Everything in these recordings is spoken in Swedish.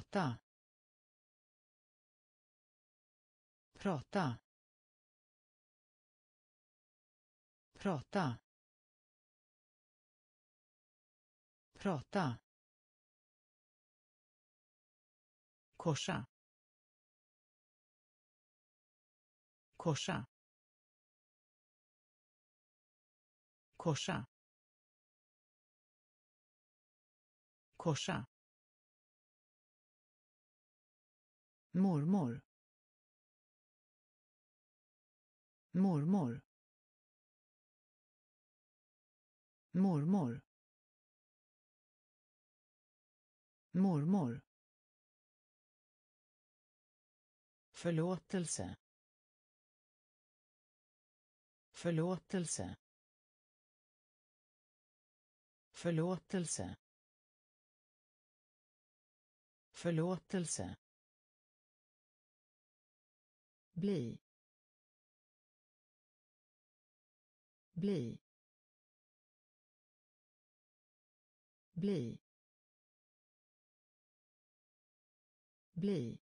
Prata. Prata. Prata. Prata. korsa korsa korsa korsa mormor mormor mormor mormor Förlåtelse. Förlåtelse. Förlåtelse. Förlåtelse bli. Bli. Bli. Bli.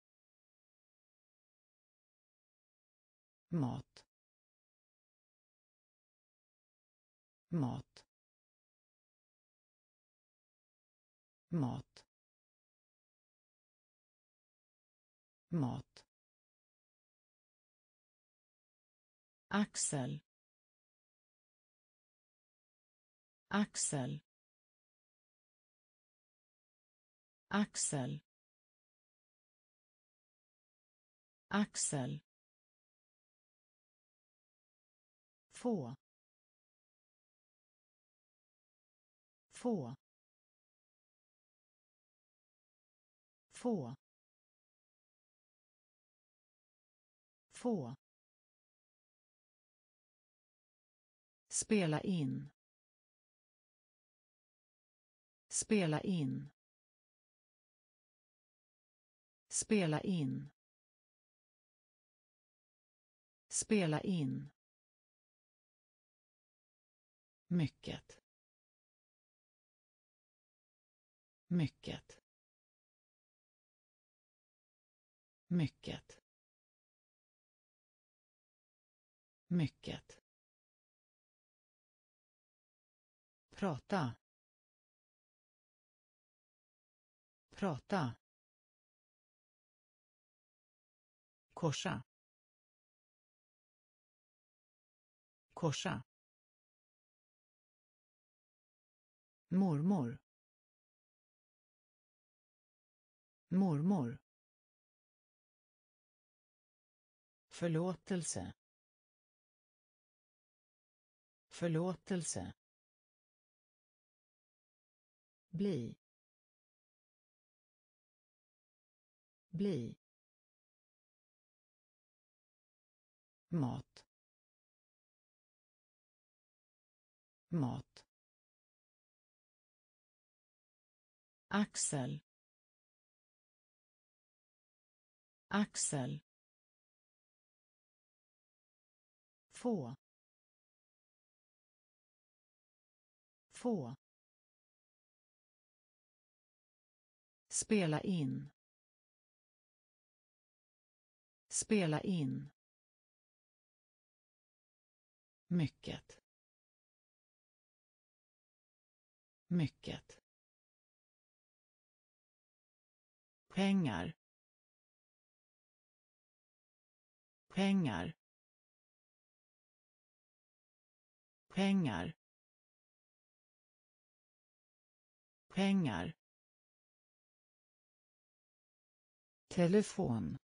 Mat. Mat. Mat. Mat. Axel. Axel. Axel. Axel. Få. Få. Få. Få. Spela in. Spela in. Spela in. Spela in. Mycket. Mycket. Mycket. Mycket. Prata. Prata. Korsa. Korsa. Mormor. Mormor. Förlåtelse. Förlåtelse. Bli. Bli. Mat. Mat. axel axel få få spela in. Spela in. Mycket. Mycket. Pengar. Pengar. Pengar. Pengar. Telefon.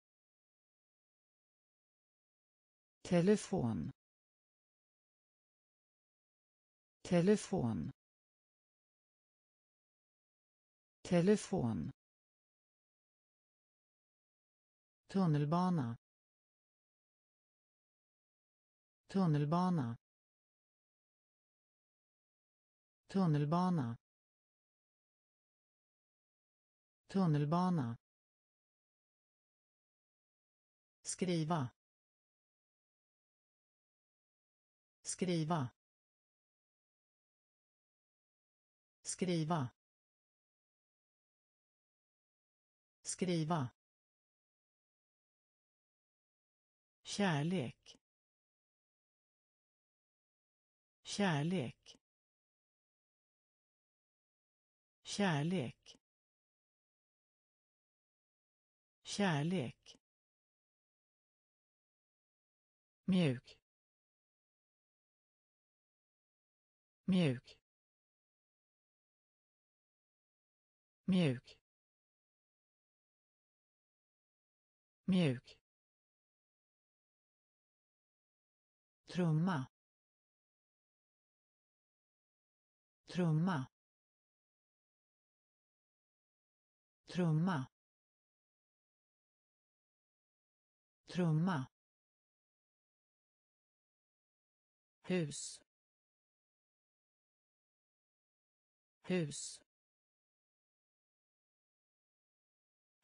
Telefon. Telefon. Telefon. Tunnelbana. Tunnelbana. Tunnelbana. Tunnelbana. Skriva. Skriva. Skriva. Skriva. Kärlek. Kärlek. Kärlek. Kärlek. Mjuk. Mjuk. Mjuk. Mjuk. Trumma. Trumma. Trumma. Trumma. Hus. Hus.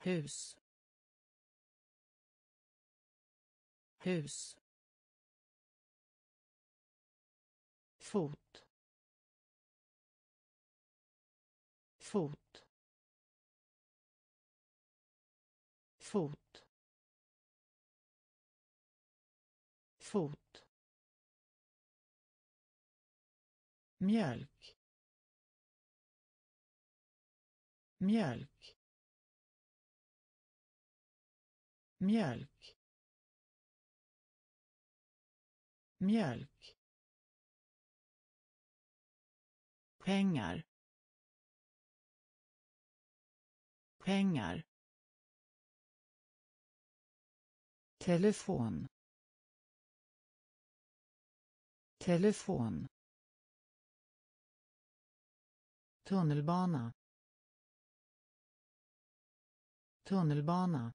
Hus. Hus. Fot. Fot. Fot. Fot. Mjölk. Mjölk. Mjölk. Mjölk. Pengar. Pengar. Telefon. Telefon. Tunnelbana. Tunnelbana.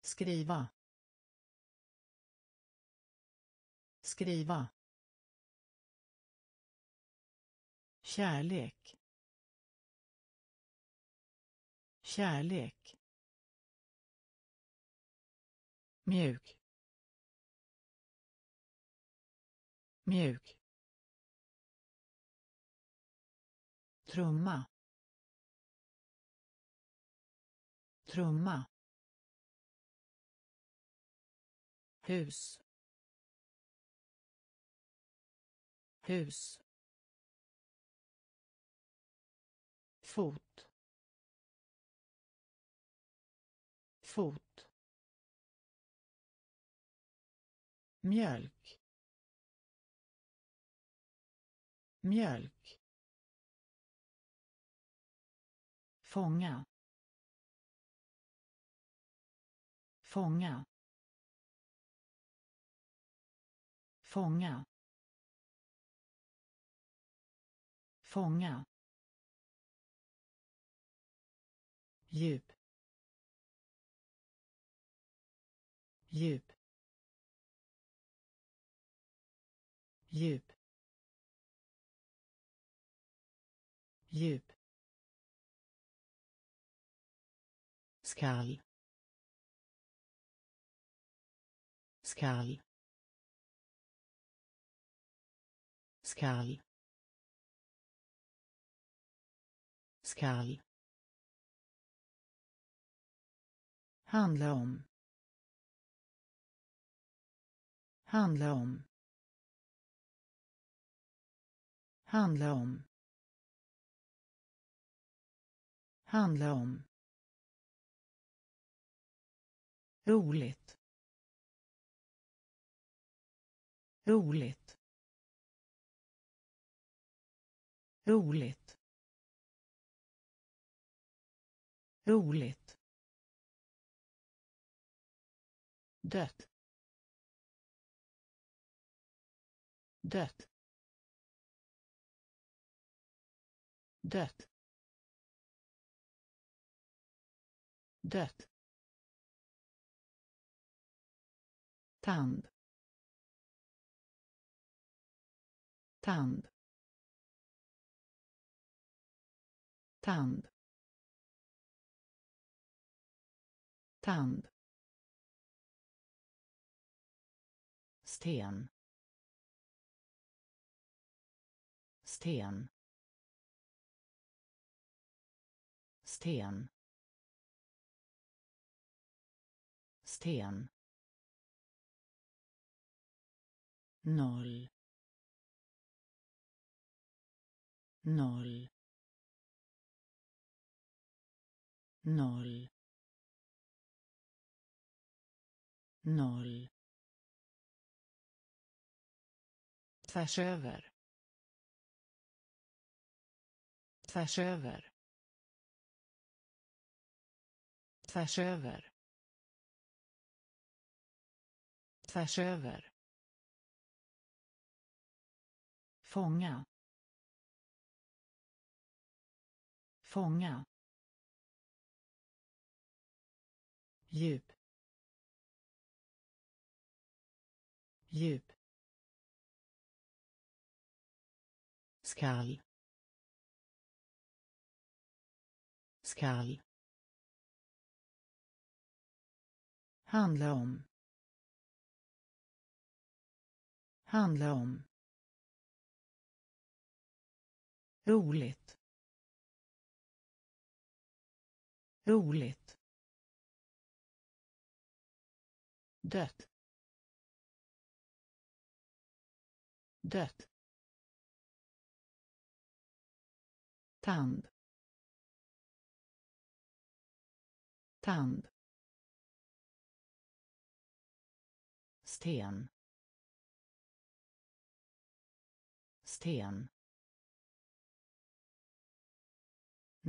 Skriva. Skriva. Kärlek. Kärlek. Mjuk. Mjuk. Trumma. Trumma. Hus. Hus. Fot. Fot. Mjölk. Mjölk. Fånga fånga fånga fånga. Djup. Djup. Djup. Djup. Skall. Skall. Skall. Skall. Handla om. Handla om. Handla om. Handla om. Roligt. Roligt. Roligt. Roligt. Dött. Dött. Dött. Dött. Tand. Tand. Tand. Tand. Sten. Sten. Sten. Sten. Noll. Noll. Noll. Noll. Tvärs över. Tvärs över. Tvärs över. Tvärs över. Fånga fånga djup djup skall skall handla om handla om. Roligt. Roligt. Dött. Dött. Tand. Tand. Sten. Sten.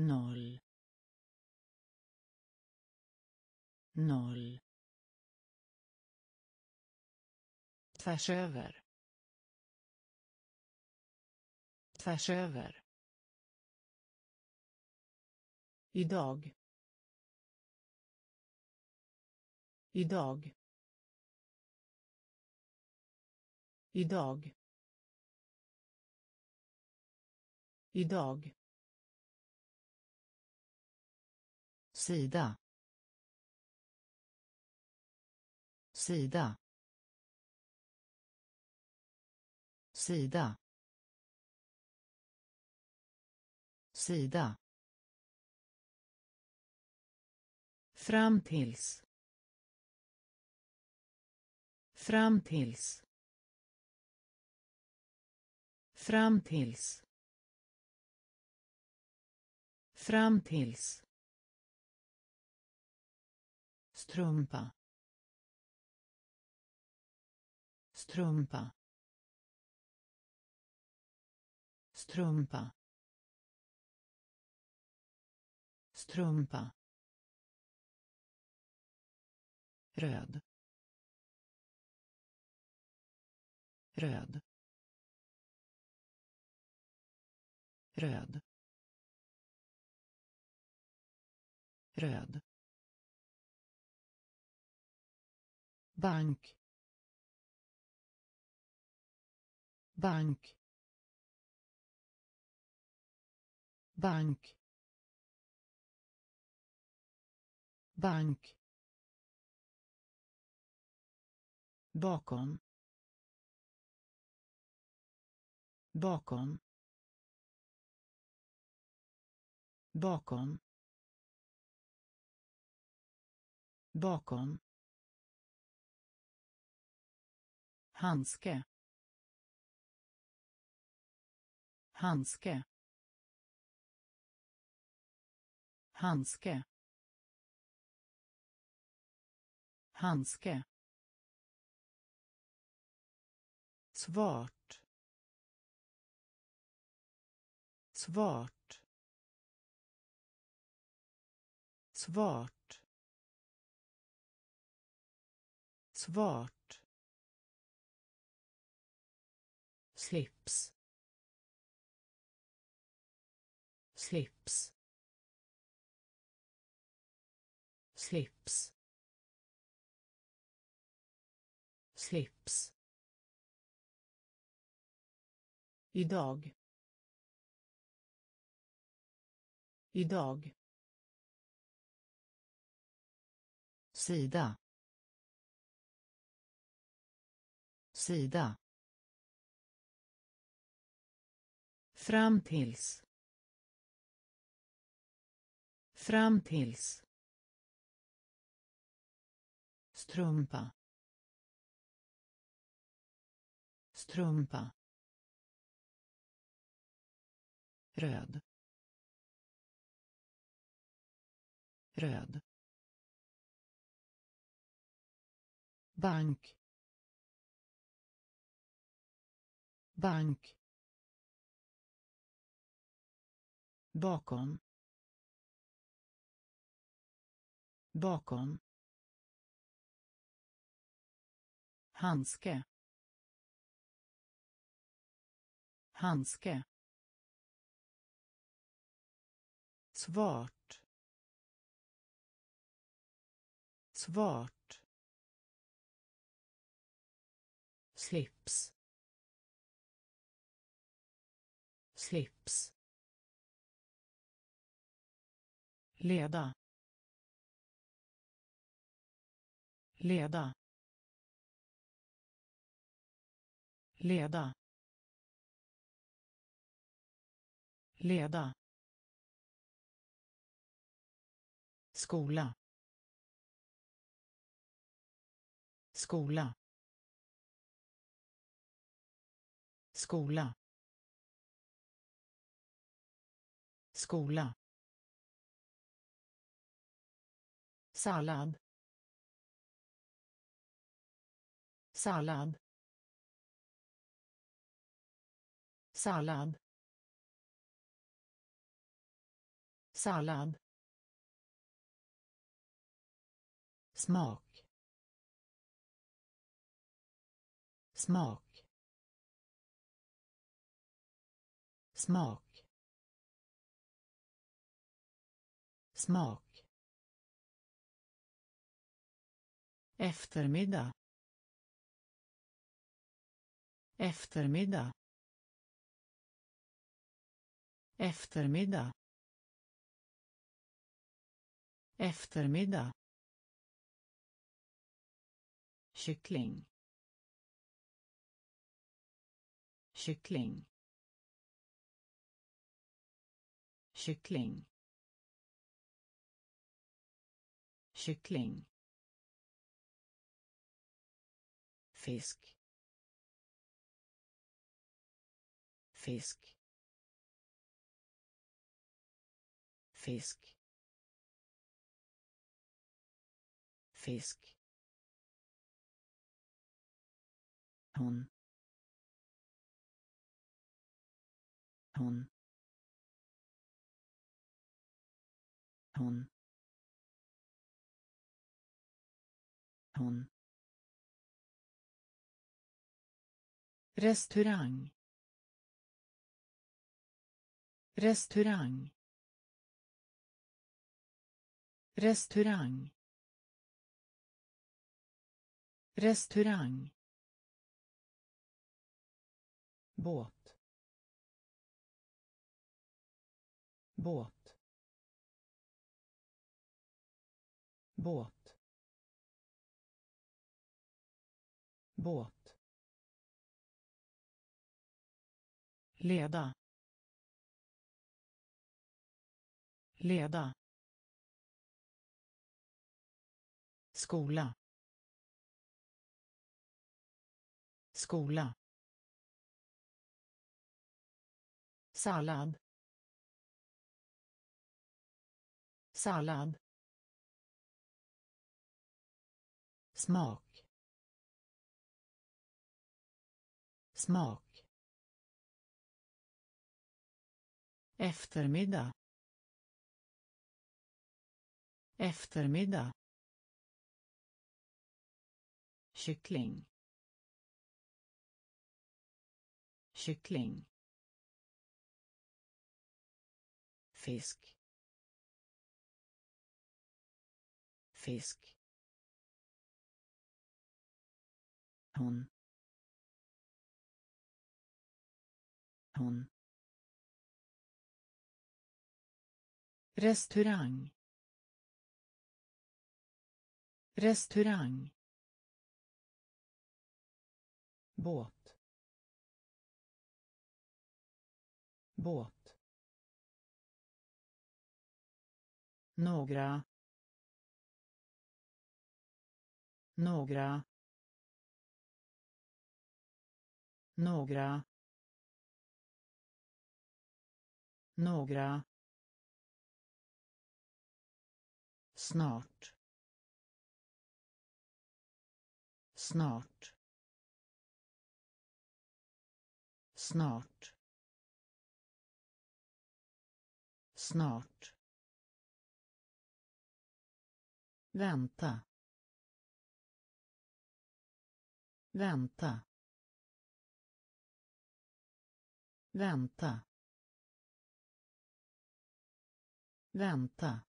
Noll. Noll. Tvärs över. Tvärs över. Idag. Idag. Idag. Idag. Sida. Sida. Sida. Sida. Fram tills. Fram tills. Fram tills. Fram tills strumpa. Strumpa. Strumpa. Strumpa. Röd. Röd. Röd. Röd. Bank. Bank. Bank. Bank. Bakom. Bakom. Bakom. Bakom. Handske. Handske. Handske. Handske. Svart. Svart. Svart. Svart. Slips. Slips. Slips. Slips. Idag idag sida. Sida. Fram tills Fram tills. Strumpa. Strumpa. röd röd bank bank bakom. Bakom. Handske. Handske. Svart. Svart. Slips. Slips. Leda leda leda leda. Skola. Skola. Skola. Skola. Sallad. Sallad. Sallad. Sallad. Smak. Smak. Smak. Smak. Eftermiddag. Eftermiddag. Eftermiddag. Eftermiddag. Kyckling. Kyckling. Kyckling. Kyckling. Fisk. Fisk. Fisk. Fisk. Hon. Hon. Hon. Hon. Restaurang. Restaurang. Restaurang. Restaurang. Båt. Båt. Båt. Båt. Leda leda skola skola sallad sallad smak smak. Eftermiddag. Eftermiddag. Kyckling. Kyckling. Fisk. Fisk. Hon. Hon. Restaurang. Restaurang. Båt. Båt. Några. Några. Några. Några. Snart. Snart. Snart. Snart. Vänta. Vänta. Vänta. Vänta.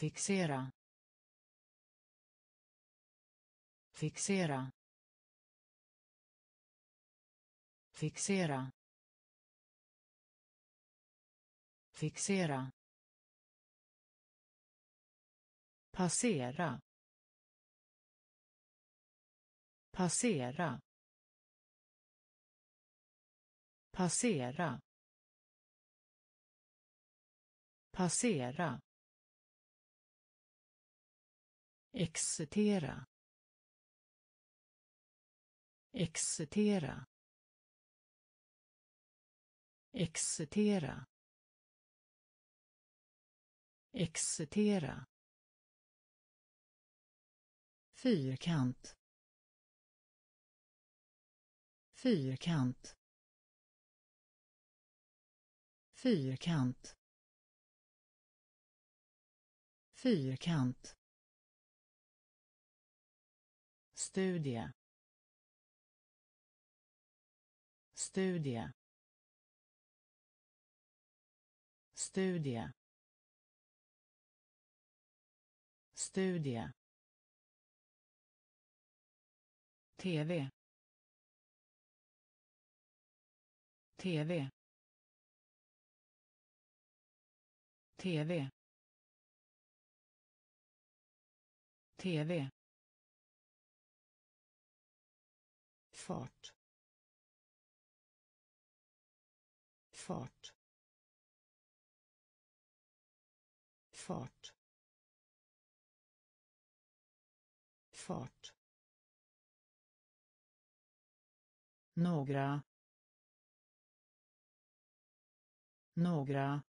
Fixera. Fixera. Fixera. Fixera. Passera. Passera. Passera. Passera excitera. Excitera. Excitera. Excitera. Fyrkant. Fyrkant. Fyrkant. Fyrkant studie. Studie. Studie. Studie. TV TV TV TV fart. Fart. Fart. Fart. Några. Några.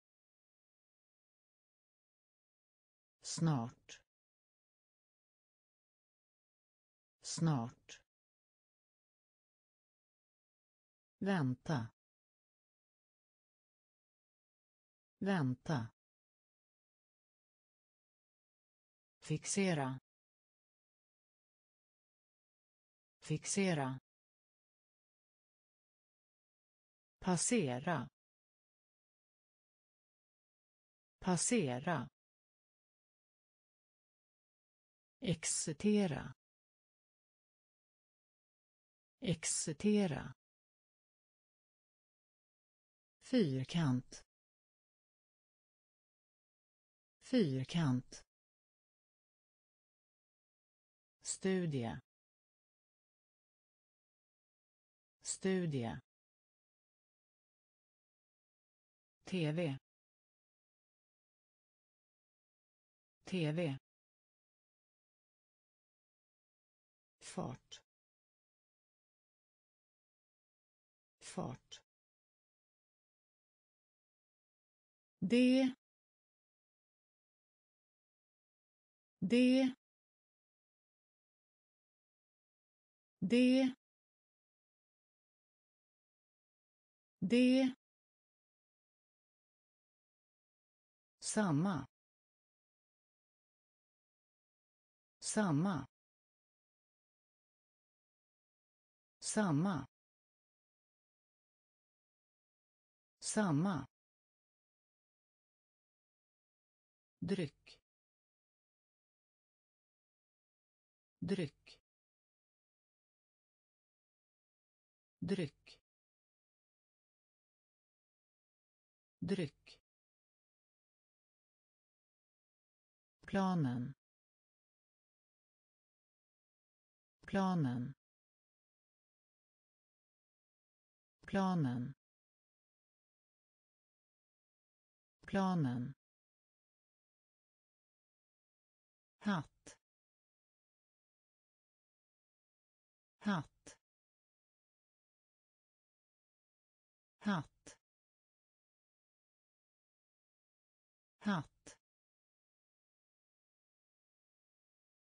Snart. Snart. Vänta. Vänta. Fixera. Fixera. Passera. Passera. Excitera. Excitera fyrkant. Fyrkant. Studie. Studie. TV TV fart. Det. Det. Det. Det. Samma. Samma. Samma. Samma. Dryck. Dryck. Dryck. Dryck. Planen. Planen. Planen. Planen.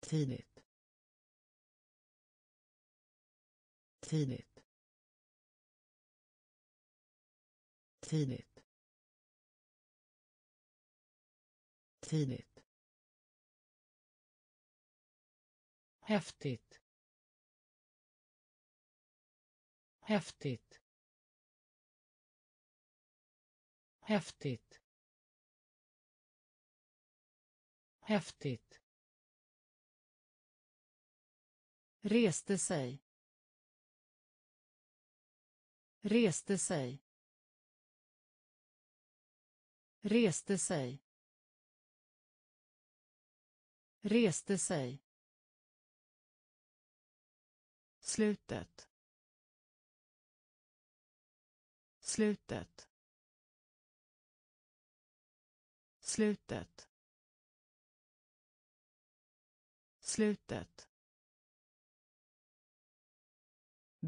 Tidigt. Tidigt. Tidigt. Tidigt. Häftigt. Häftigt. Häftigt. Häftigt. Reste sig. Reste sig. Reste sig. Reste sig. Slutet. Slutet. Slutet. Slutet.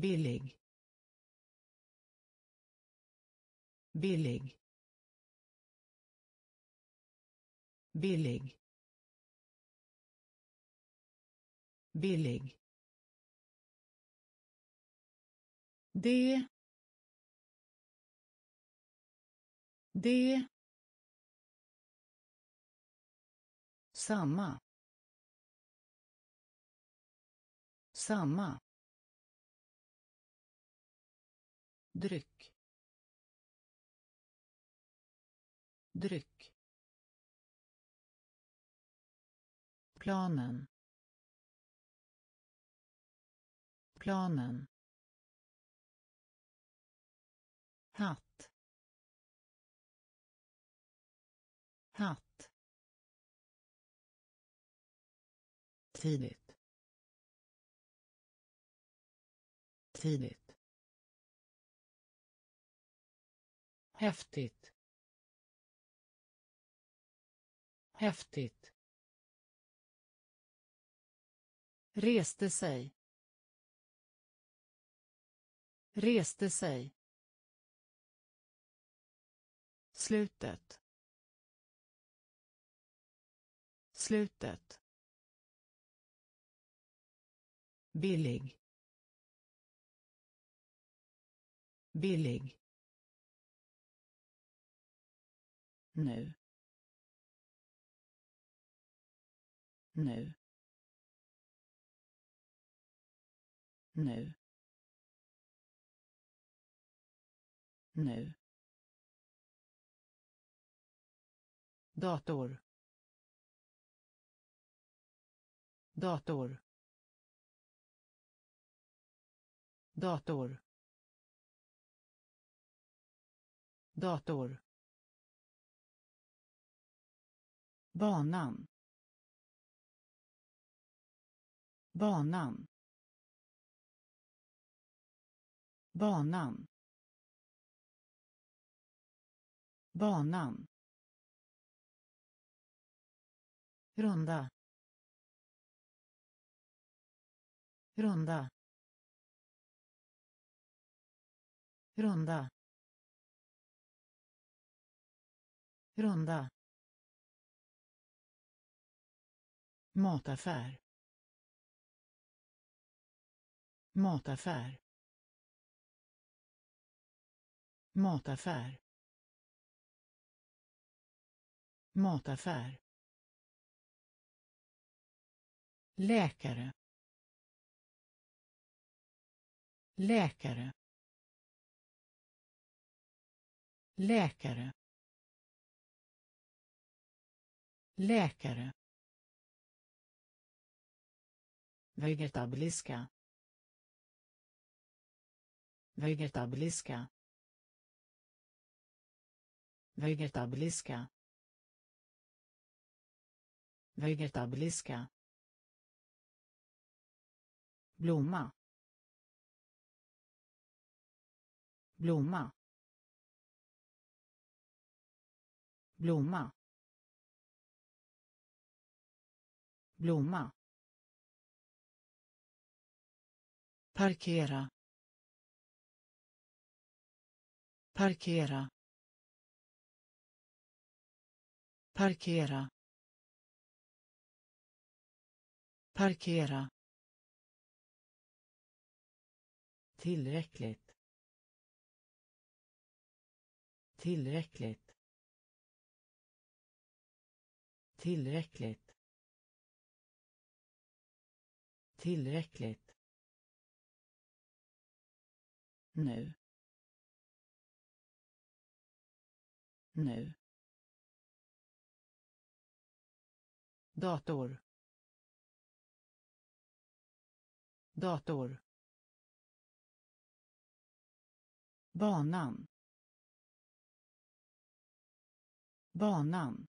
Billig. Billig. Billig. Billig. Det det samma. Samma. Dryck. Dryck. Planen. Planen. Hatt. Hatt. Tidigt. Tidigt. Häftigt. Häftigt. Reste sig. Reste sig. Slutet. Slutet. Billig. Billig. Nu. Nu. Nu. Nu. Dator. Dator. Dator. Dator. Banan. Banan. Banan. Banan. Runda. Runda. Runda. Runda. Mataffär. Mataffär. Mataffär. Mataffär. Läkare. Läkare. Läkare. Läkare. Vegetabiliska. Vegetabiliska. Vegetabiliska. Vegetabiliska. Blomma. Blomma. Blomma. Blomma. Parkera. Parkera. Parkera. Parkera. Tillräckligt. Tillräckligt. Tillräckligt. Tillräckligt. Nu. Nu. Dator. Dator. Banan. Banan.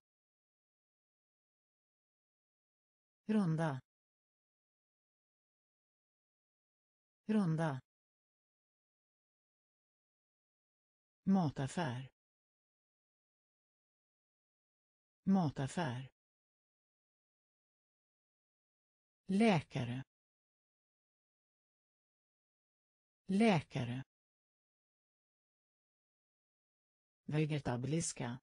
Runda. Runda. Mataffär. Mataffär. Läkare. Läkare. Vegetabiliska.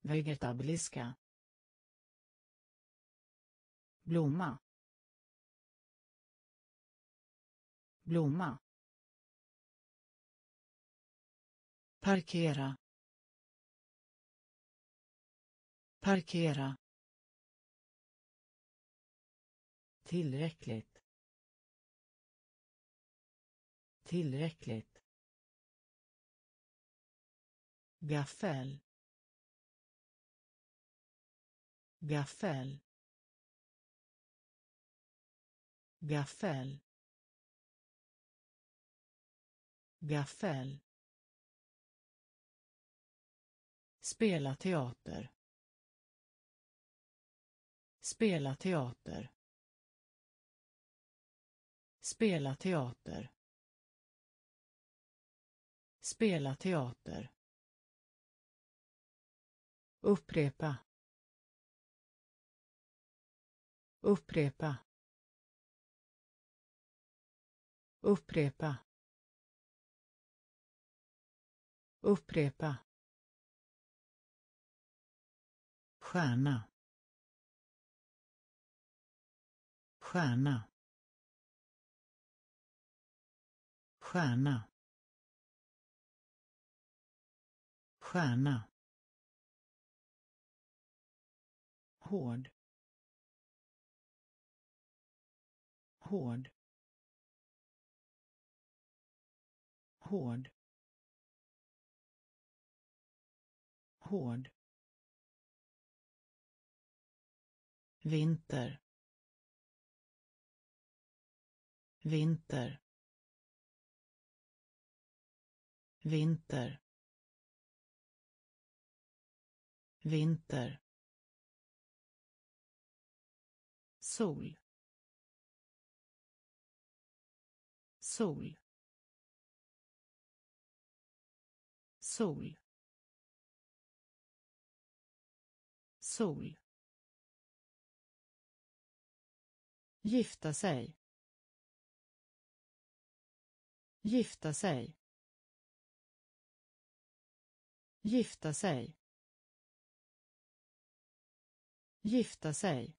Vegetabiliska. Blomma. Blomma. Parkera. Parkera. Tillräckligt. Tillräckligt. Gaffel. Gaffel. Gaffel. Gaffel. Spela teater. Spela teater. Spela teater. Spela teater. Upprepa. Upprepa. Upprepa. Upprepa. Stjärna. Stjärna. Stjärna. Stjärna. Hård. Hård. Hård. Hård. Vinter. Vinter. Vinter. Vinter. Sol. Sol. Sol. Sol. Gifta sig. Gifta sig. Gifta sig. Gifta sig.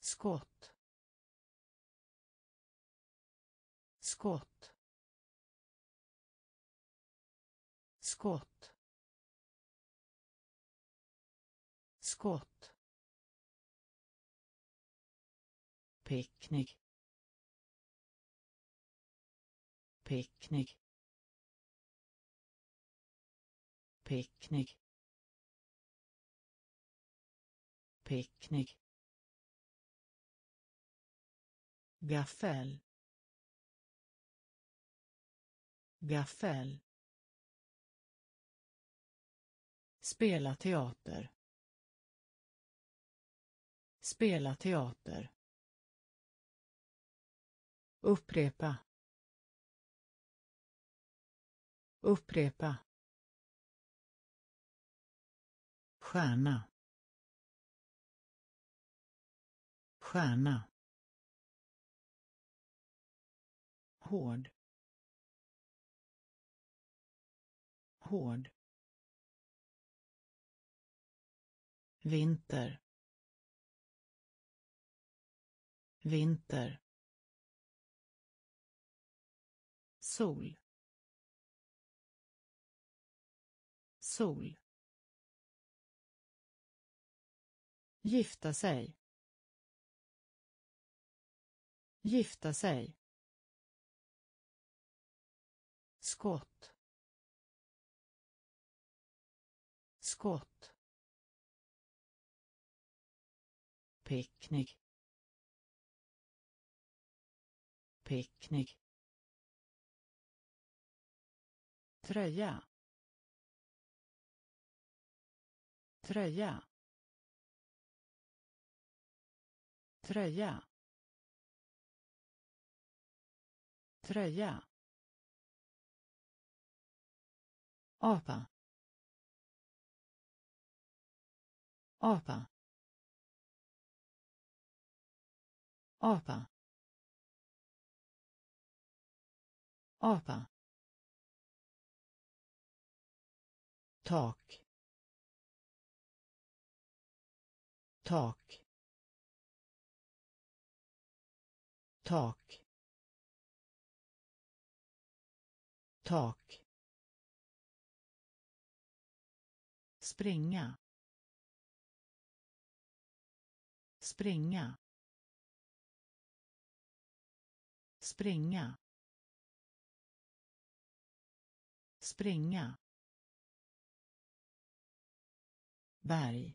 Skott. Skott. Skott. Skott. Picknick. Picknick. Picknick. Picknick. Gaffel. Gaffel. Spela teater. Spela teater upprepa. Upprepa. Stjärna. Stjärna. Hård. Hård. Vinter. Vinter. Sol. Sol. Gifta sig. Gifta sig. Skott. Skott. Picknick. Picknick. Tröja. Tröja. Tröja. Tröja. Apa. Apa. Apa. Apa. Tak. Tak. Tak. Tak. Springa. Springa. Springa. Springa. Berg.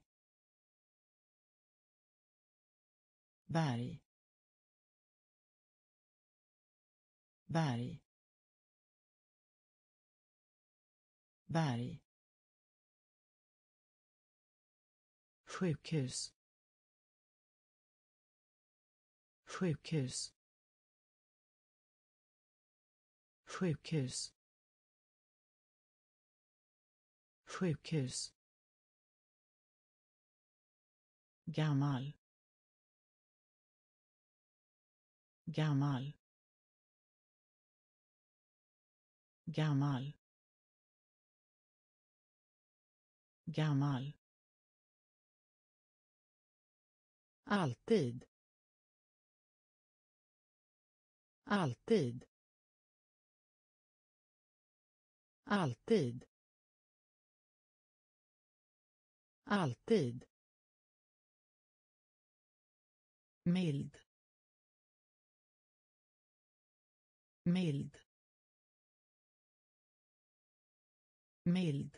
Berg. Berg. Berg. Sjukhus. Sjukhus. Sjukhus. Sjukhus. Gammal. Gammal. Gammal. Gammal. Alltid. Alltid. Alltid. Alltid. Mild. Mild. Mild.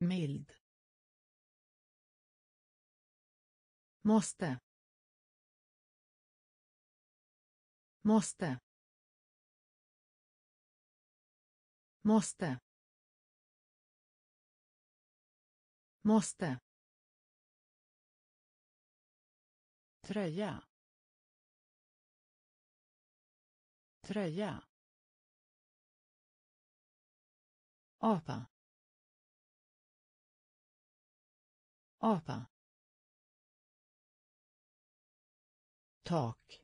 Mild. Måste måste måste måste tröja. Tröja. Apa. Apa. Tak.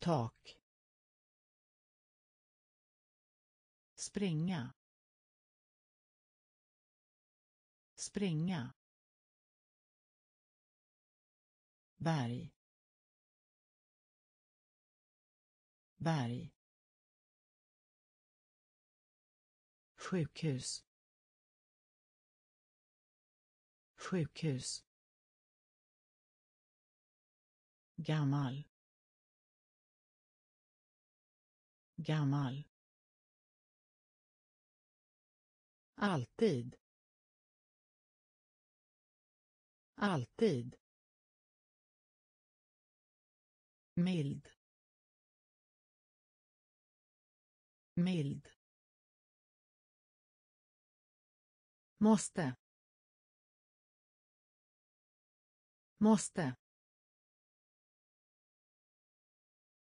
Tak. Springa. Springa. Berg. Berg. Sjukhus. Sjukhus. Gammal. Gammal. Alltid. Alltid. Mild. Mild. Måste. Måste.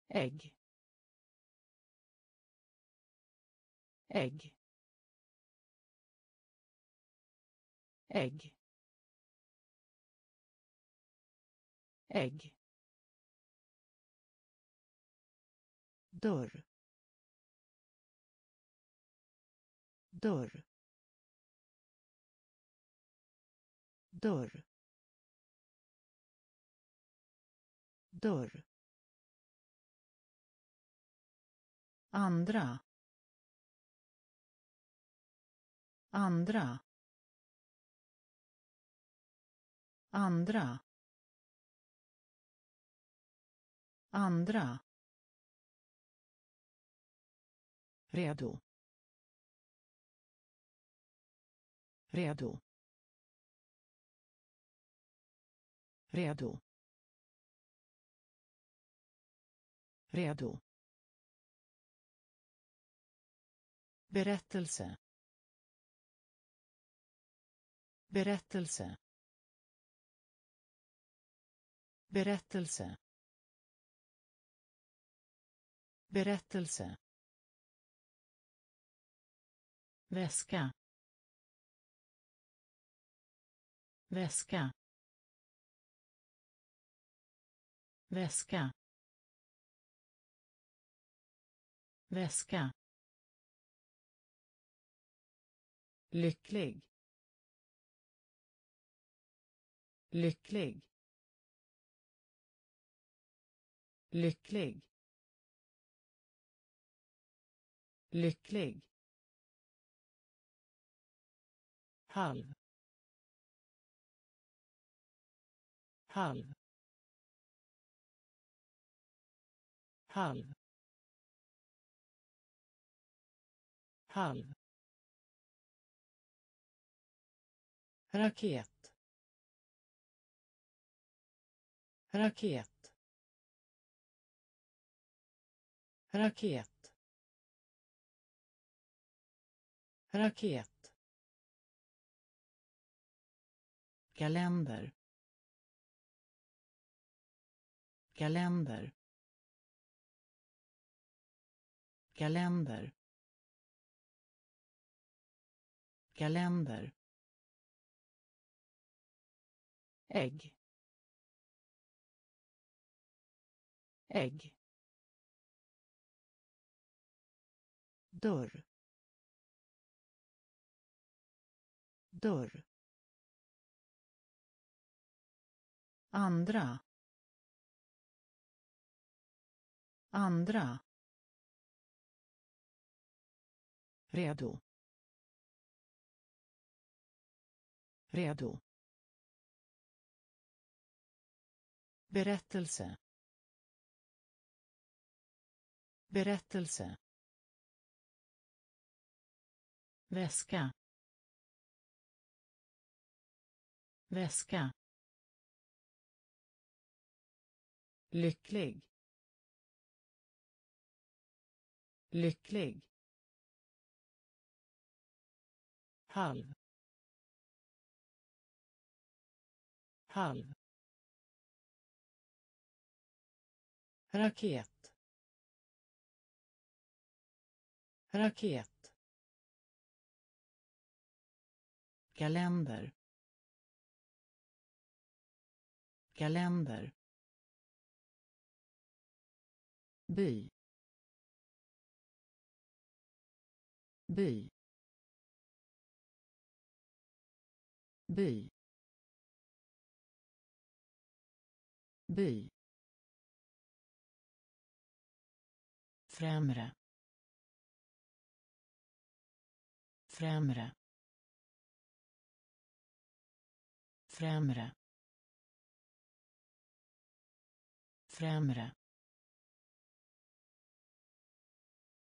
Ägg. Ägg. Ägg. Ägg. Dörr. Dörr. Dörr. Dörr. Andra. Andra. Andra. Andra. Redo. Redo. Redo. Redo. Berättelse. Berättelse. Berättelse. Berättelse. Väska. Väska. Väska. Väska. Lycklig. Lycklig. Lycklig. Lycklig. Halv. Halv. Halv. Halv. Raket. Raket. Raket. Raket. Kalender. Kalender. Kalender. Kalender. Ägg. Ägg. Dörr. Dörr. Andra. Andra. Redo. Redo. Berättelse. Berättelse. Väska. Väska. Lycklig. Lycklig. Halv. Halv. Raket. Raket. Kalender. Kalender. By by by by. Främre. Främre. Främre. Främre.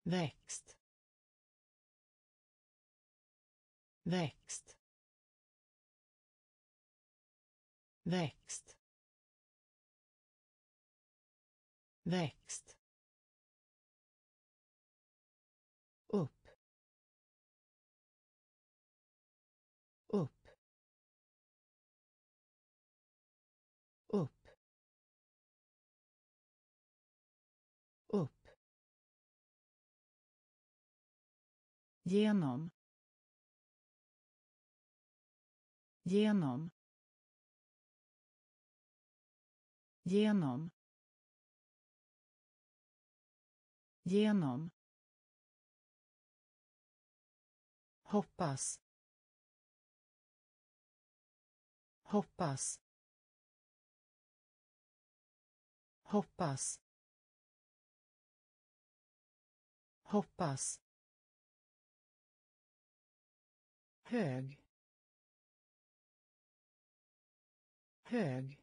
Växt. Växt. Växt. Växt. Genom. Genom. Genom. Genom. Hoppas. Hoppas. Hoppas. Hoppas. Hög hög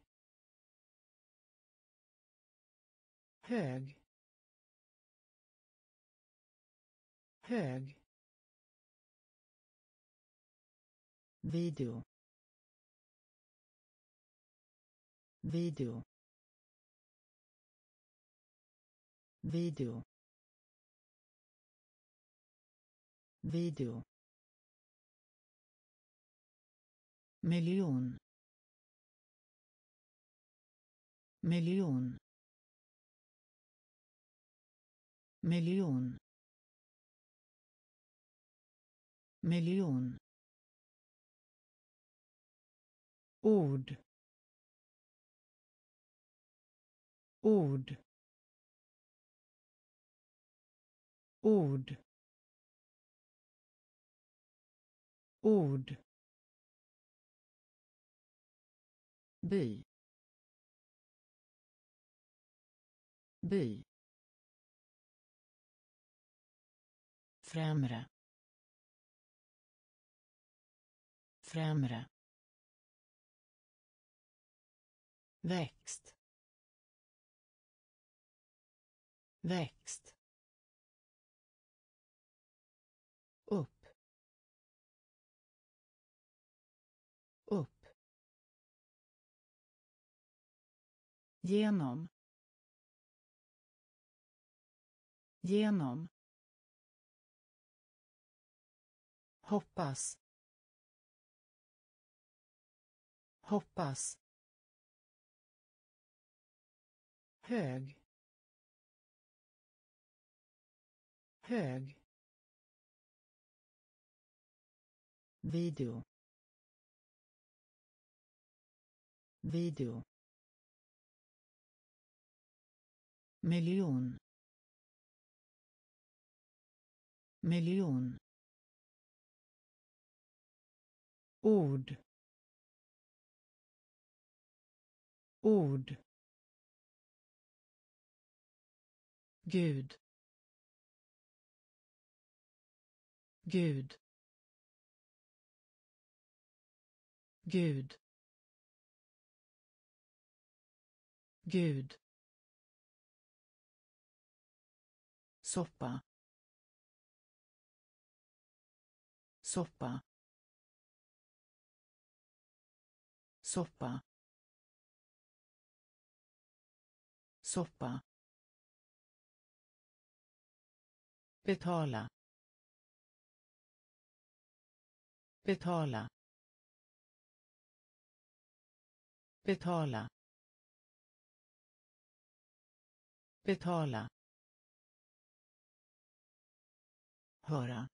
hög hög video. Video. Video. Video miljon. Miljon. Miljon. Miljon. Ord. Ord. Ord. Ord. By by främre främre växt växt genom. Genom. Hoppas. Hoppas. Hög. Hög. Video. Video. Miljon. Miljon. Ord. Ord. Gud. Gud. Gud. Gud. Soppa. Soppa. Soppa. Soppa. Betala. Betala. Betala. Betala. Höra.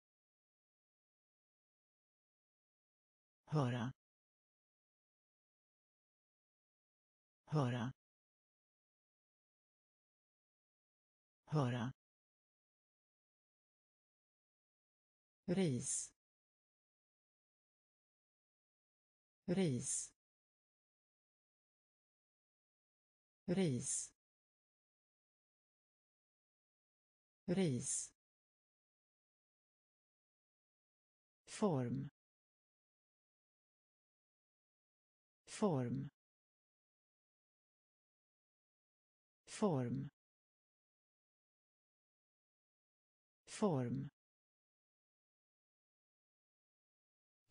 Höra. Höra. Höra. Ris. Ris. Ris. Ris. Form. Form. Form. Form.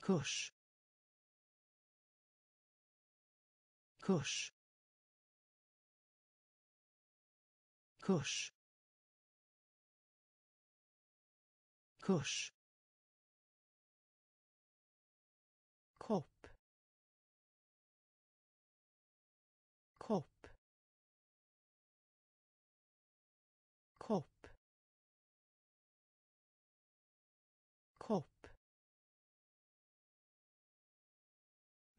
Kurs. Kurs. Kurs. Kurs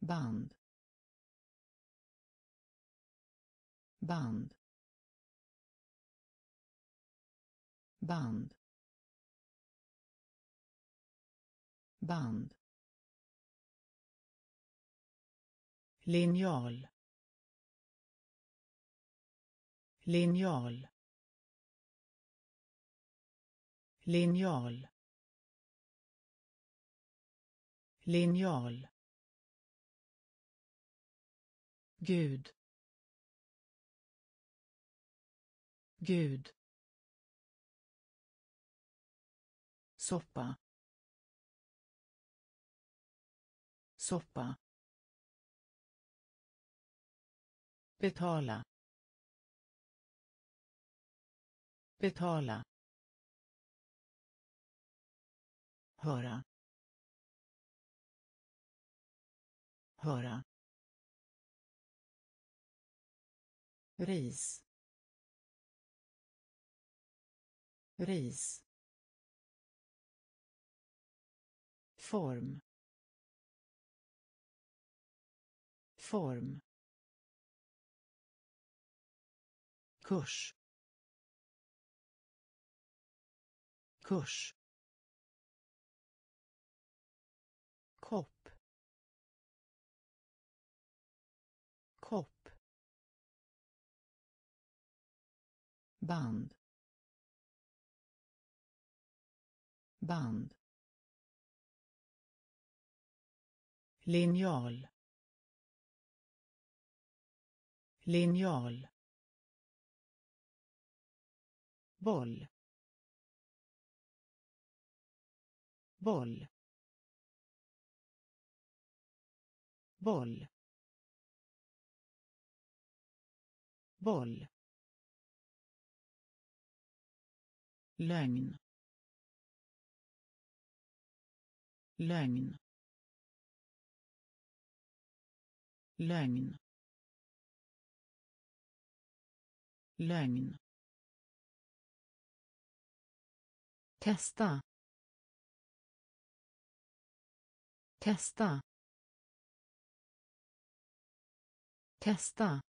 band. Band. Band. Band. Linjal. Linjal. Linjal. Linjal. Gud. Gud. Soppa. Soppa. Betala. Betala. Höra. Höra. Ris ris form. Form. Kurs. Kurs. Band. Band. Linjal. Linjal. Boll. Boll. Boll. Boll. Lögn lögn lögn lögn Testa. Testa. Testa.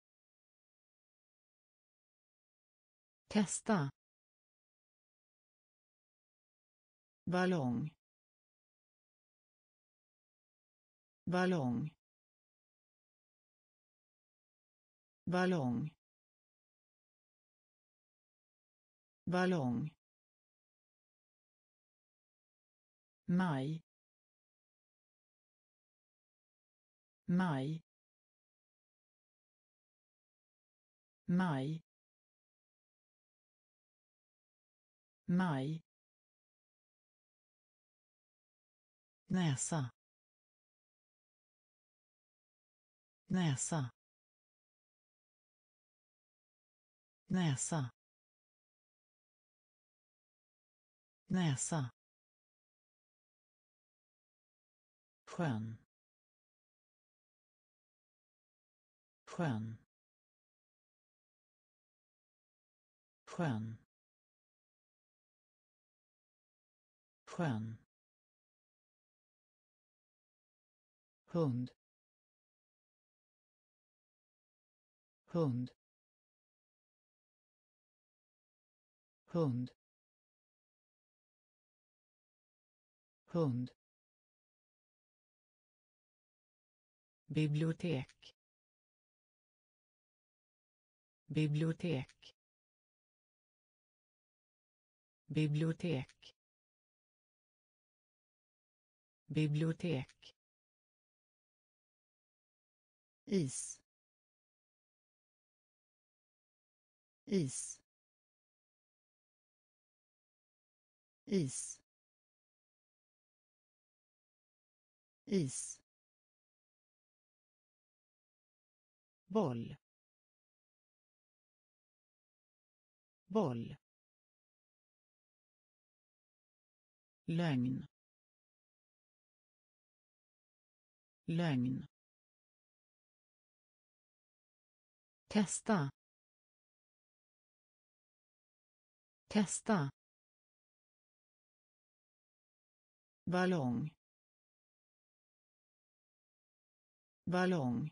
Testa. Ballong. Ballong. Ballong. Ballong. Maj. Maj. Maj. Maj. Näsa. Näsa. Näsa. Näsa. Skön. Skön. Skön. Skön. Hund. Hund. Hund. Hund. Bibliotek. Bibliotek. Bibliotek. Bibliotek is. Is. Is. Is. Boll. Boll. Lögn. Lögn. Testa. Testa. Ballong. Ballong.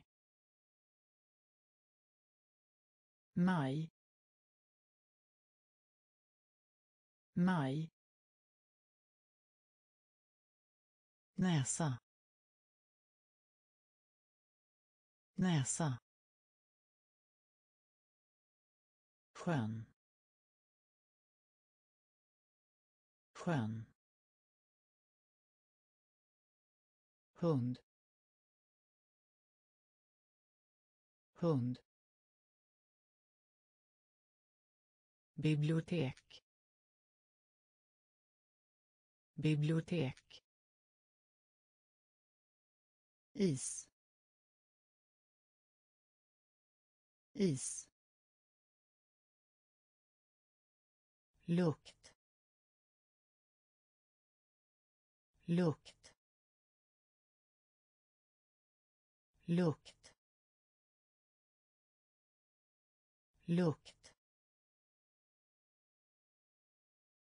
Maj. Maj. Näsa. Näsa. Skön. Skön. Hund. Hund. Bibliotek. Bibliotek. Is. Is. Lukt. Lukt. Lukt. Lukt.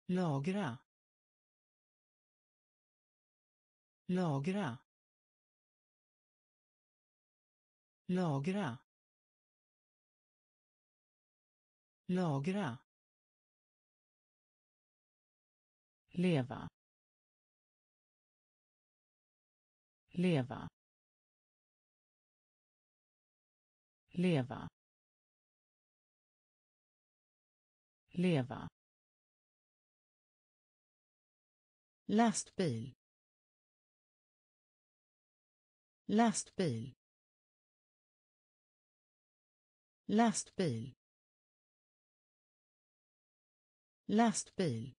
Lagra. Lagra. Lagra. Lagra. Leva. Leva. Leva. Leva. Lastbil. Lastbil. Lastbil. Lastbil.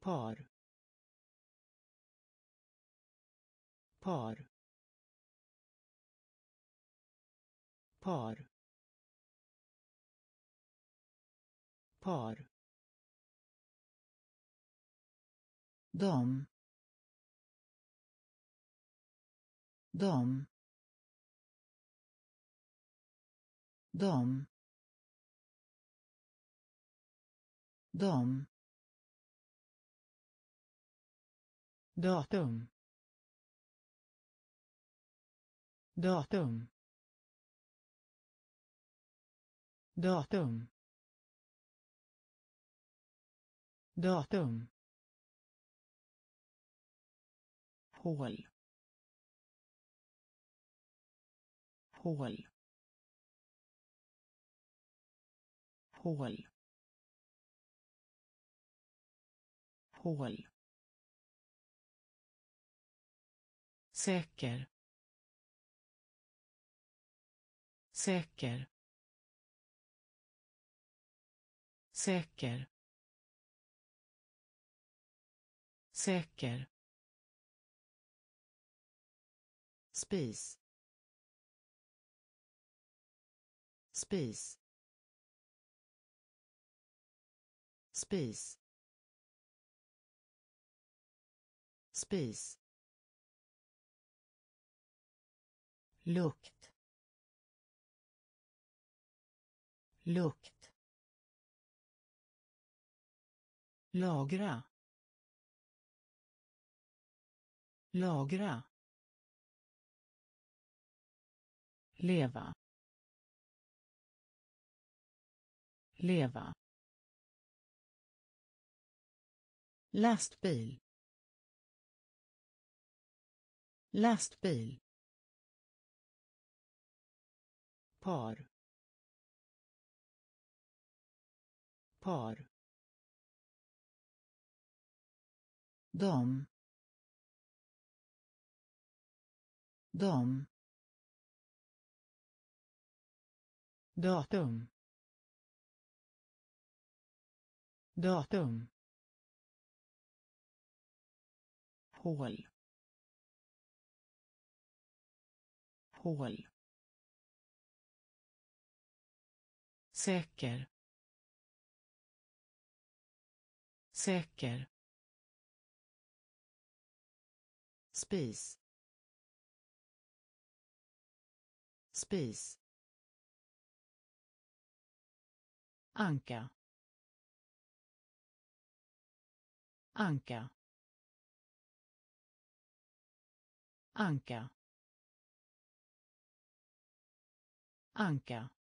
Par. Par. Par. Par. Dom. Dom. Dom. Dom. Datum. Datum. Datum. Datum. Hål. Hål. Hål. Hål. Säker. Säker. Säker. Säker. Spis. Spis. Spis. Spis. Lukt. Lukt. Lagra. Lagra. Leva. Leva. Lastbil. Lastbil. Par. Par. Dom. Dom. Datum. Datum. Hål. Hål. Säker. Säker. Spis. Spis. Anka. Anka. Anka. Anka.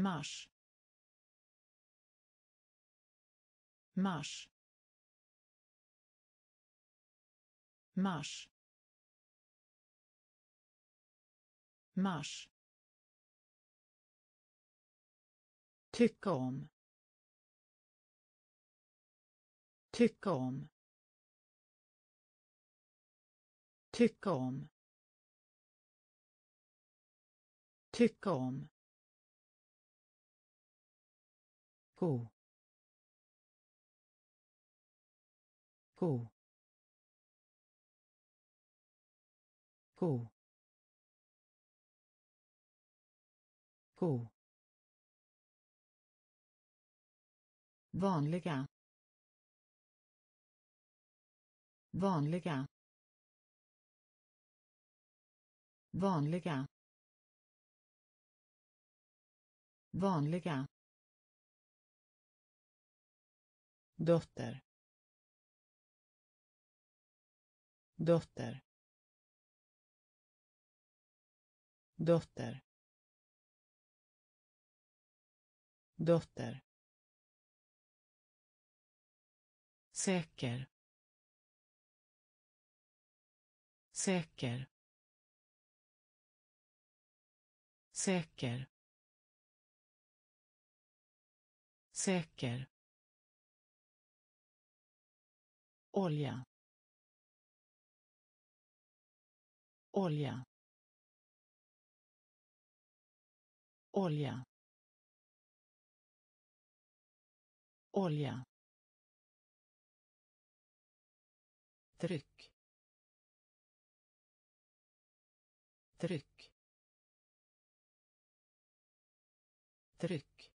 Mars. Mars. Mars. Mars. Tycka om. Tycka om. Tycka om. Tycka om. Gå gå gå gå vanliga. Vanliga. Vanliga. Vanliga. Dotter. Dotter. Dotter. Dotter. Säker. Säker. Säker. Säker. Olja. Olja. Olja. Olja. Tryck. Tryck. Tryck.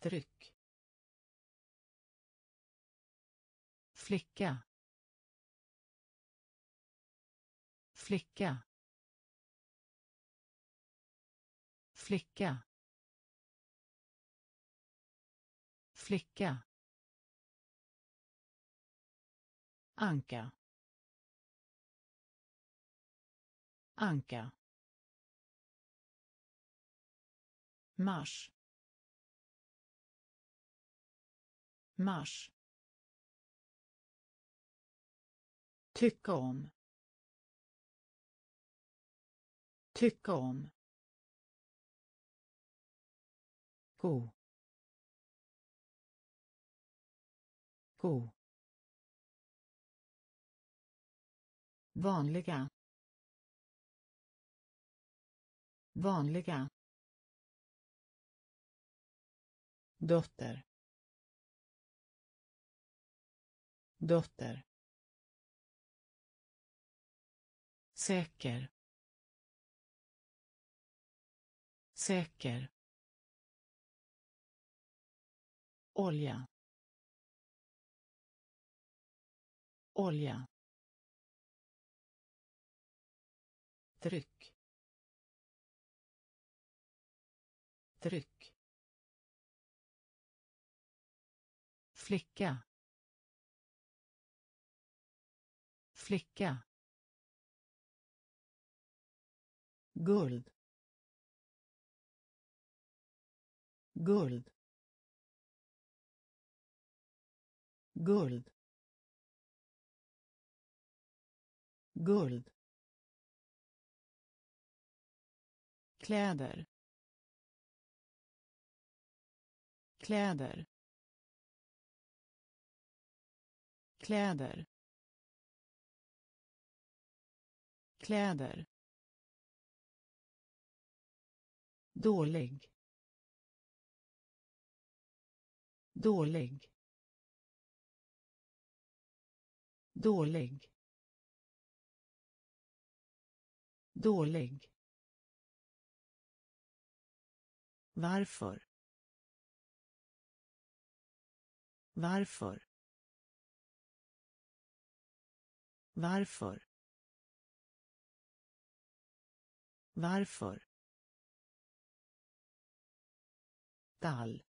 Tryck. Flicka. Flicka. Flicka. Flicka. Anka. Anka. Mars. Mars. Tycka om. Tycka om. Gå. Gå. Vanliga. Vanliga. Dotter. Dotter. Säker. Säker. Olja. Olja. Tryck. Tryck. Flicka. Flicka. Guld. Guld. Guld. Guld. Kläder. Kläder. Kläder. Kläder. Dålig. Dålig. Dålig. Dålig. Varför? Varför? Varför? Varför? Tall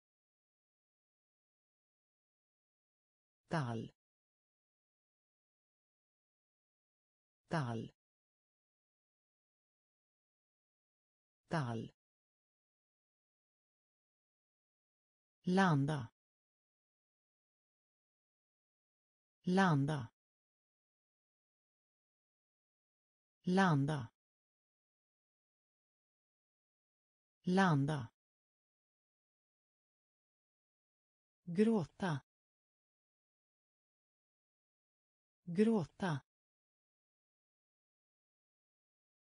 Dall. Dall. Dall. Landa. Landa. Landa. Landa. Gråta. Gråta.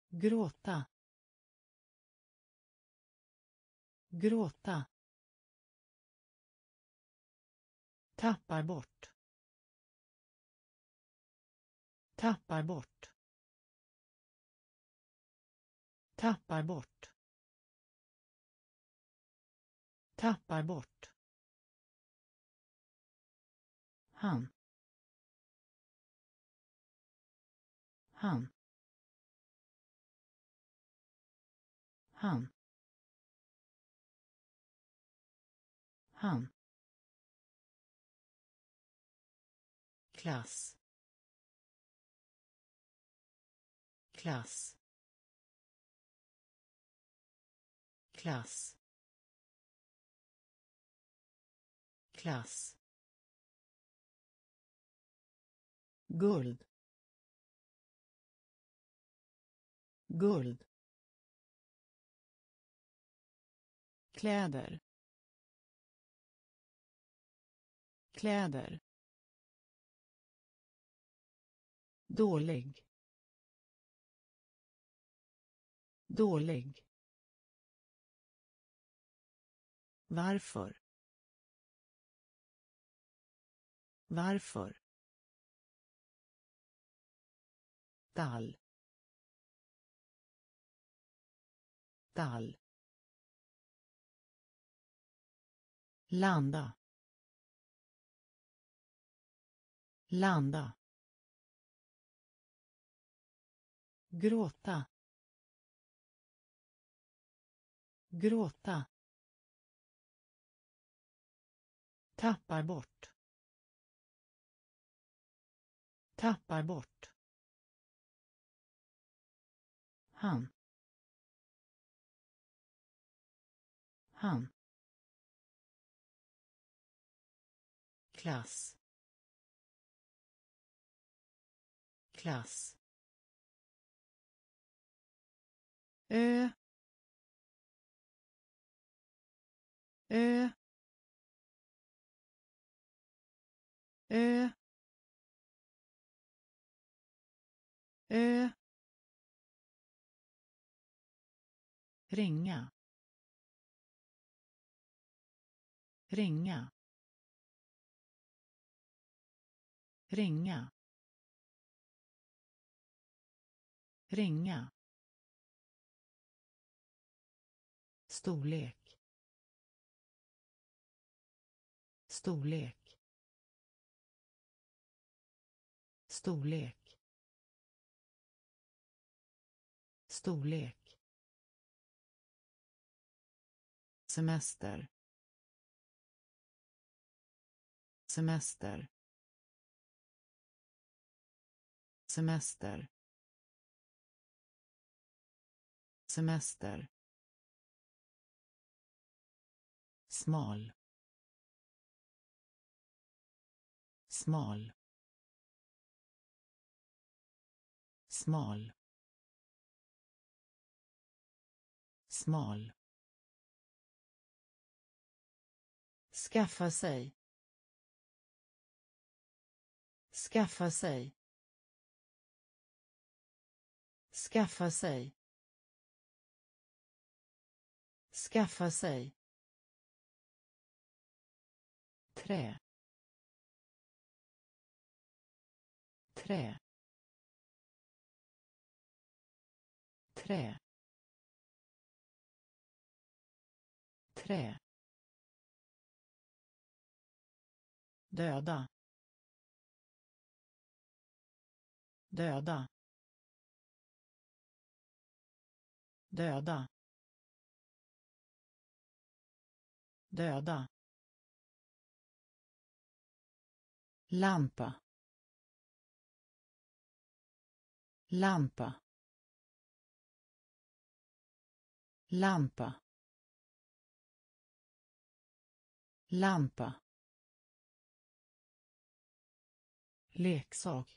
Gråta. Gråta. Tappar bort. Tappar bort. Tappar bort. Tappar bort. Han. Han. Han. Han. klass klass klass klass guld. Guld. Kläder. Kläder. Dålig. Dålig. Varför? Varför? Dall. Dall. Landa. Landa. Gråta. Gråta. Tappar bort. Tappar bort. Han. Han. klass. Klass. Ö. Ö. Ö. Ö. ringa. Ringa. Ringa. Ringa. Storlek. Storlek. Storlek. Storlek. Semester. Semester. Semester. Semester. Smal. Smal. Smal. Smal. Skaffa sig. Skaffa sig. Skaffa sig. Skaffa sig. Trä. Trä. Trä. Trä. Döda. Döda. Döda. Döda. Lampa. Lampa. Lampa. Lampa. Leksak.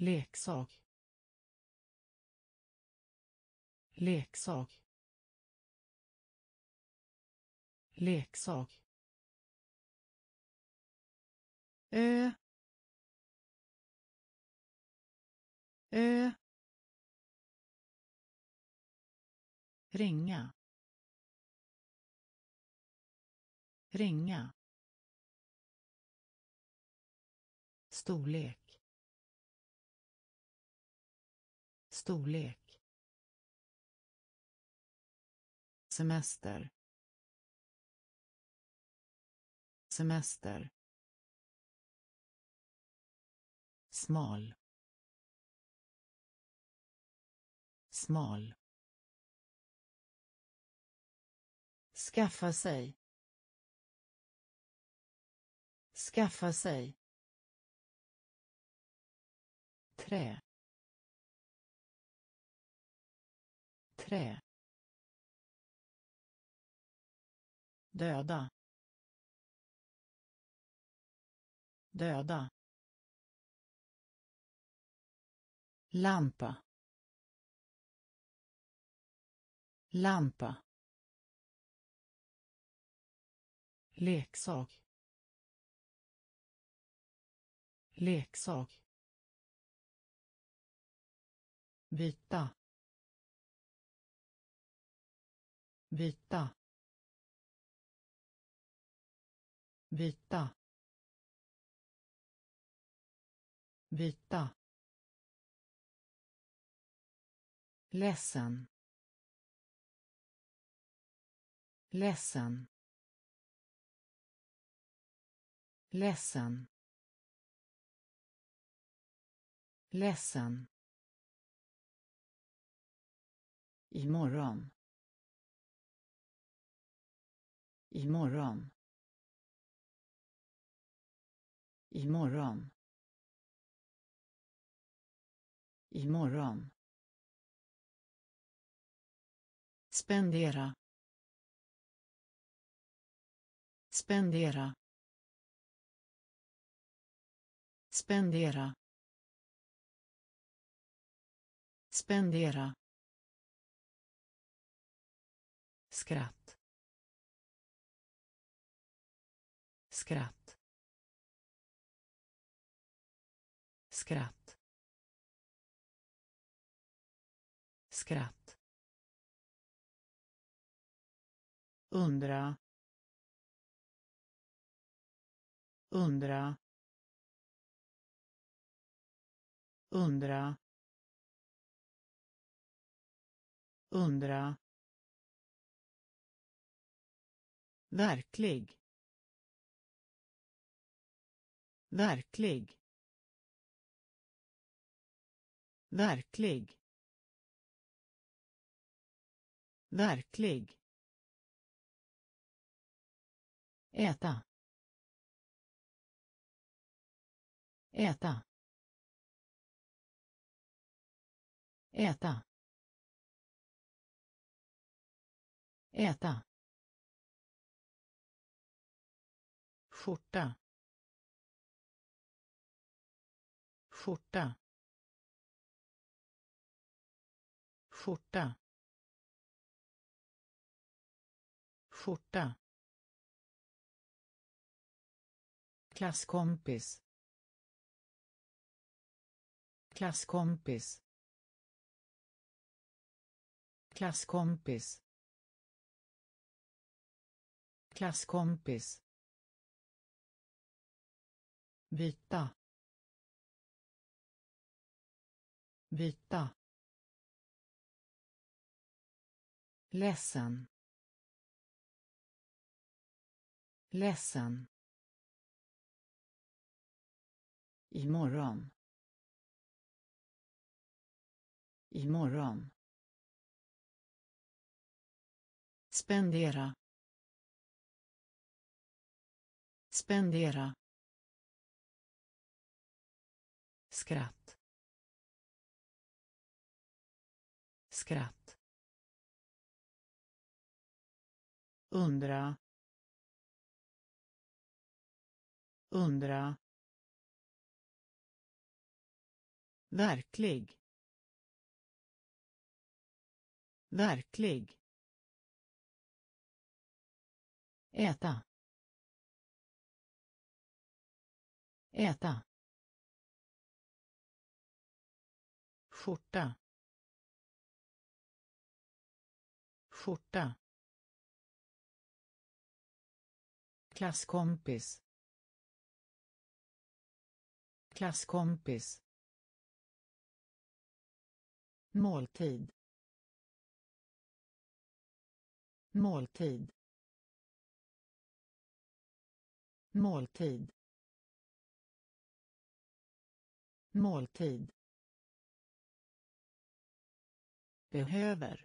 Leksak. Leksak. Leksak. Ö. Ö. Ringa. Ringa. Storlek. Storlek. Semester. Semester. Smal. Smal. Skaffa sig. Skaffa sig. Trä trä döda. Döda. Lampa. Lampa. Leksak. Leksak vita. Vita. Vita. Vita. Ledsen. Ledsen. Ledsen. Ledsen. Imorgon. Imorgon. Imorgon. Imorgon. Spendera. Spendera. Spendera. Spendera. Skratt. Skratt. Skratt. Skratt. Undra. Undra. Undra. Undra. Verklig. Verklig. Verklig. Verklig. Äta. Äta. Äta. Äta. Skjorta. Skjorta. Skjorta. Skjorta. Klasskompis. Klasskompis. Klasskompis. Klasskompis vita. Vita. Ledsen. Ledsen. Imorgon. Imorgon. Spendera. Spendera. Skratt. Skratt. Undra. Undra. Verklig. Verklig. Äta. Äta. Skjorta. Skjorta. Klasskompis. Klasskompis. Måltid. Måltid. Måltid. Måltid. Behöver.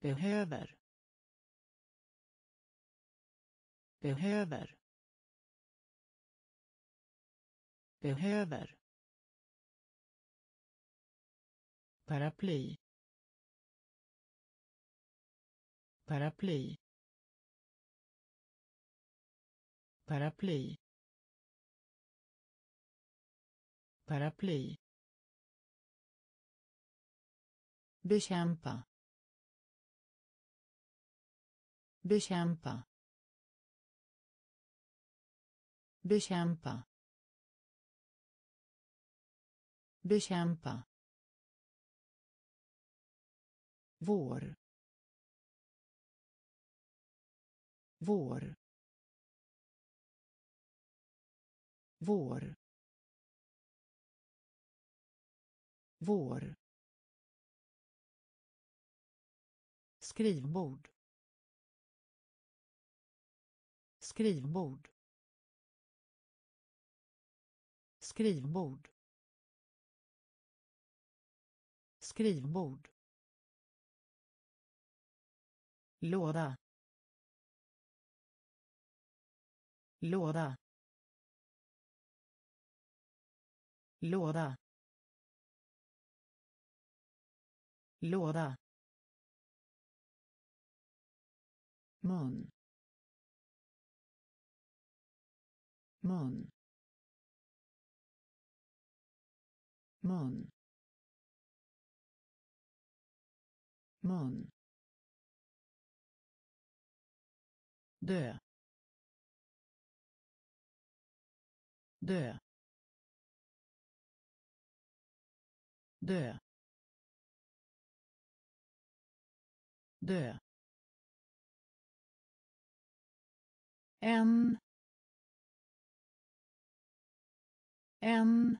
Behöver. Behöver. Behöver. Paraply. Paraply. Paraply. Paraply. Bekämpa. Bekämpa. Bekämpa. Bekämpa. Vår. Vår. Vår. Vår. Skrivbord. Skrivbord. Skrivbord. Skrivbord. Låda. Låda. Låda. Låda. Mun mun mun mun dö dö dö dö en en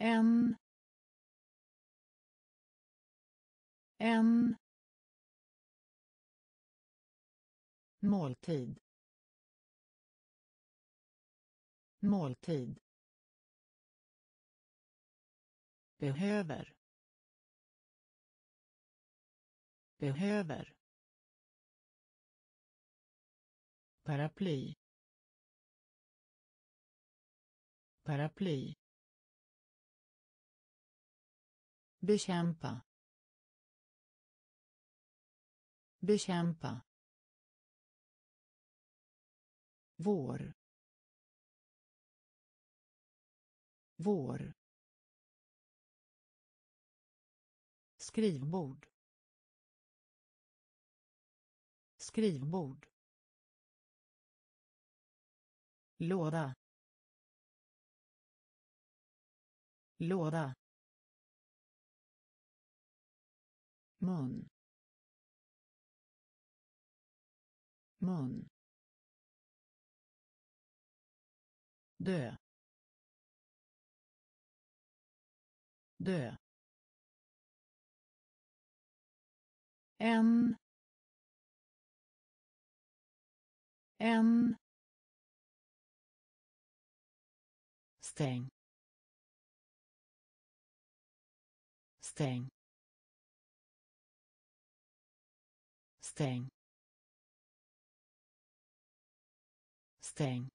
en en. Måltid. Måltid. Behöver. Behöver. Paraply. Paraply. Bekämpa. Bekämpa. Vår. Vår. Skrivbord. Skrivbord låda. Låda. Mun. Mun. Dö. Dö. En. En. Stäng. Stäng. Stäng. Stäng.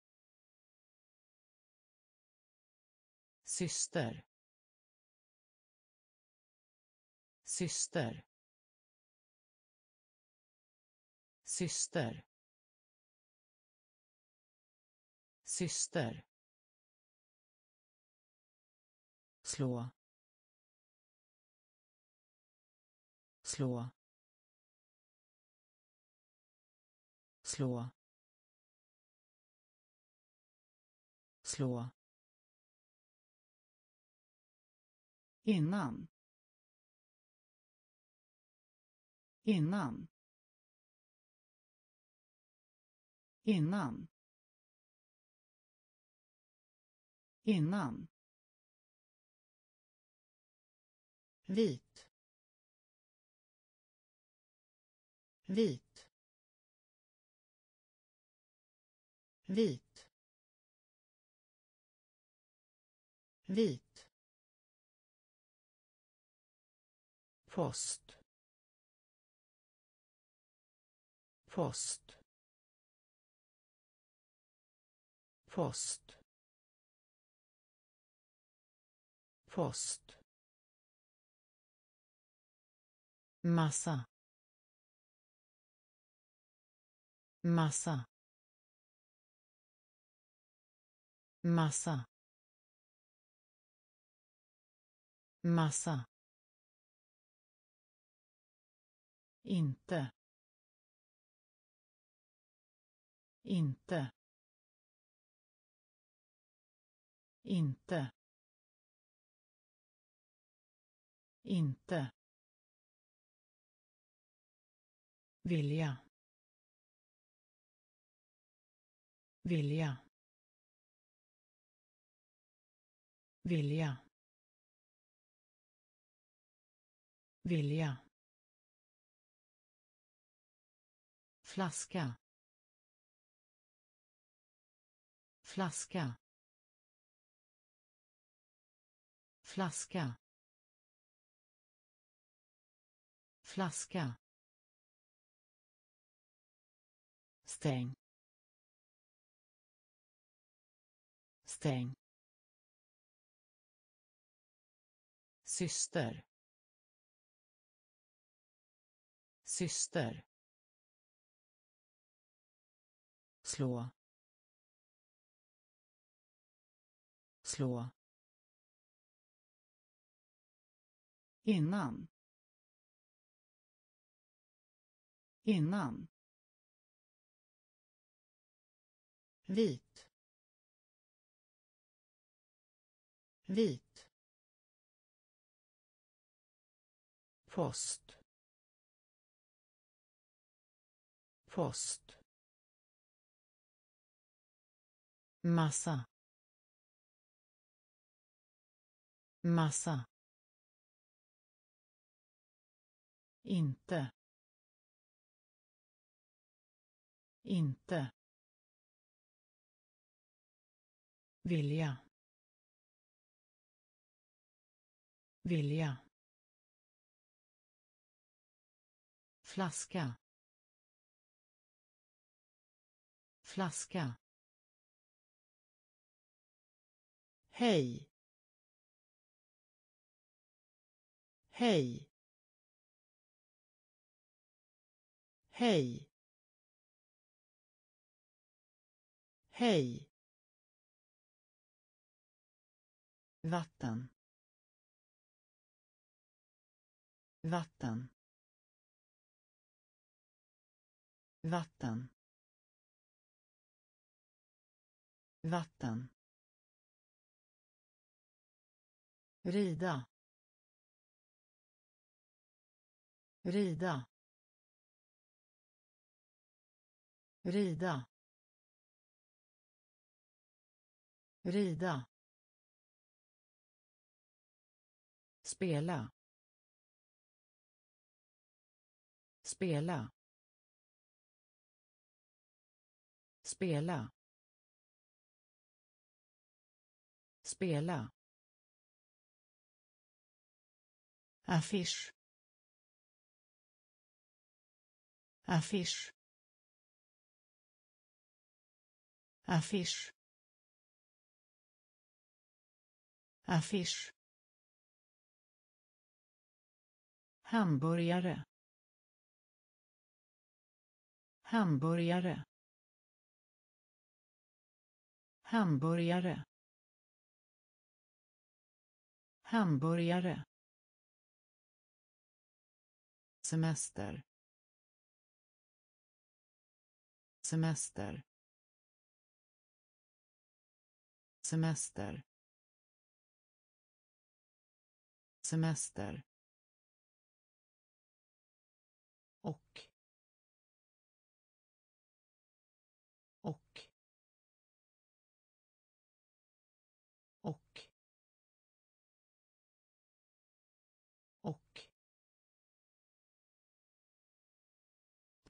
Syster. Syster. Syster. Syster. Slå. Slå. Slå. Slå. Innan. Innan. Innan. Innan. Vit. Vit. Vit. Vit. Post. Post. Post. Post. Massa. Massa. Massa. Massa. Inte. Inte. Inte. Inte. Vilja. Vilja. Vilja. Vilja. Flaska. Flaska. Flaska. Flaska. Stäng. Stäng. Syster. Syster. Slå. Slå. Innan. Innan. Vit. Vit. Post. Post. Massa. Massa. Inte. Inte. Vilja. Vilja. Flaska. Flaska. Hej. Hej. Hej. Hej. Vatten. Vatten. Vatten. Vatten. Rida. Rida. Rida. Rida. Spela. Spela. Spela. Spela. Affisch affisch affisch affisch hamburgare. Hamburgare. Hamburgare. Hamburgare. Semester. Semester. Semester. Semester.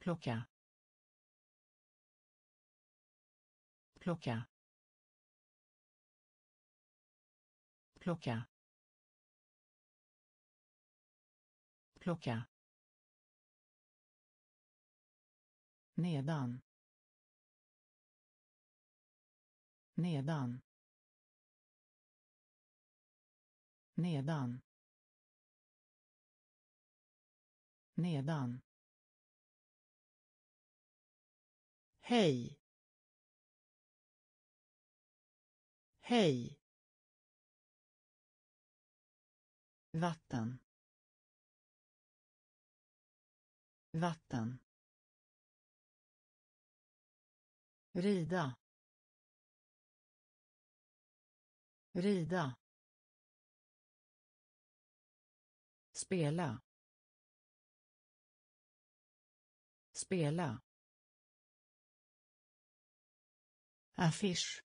Plocka. Plocka. Plocka. Plocka. Nedan. Nedan. Nedan. Nedan. Hej. Hej. Vatten. Vatten. Rida. Rida. Spela. Spela. Affisch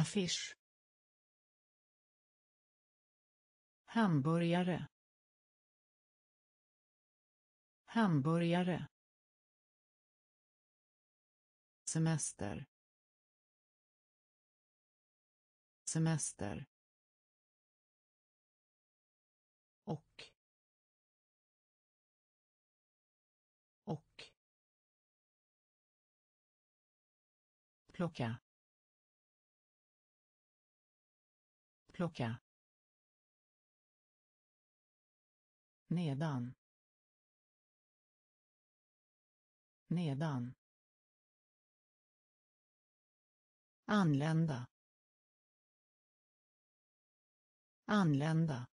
affisch hamburgare. Hamburgare. Semester. Semester. Plocka. Plocka. Nedan. Nedan. Anlända. Anlända.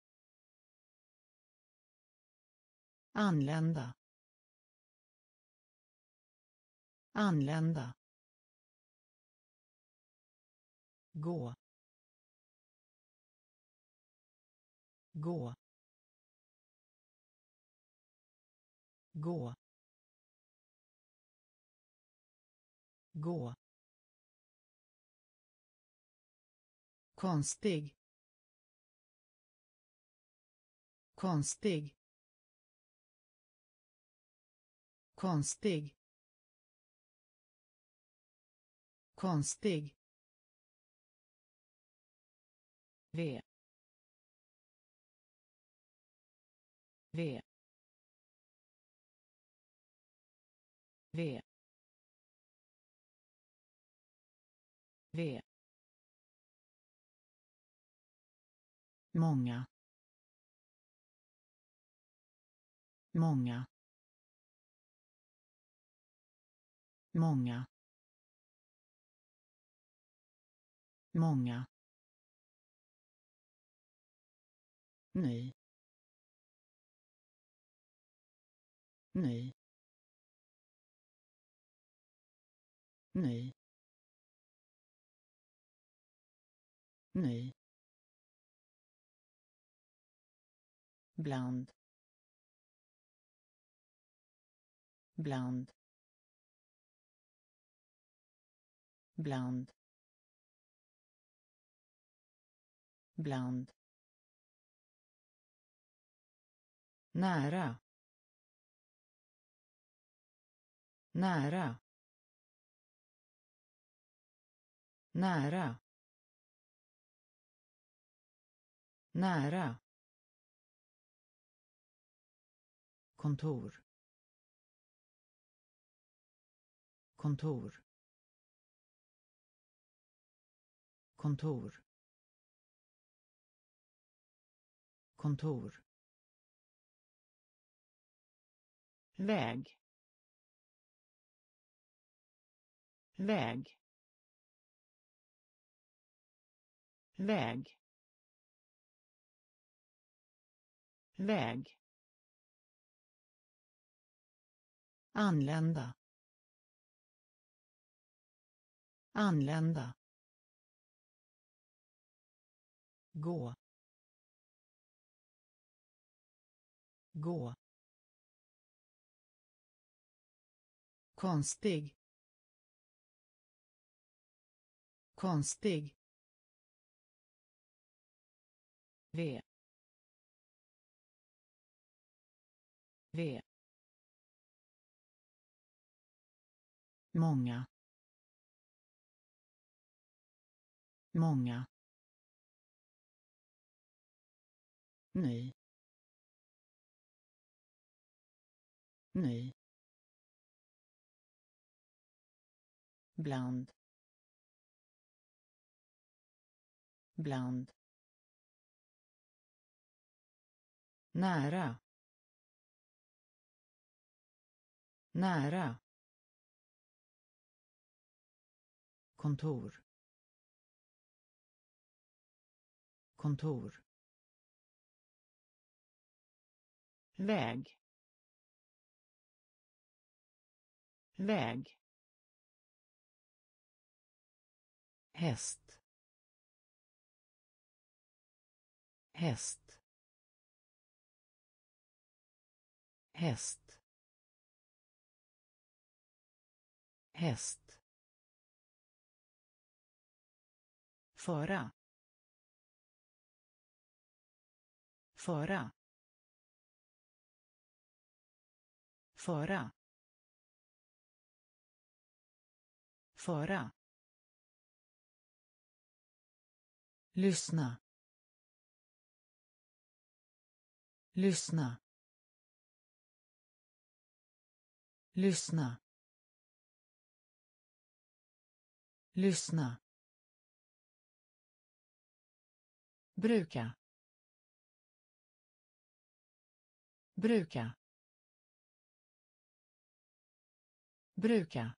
Anlända. Anlända. Gå. Gå. Gå. Gå. Konstig. Konstig. Konstig. Konstig. V V V V Många. Många. Många. Många. Ny ny ny ny bland. Bland. Bland. Bland. Nära. Nära. Nära. Nära. Kontor. Kontor. Kontor. Kontor. Väg. Väg. Väg. Väg. Anlända. Anlända. Gå. Gå. Konstig konstig V V Många. Många. Ny. Ny. Bland. Bland. Nära. Nära. kontor kontor väg väg häst. Häst. Häst. Häst. Föra. Föra. Föra. Föra. Lyssna. Lyssna. Lyssna. Lyssna. Bruka. Bruka. Bruka.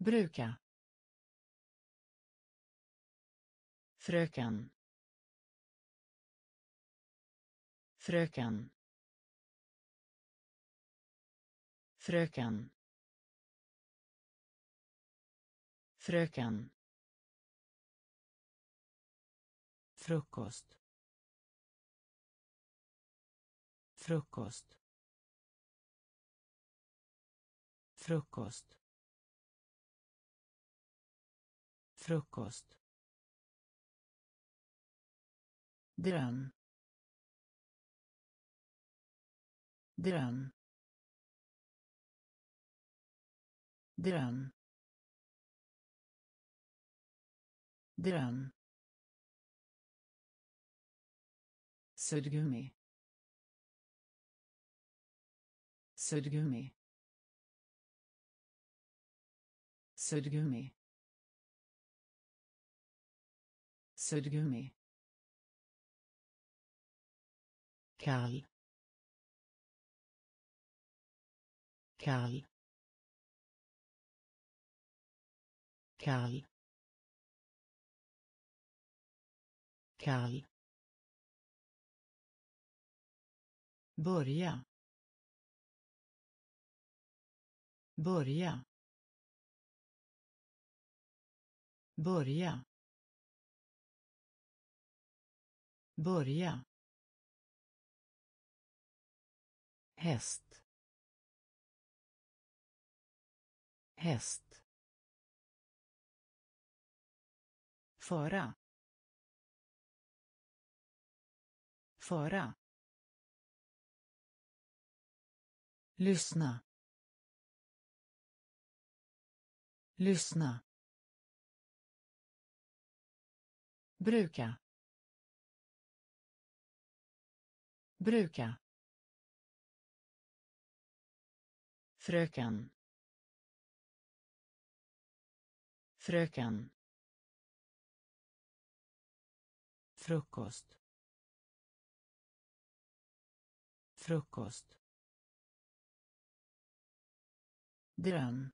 Bruka. Fröken. Fröken. Fröken. Fröken. Frukost. Frukost. Frukost. Frukost. Dröm. Dröm. Dröm. Dröm. Suddgummi suddgummi suddgummi suddgummi kall. Kall. Kall. Kall. Börja. Börja. Börja. Börja. Häst. Häst. Föra. Föra. Lyssna. Lyssna. Bruka. Bruka. Fröken. Fröken. Frukost. Frukost. Dröm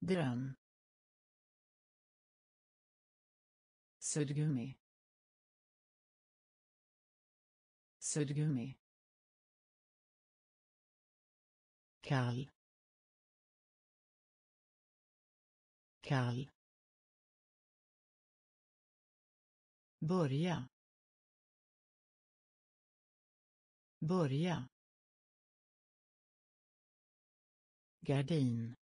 dröm suddgummi. Suddgummi. Kall. Kall. Börja. Börja. Gardin.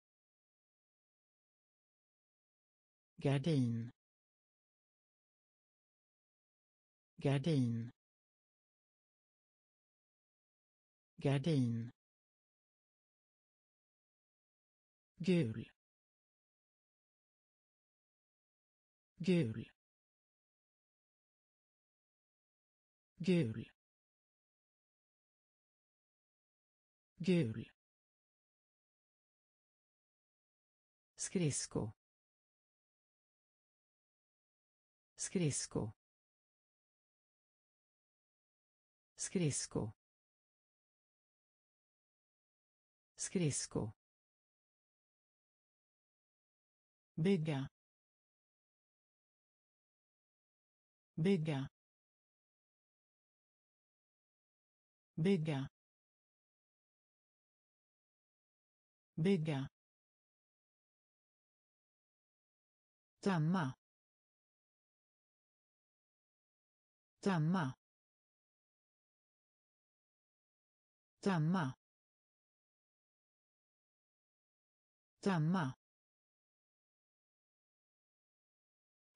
Gardin. Gardin. Gardin. Gul. Gul. Gul. Gul. Skridsko. Skridsko. Skridsko. Skridsko bygga bygga bygga bygga. Tömma tömma. Tömma tömma.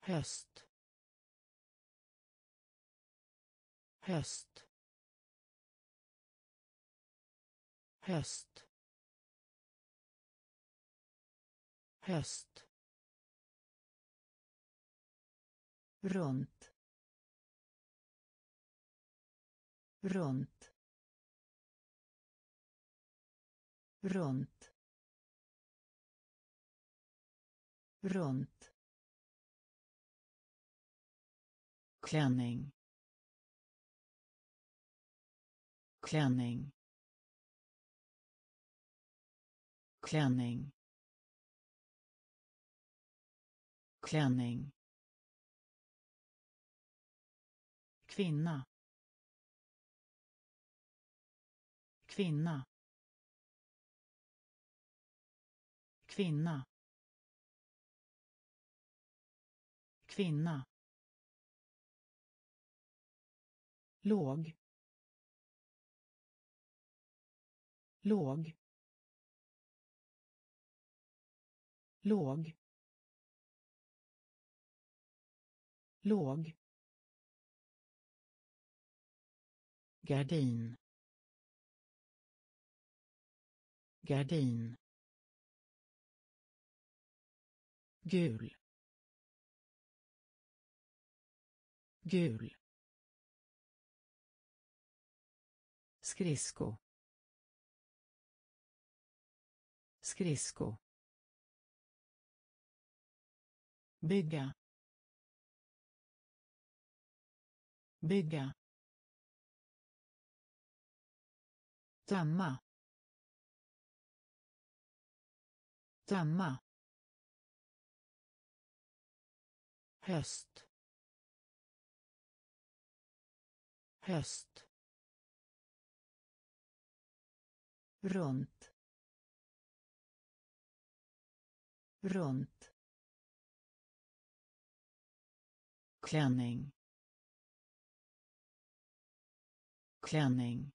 Höst. Höst. Höst. Höst. Runt. Runt. Runt. Runt. Klänning. Klänning. Klänning. Klänning. Kvinna. Kvinna. Kvinna. Kvinna. Låg. Låg. Låg. Låg. Gardin. Gardin. Gul. Gul. Skridsko. Skridsko. Bygga. Bygga. Tömma. Tömma. Höst. Höst. Runt. Runt. Klänning. Klänning.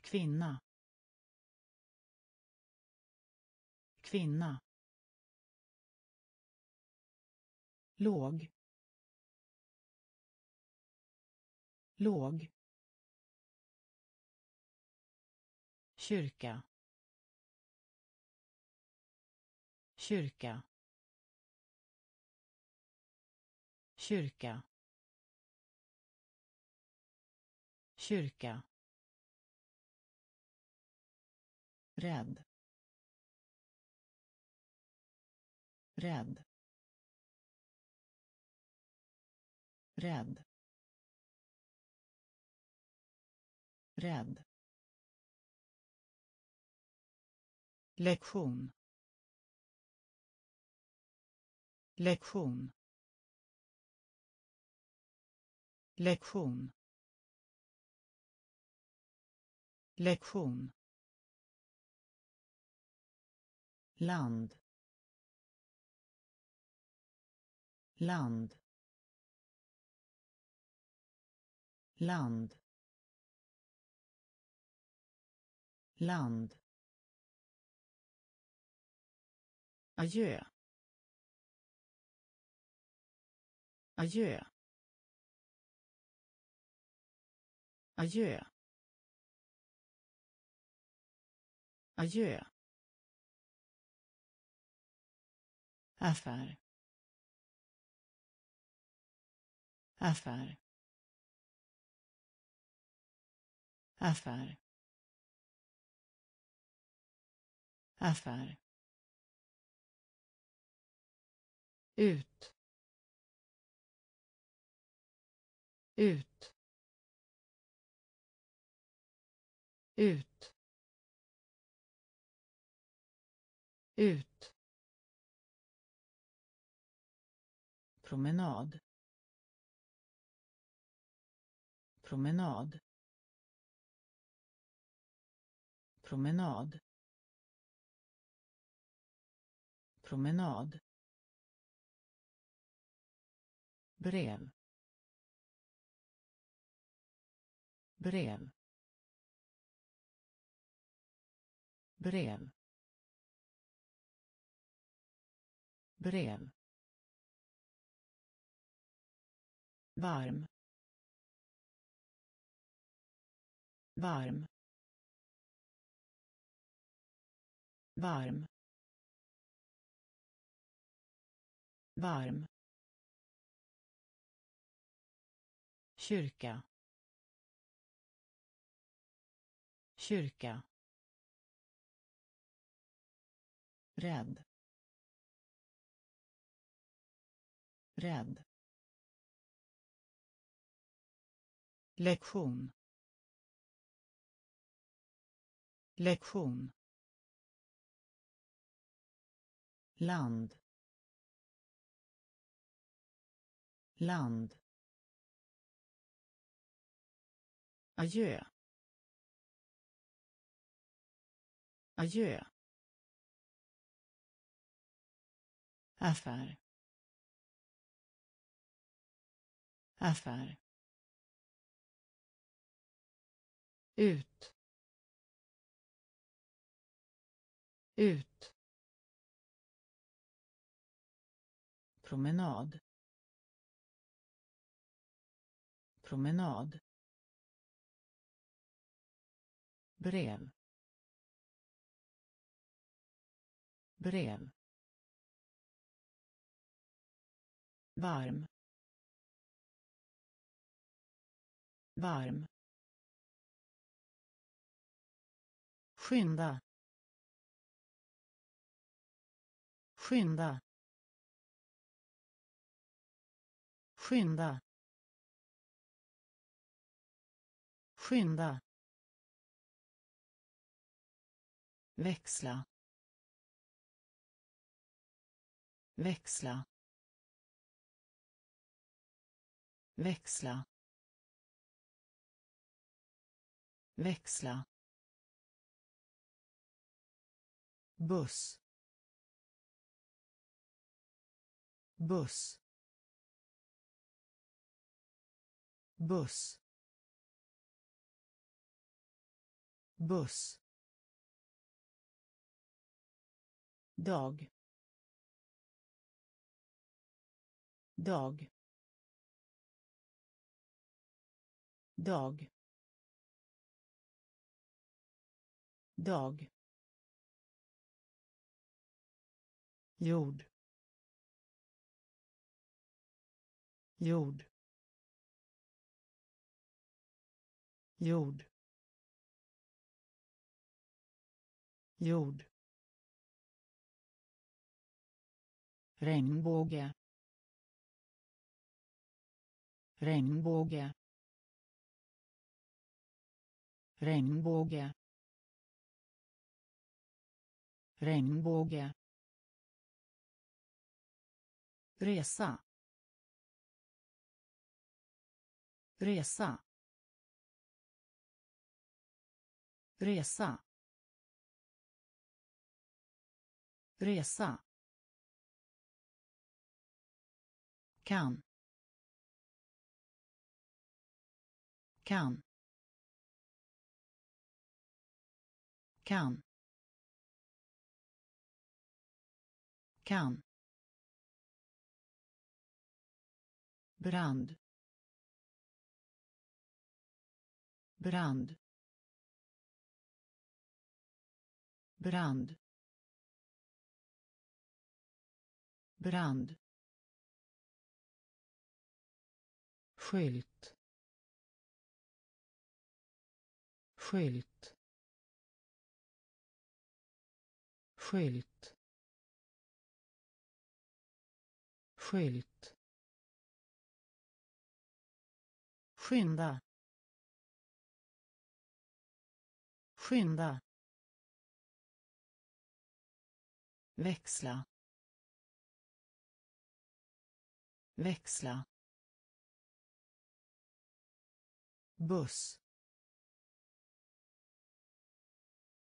Kvinna. Kvinna. Låg. Låg. Kyrka. Kyrka. Kyrka. Kyrka. Rädd. Rädd. Rädd. Rädd. Lektion. Lektion. Lektion. Lektion. Land. Land. Land. Land. Adjö. Adjö. Adjö. Adjö. Affär. Affär. Affär. Affär. Ut. Ut. Ut. Ut. Promenad. Promenad. Promenad. Promenad. Brev. Brev. Brev. Brev. Varm. Varm. Varm. Varm. Kyrka. Kyrka. Rädd. Rädd. Lektion. Lektion. Land. Land. Adjö adjö affär. Affär. Ut. Ut. Promenad. Promenad. Brev. Brev. Varm. Varm. Skynda. Skynda. Skynda. Skynda. Växla. Växla. Växla. Växla. Buss. Buss. Buss. Buss. Dag. Dag. Dag. Dag. Jord. Jord. Jord. Jord. Regnbåge. Regnbåge. Regnbåge. Regnbåge. Resa. Resa. Resa. Resa. Kan. Kan. Kan. Kan. Brand. Brand. Brand. Brand. Skylt. Skylt. Skylt. Skylt. Skynda. Skynda. Växla. Växla. Buss.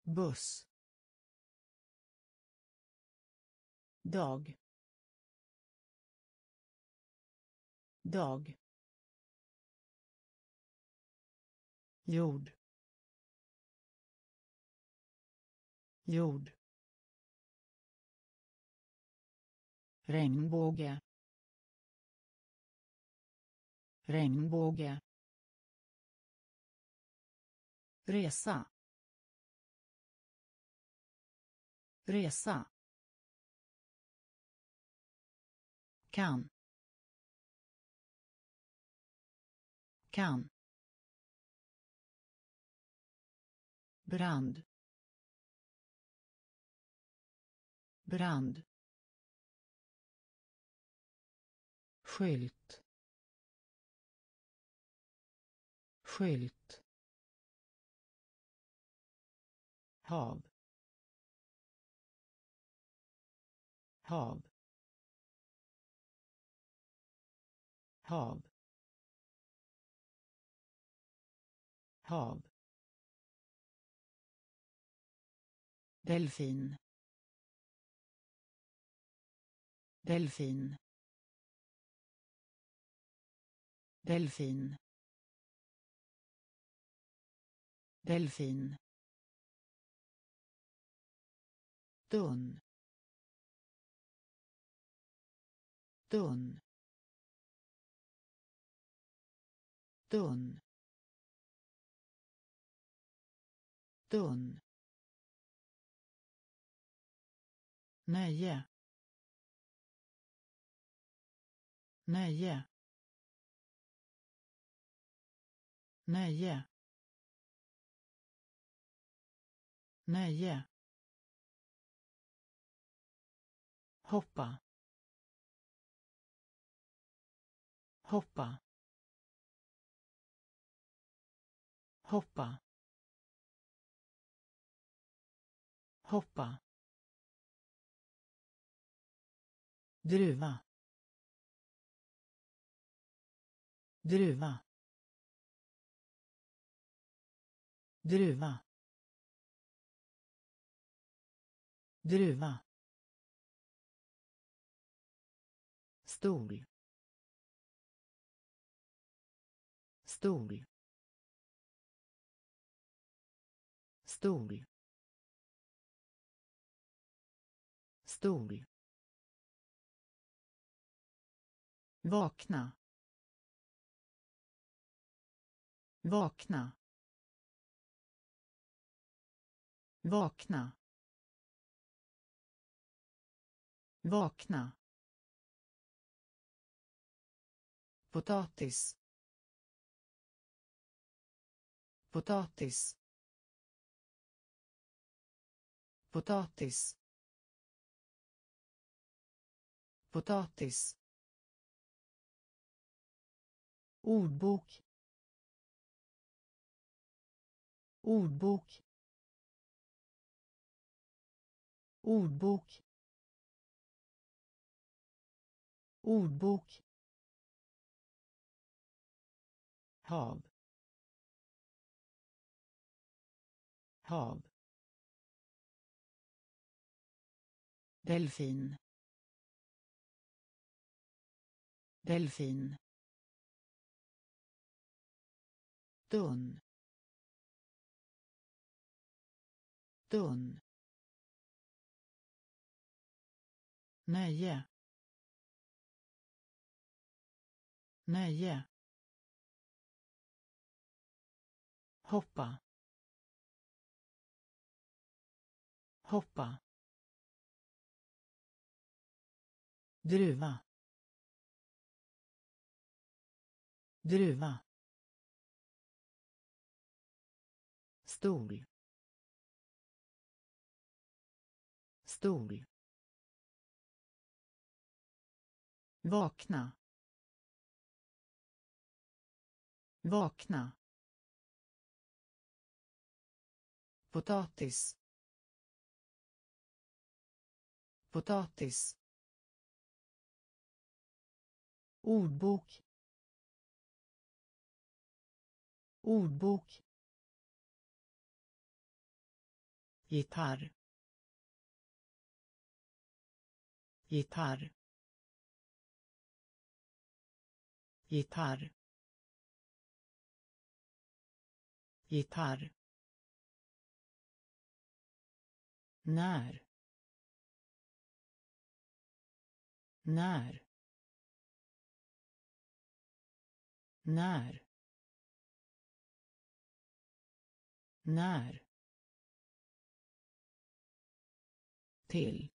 Buss. Dag. Dag. Jord. Jord. Regnbåge. Regnbåge resa. Resa. Kan. Kan. Brand. Brand. Skylt. Skylt. Hav. Hav. Hav. Hav. Delfin. Delfin. Delfin. Delfin tunn tunn tunn tunn nöje. Nöje. Nöje. Nöje. Hoppa. Hoppa. Hoppa. Hoppa. Druva. Druva. Druva. Druva. Stol. Stol. Stol. Stol. Vakna. Vakna. Vakna. Vakna. Potatis. Potatis. Potatis. Potatis. Ordbok. Ordbok. Ordbok. Ordbok. Hav. Hav. Delfin. Delfin. Tunn tunn nöje. Nöje. Hoppa. Hoppa. Druva. Druva. Stol. Stol. Vakna. Vakna. Potatis. Potatis. Ordbok. Ordbok. Gitarr. Gitarr. Gitarr. Gitarr. När? När? När? När? Till.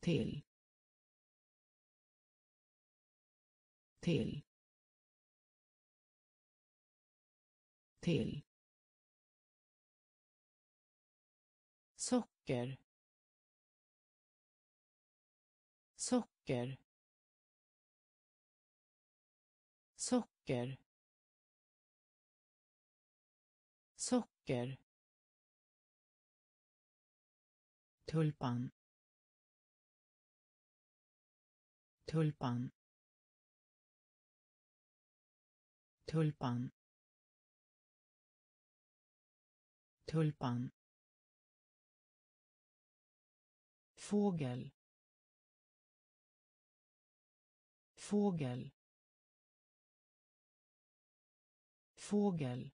Till. Till. Till. Socker. Socker. Socker. Socker. Tulpan. Tulpan. Tulpan. Tulpan. Fågel. Fågel. Fågel.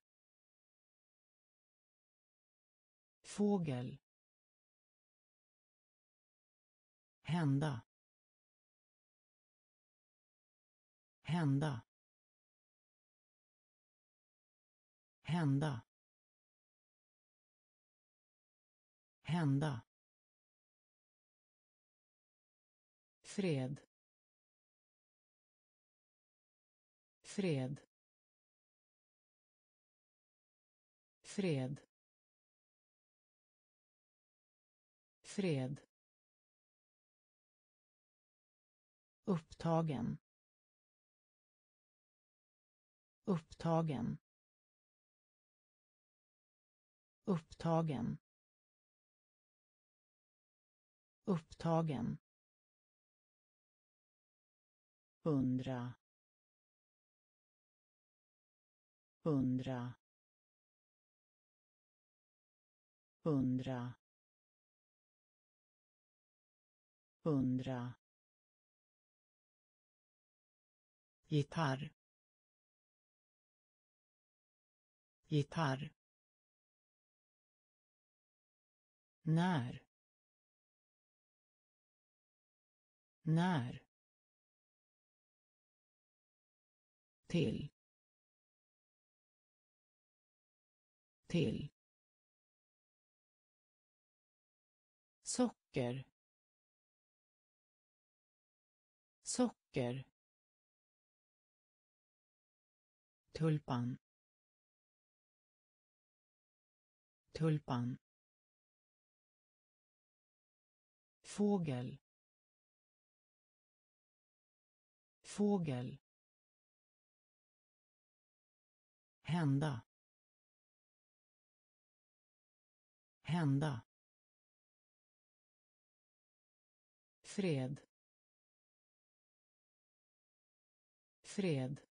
Fågel. Hända. Hända. Hända. Hända. Fred. Fred. Fred. Fred. Upptagen. Upptagen. Upptagen. Upptagen hundra hundra hundra hundra. Gitarr. Gitarr. När. När. Till till. Socker. Socker. Tulpan. Tulpan. Fågel. Fågel. Hända. Hända. Fred. Fred.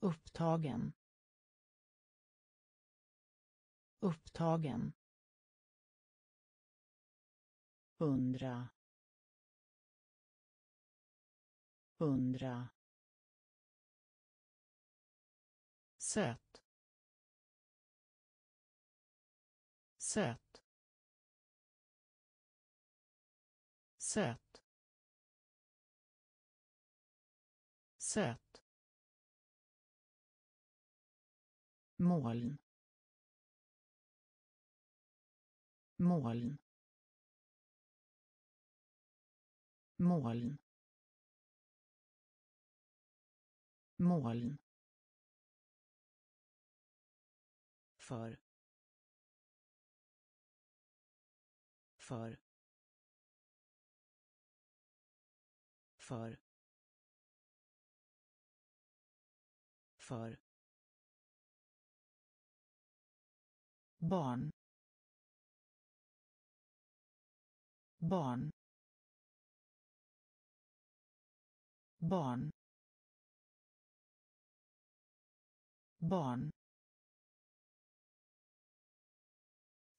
Upptagen. Upptagen. Hundra. Hundra. Söt. Söt. Söt. Söt. Moln. Moln. Moln. Moln. För för för för. Barn. Barn. Barn. Barn.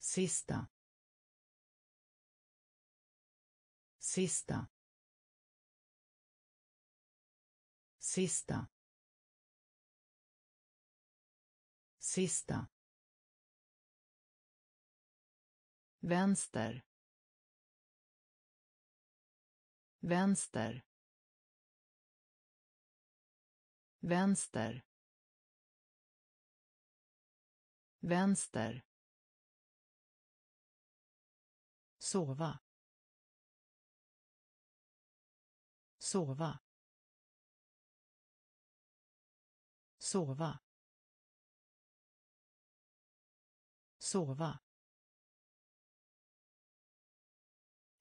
Sista. Sista. Sista. Sista. Vänster. Vänster. Vänster. Vänster. Sova. Sova. Sova. Sova.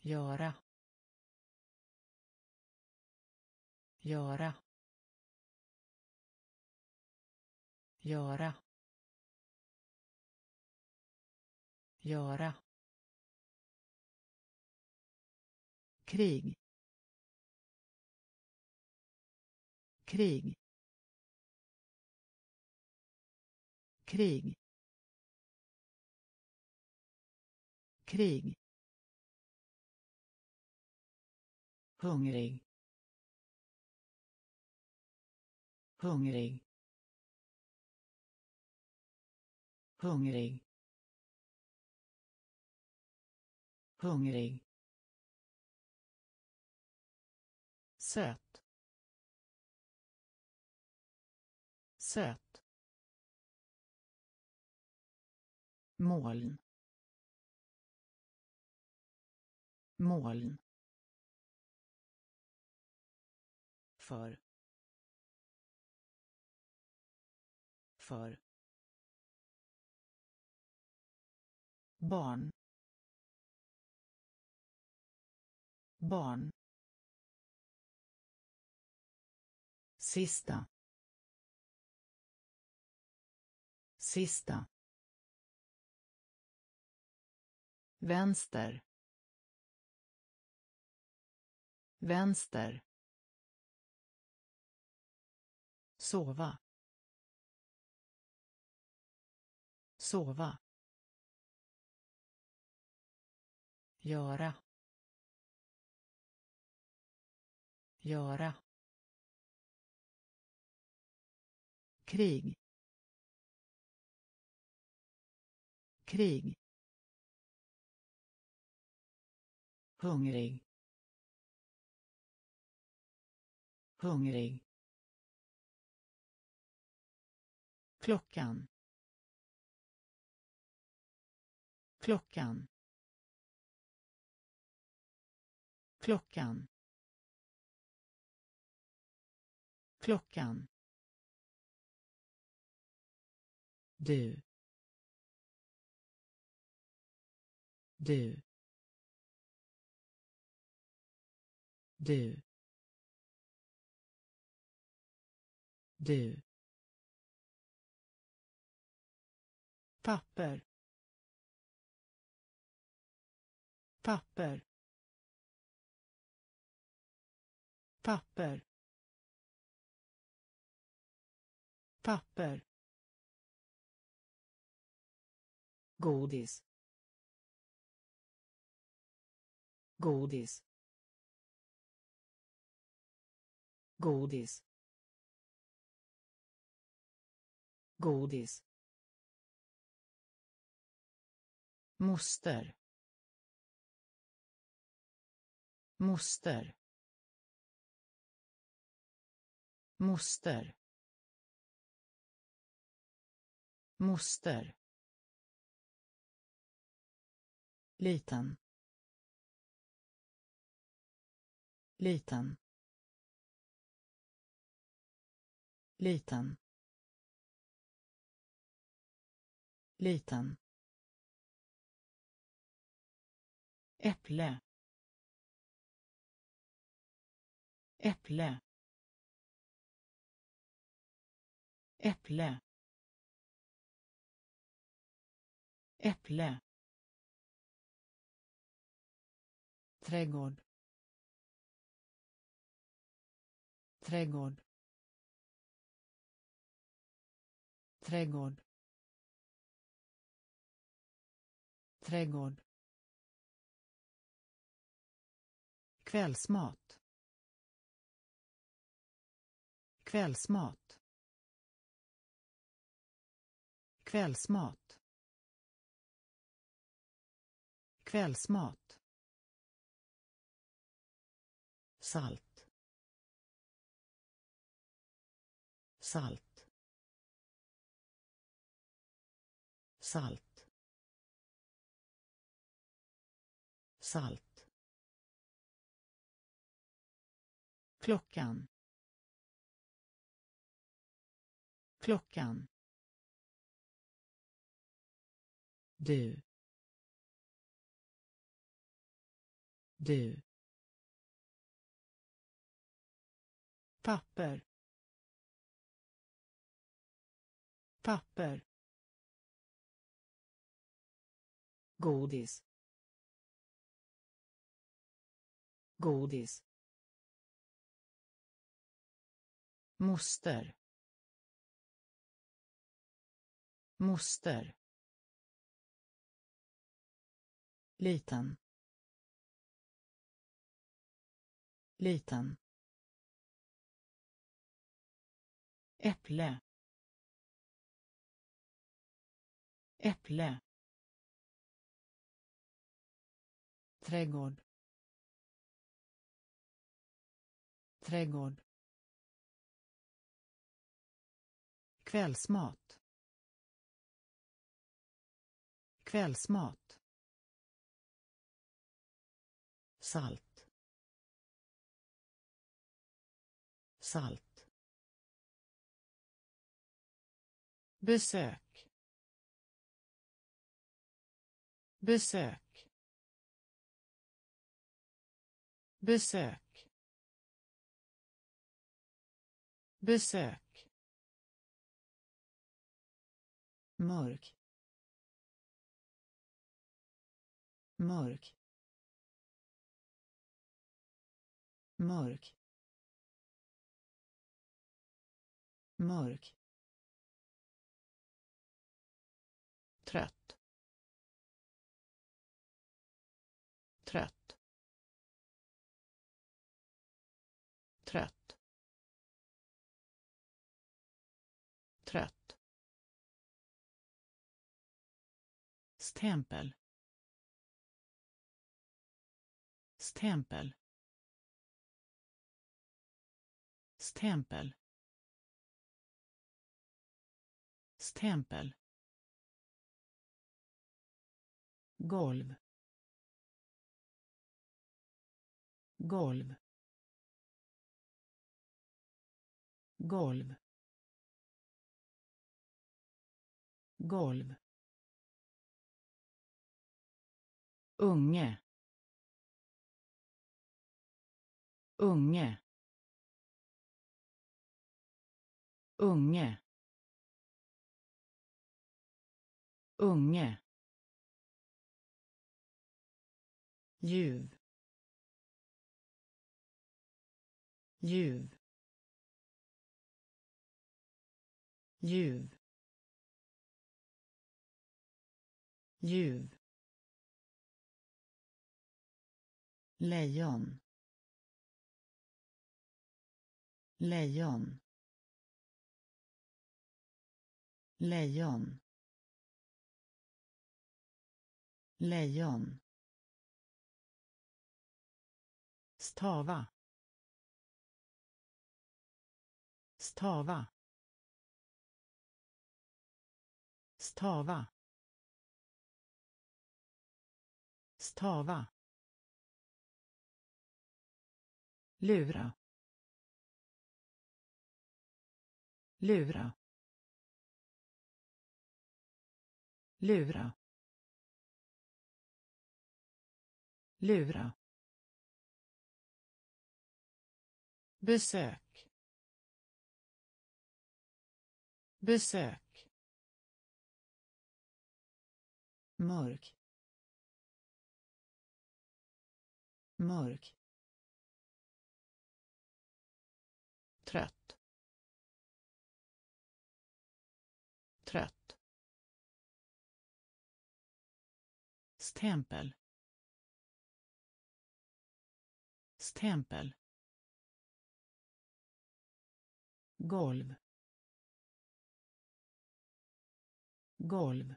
Göra. Göra. Göra. Göra. Krig. Krig. Krig. Krig. Hungrig. Hungrig. Hungrig. Hungrig. Söt. Söt. Moln. Moln. För. För. Barn. Barn. Sista. Sista. Vänster. Vänster. Sova. Sova. Göra. Göra. Krig. Krig. Hungrig. Hungrig. Klockan. Klockan. Klockan. Klockan. Du. Du. Du. Du. Papper. Papper. Papper. Papper. Godis. Godis. Godis. Godis. Moster. Moster. Moster. Moster. Liten. Liten. Liten. Liten. Äpple. Äpple. Äpple. Äpple. Trädgård. Trädgård. Trädgård. Trädgård. Kvällsmat. Kvällsmat. Kvällsmat. Kvällsmat. Salt. Salt. Salt. Salt. Klockan. Klockan. Du. Du. Papper. Papper. Godis. Godis. Moster. Moster. Liten. Liten. Äpple. Äpple. Trädgård. Trädgård. Kvällsmat. Kvällsmat. Salt. Salt. Besök. Besök. Besök. Besök. Mörk. Mörk. Mörk. Mörk. Stämpel. Stämpel. Stämpel. Stämpel. Golv. Golv. Golv. Golv. Unge. Unge. Unge. Unge. Ljuv ljuv ljuv ljuv lejon. Lejon. Lejon. Lejon. Stava. Stava. Stava. Stava. Lura. Lura. Lura. Lura. Besök. Besök. Mörk. Mörk. Stämpel. Stämpel. Golv. Golv.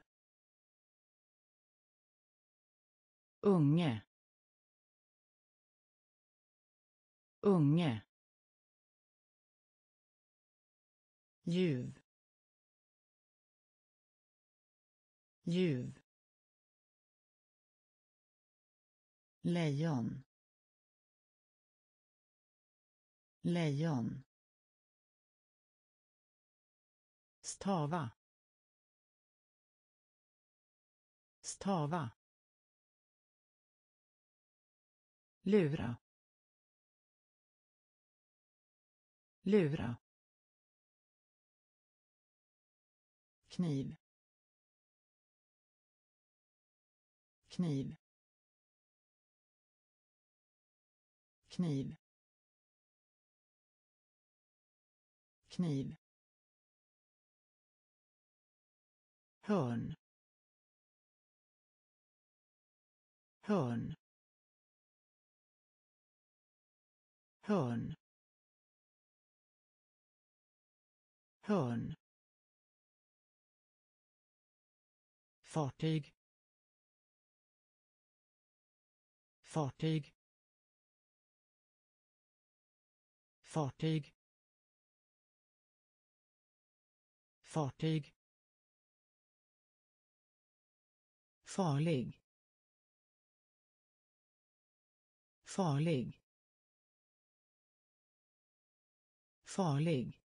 Unge. Unge. Ljuv. Ljuv. Lejon. Lejon. Stava. Stava. Lura. Lura. Kniv. Kniv. Kniv. Kniv. Hörn. Hörn. Hörn. Hörn. Fartyg. Fartyg. Fartyg. Fartyg. Farlig. Farlig. Farlig.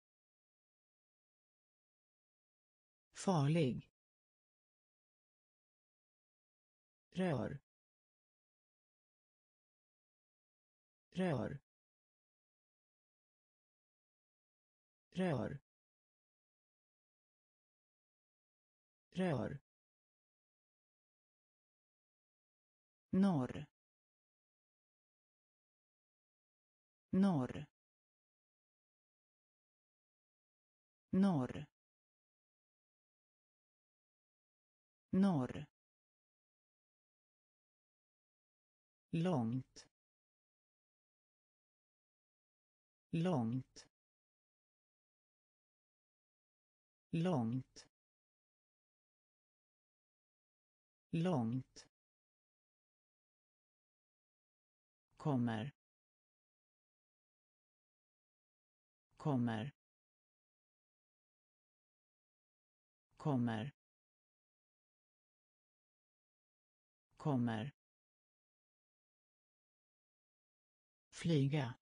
Farlig. Rör. Rör. Rör. Rör. Norr. Norr. Norr. Norr. Långt. Långt. Långt. Långt. Kommer. Kommer. Kommer. Kommer. Flyga.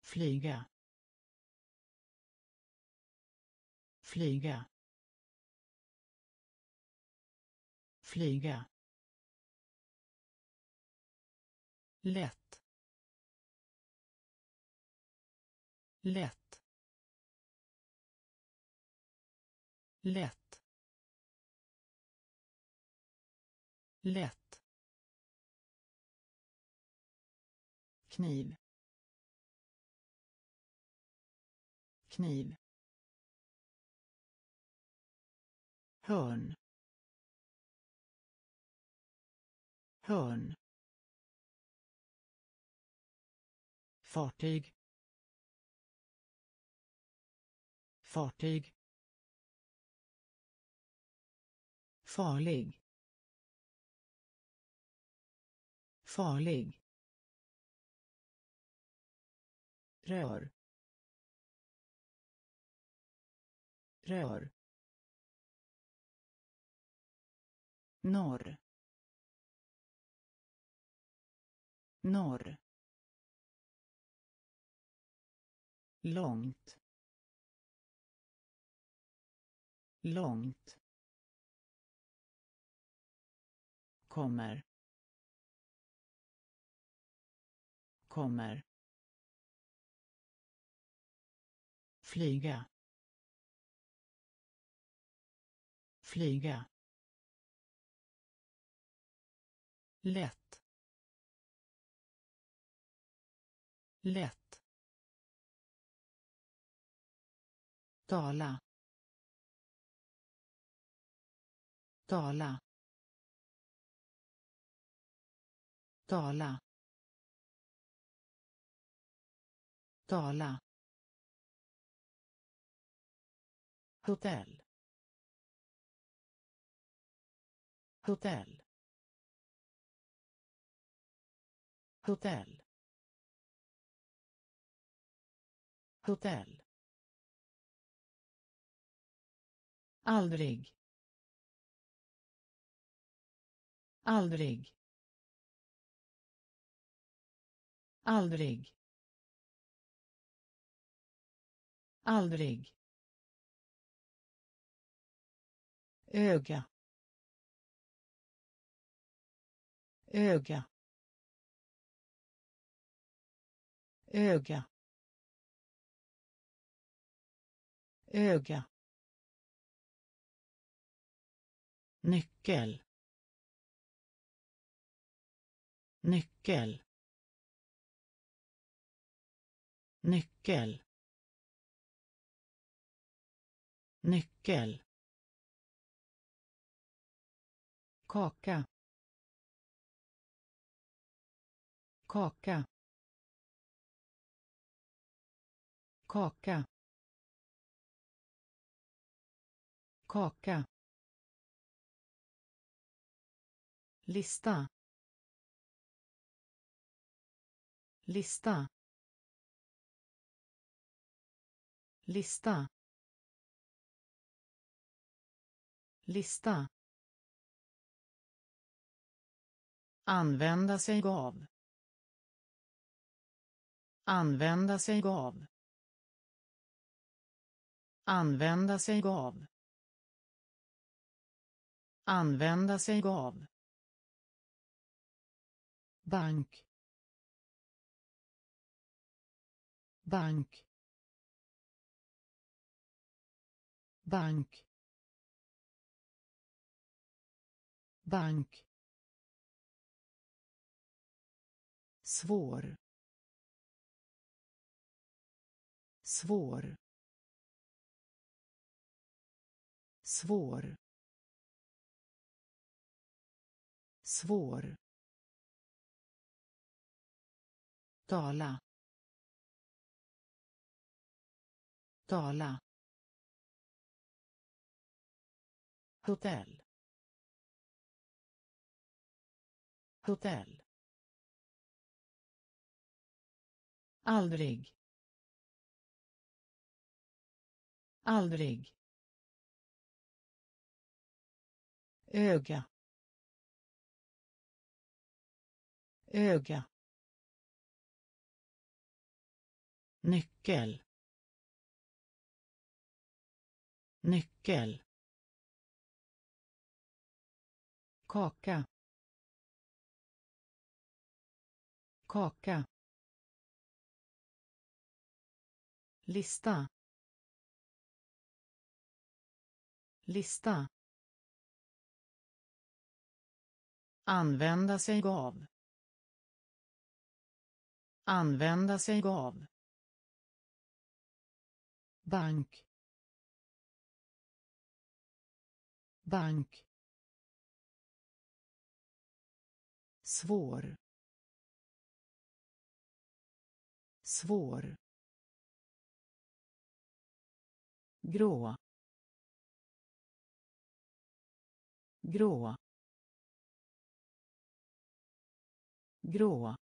Flyga. Flyga. Flyga. Lätt. Lätt. Lätt. Lätt. Kniv. Kniv. Hörn hörn fartyg. Fartyg. Farlig. Farlig. Rör. Rör. Norr. Norr. Långt. Långt. Kommer. Kommer. Flyga. Flyga. Lätt. Lätt. Tala. Tala. Tala. Tala. Hotell. Hotell. Hotell. Hotell. Aldrig. Aldrig. Aldrig. Aldrig. Öga. Öga. Öga. Öga. Nyckel. Nyckel. Nyckel. Nyckel. Kaka. Kaka. Kaka. Kaka. Lista. Lista. Lista. Lista. Använda sig av. Använda sig av använda sig av. Använda sig av. Bank. Bank. Bank. Bank. Svår. Svår. Svår. Svår. Tala. Tala. Hotell. Hotell. Aldrig. Aldrig. Öga. Öga. Nyckel. Nyckel. Kaka. Kaka. Lista. Lista. Använda sig av. Använda sig av. Bank. Bank. Svår. Svår. Grå. Grå. Grå.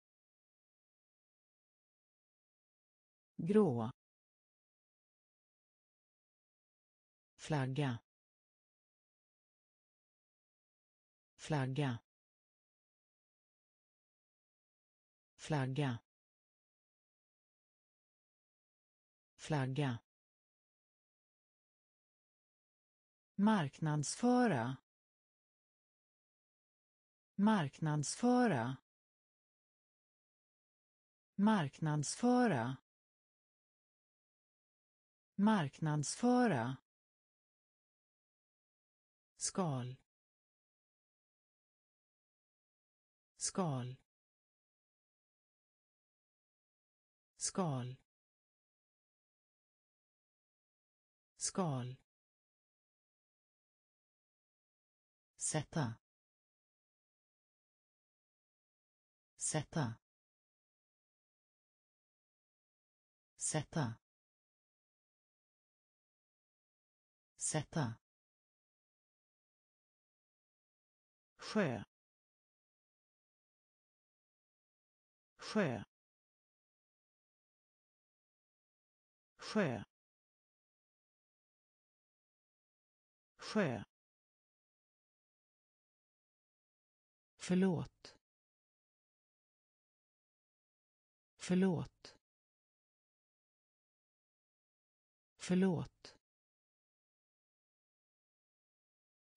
Grå. Flagga. Flagga. Flagga. Flagga. Marknadsföra. Marknadsföra marknadsföra. Marknadsföra. Skal. Skal. Skal. Skal. Sätta sätta sätta. Sätta. Sjö. Sjö. Sjö. Sjö. Förlåt. Förlåt. Förlåt.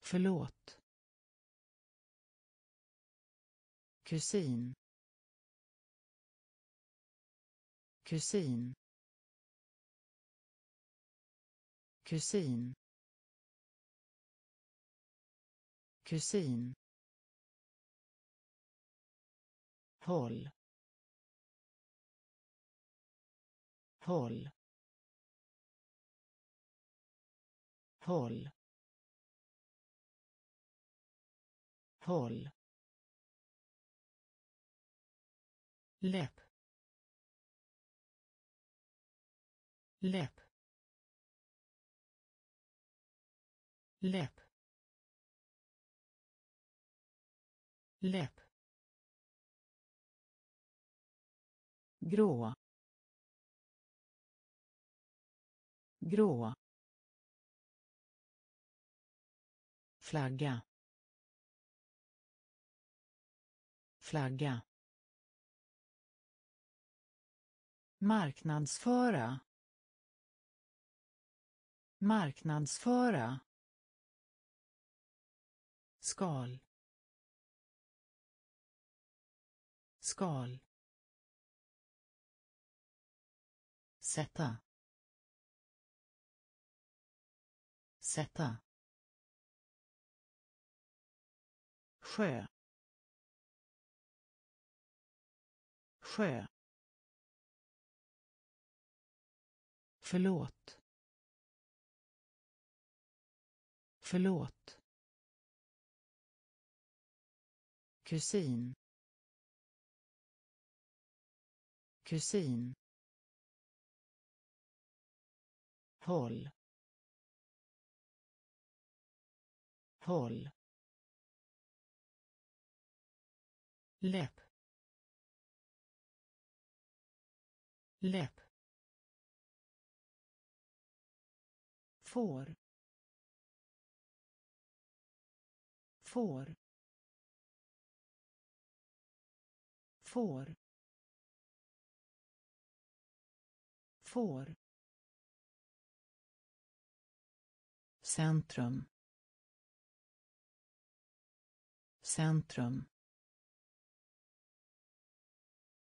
Förlåt. Kusin. Kusin. Kusin. Kusin. Håll. Håll. Håll. Håll. Läpp. Läpp. Läpp. Läpp. Grå. Grå. Flagga. Flagga. Marknadsföra. Marknadsföra. Skal. Skal. Sätta. Sätta. Sjö. Sjö. Förlåt. Förlåt. Kusin. Kusin. Håll. Håll. Läpp. Läpp. Får. Får. Får. Får. Centrum. Centrum.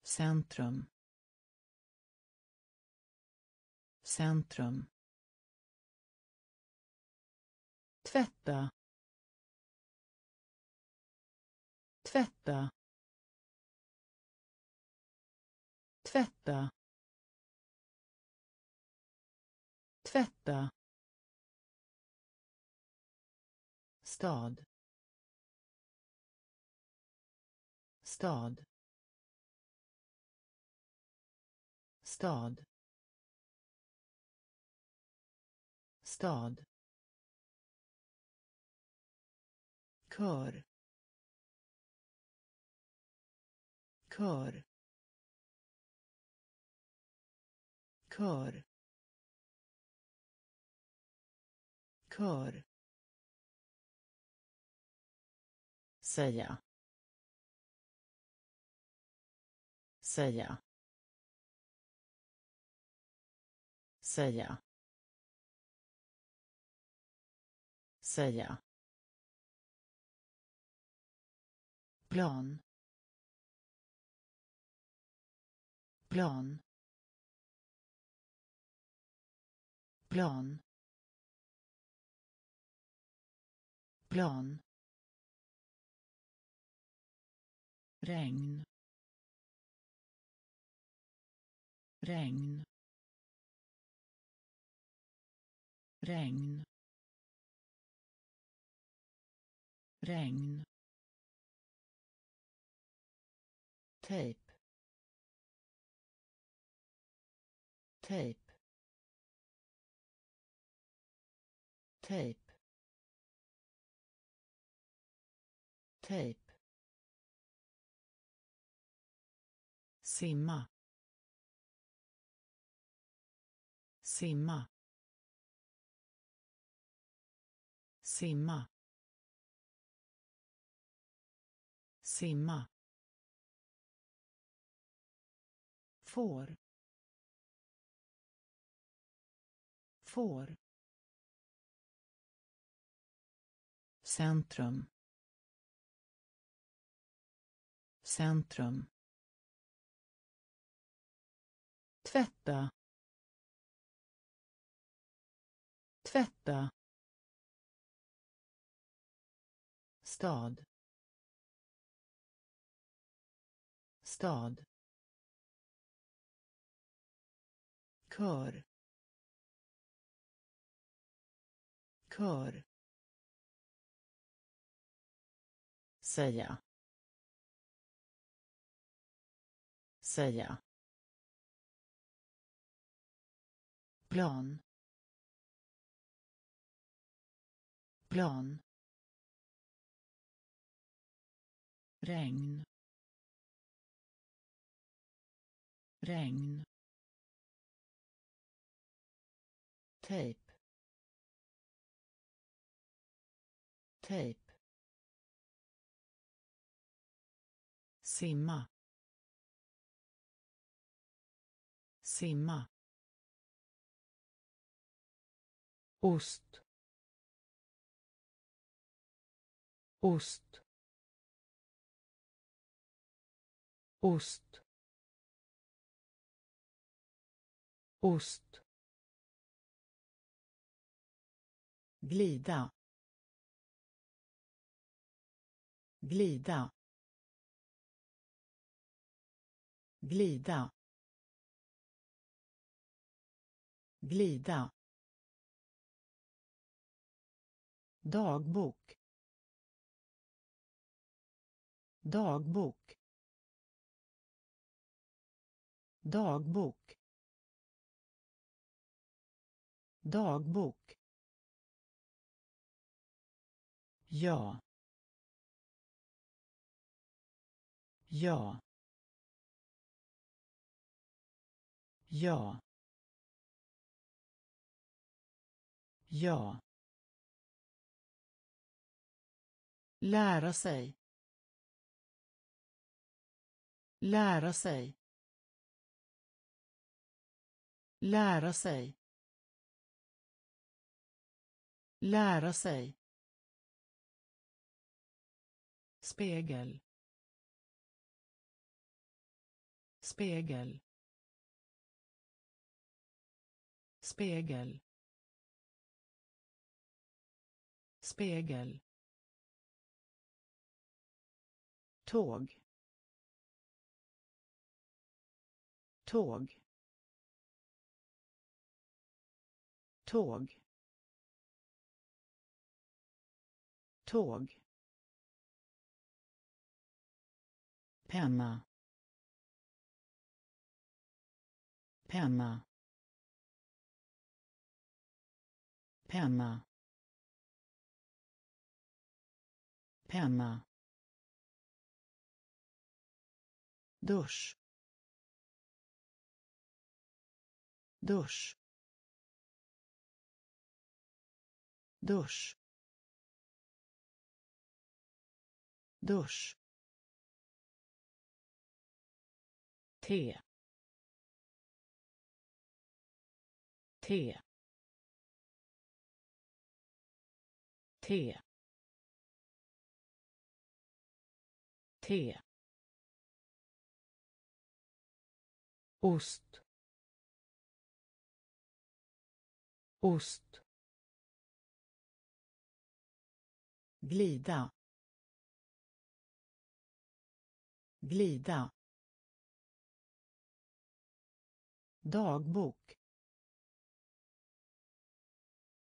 Centrum. Centrum. Tvätta. Tvätta. Tvätta. Tvätta. Stad. Stad. Stad. Stad. Kör. Kör. Kör. Kör. Säga. Säga. Säga. Säga. Plan. Plan. Plan. Plan. Regn. Regn. Regn. Regn. Tejp tejp tejp tejp simma. Simma. Simma. Simma. Får. Får. Centrum. Centrum. Tvätta. Tvätta. Stad. Stad. Kör. Kör. Säga. Säga. Plan. Plan. Regn. Regn. Tejp tejp simma. Simma. Ost. Ost. Ost. Ost. Glida. Glida. Glida. Glida. Dagbok. Dagbok. Dagbok. Dagbok. Ja. Ja. Ja. Ja. Lära sig. Lära sig. Lära sig. Lära sig. Spegel. Spegel. Spegel. Spegel. tåg tåg tåg. Tåg. Penna. Penna. Penna. Penna. Dusch. Dusch. Dusch. Dusch. Te. Te. Te. Te. Ost. Ost. Glida. Glida. Dagbok.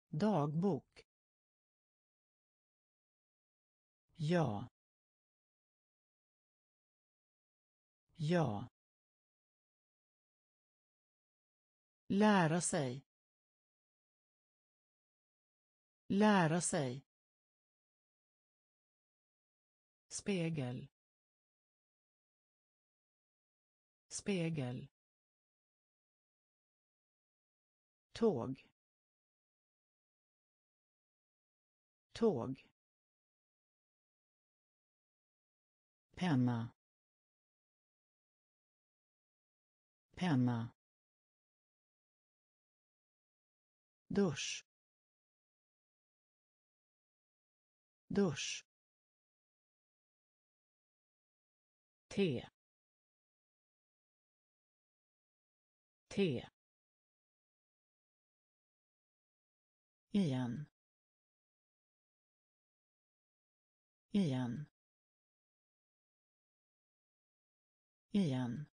Dagbok. Ja. Ja. Lära sig. Lära sig. Spegel. Spegel. Tåg. Tåg. penna penna dusch dusch T. te igen. Igen. Igen.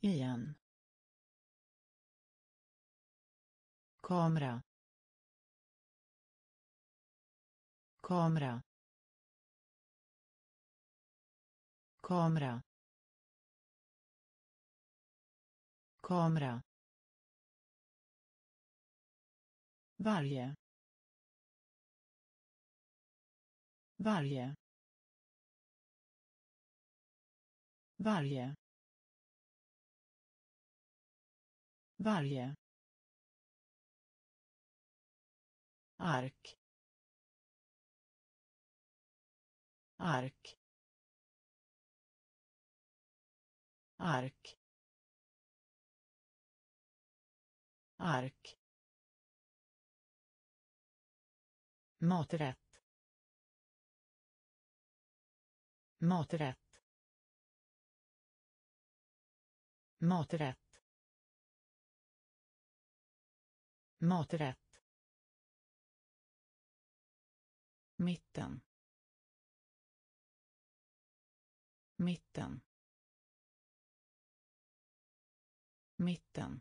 Igen. Kamera. Kamera. Kamera. Kamera. Varje varje varje varje ark. Ark ark ark maträtt maträtt maträtt maträtt mitten mitten. Mitten.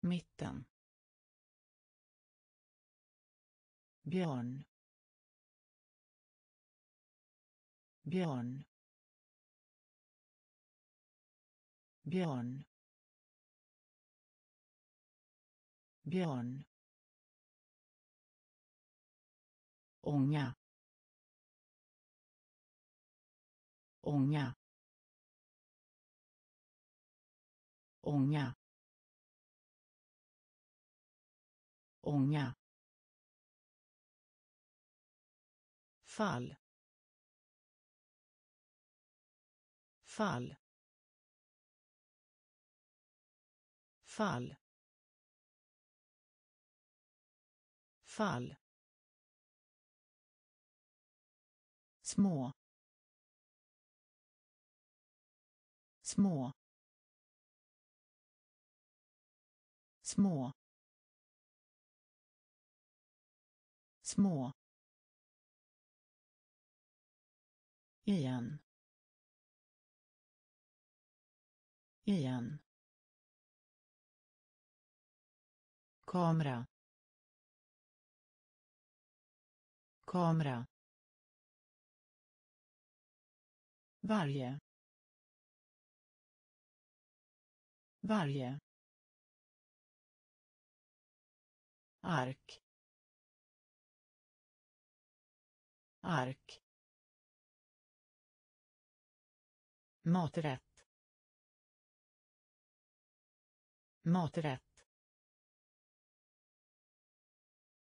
Mitten. Björn. Björn. Björn. Björn. Ånga. Ånga. Ånga. Ånga. Fall. Fall. Fall. Fall. Små. Små. Små. Små. Igen. Igen. Kamera. Kamera. Varje. Varje. Ark ark maträtt maträtt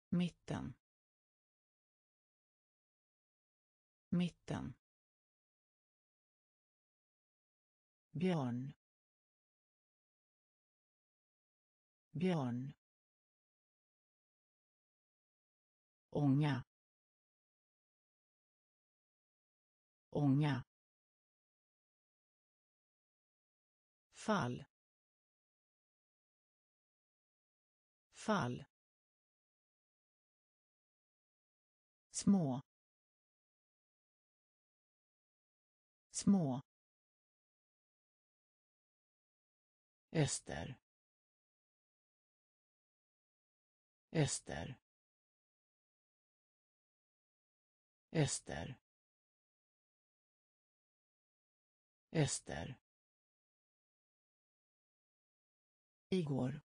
mitten mitten björn björn ånga. Ånga. Fall. Fall. Små. Små. Öster. Öster. Öster Öster igår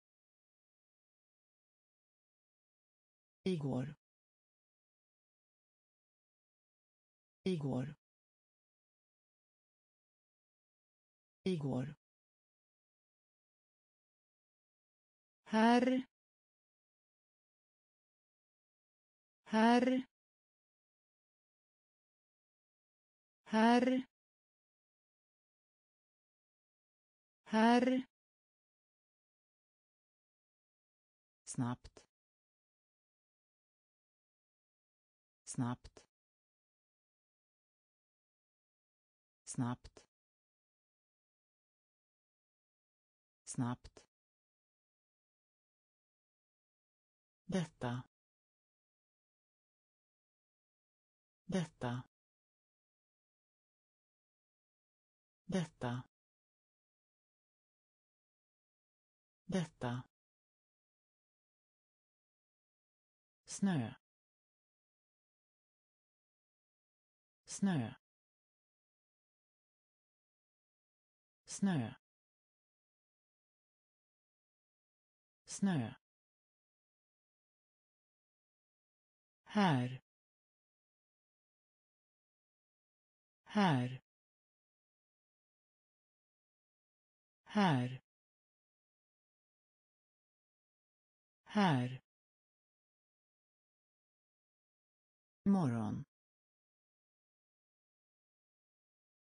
igår igår igår herr. Herr. Herr herr snabbt. Snabbt. Snabbt. Snabbt. Detta. Detta. Detta. Detta. Snö. Snö. Snö. Snö. Här. Här. Här. Här. Morgon.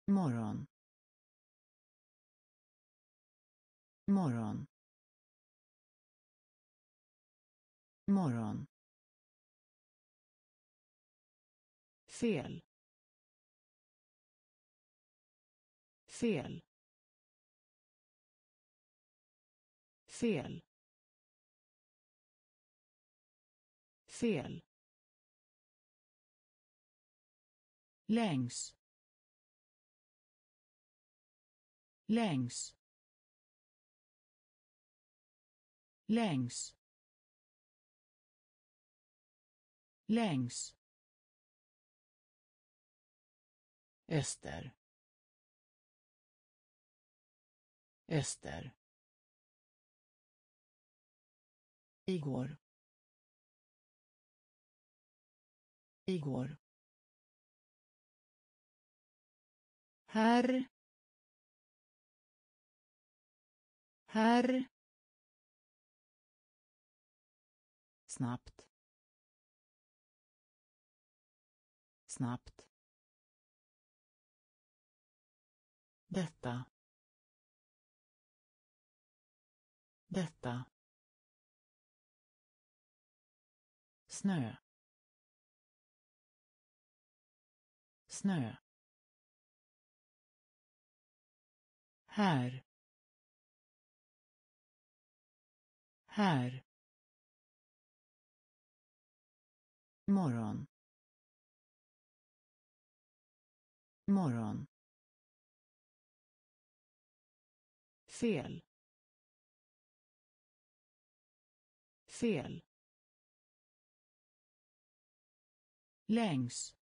Morgon. Morgon. Morgon. Fel. Fel. Fel. Fel. Längs. Längs. Längs. Längs. Öster. Öster. Igår. Igår. Här. Här. Snabbt. Snabbt. Detta. Detta. Snö. Snö. Här. Här. Morgon. Morgon. Fel. Fel. Längs.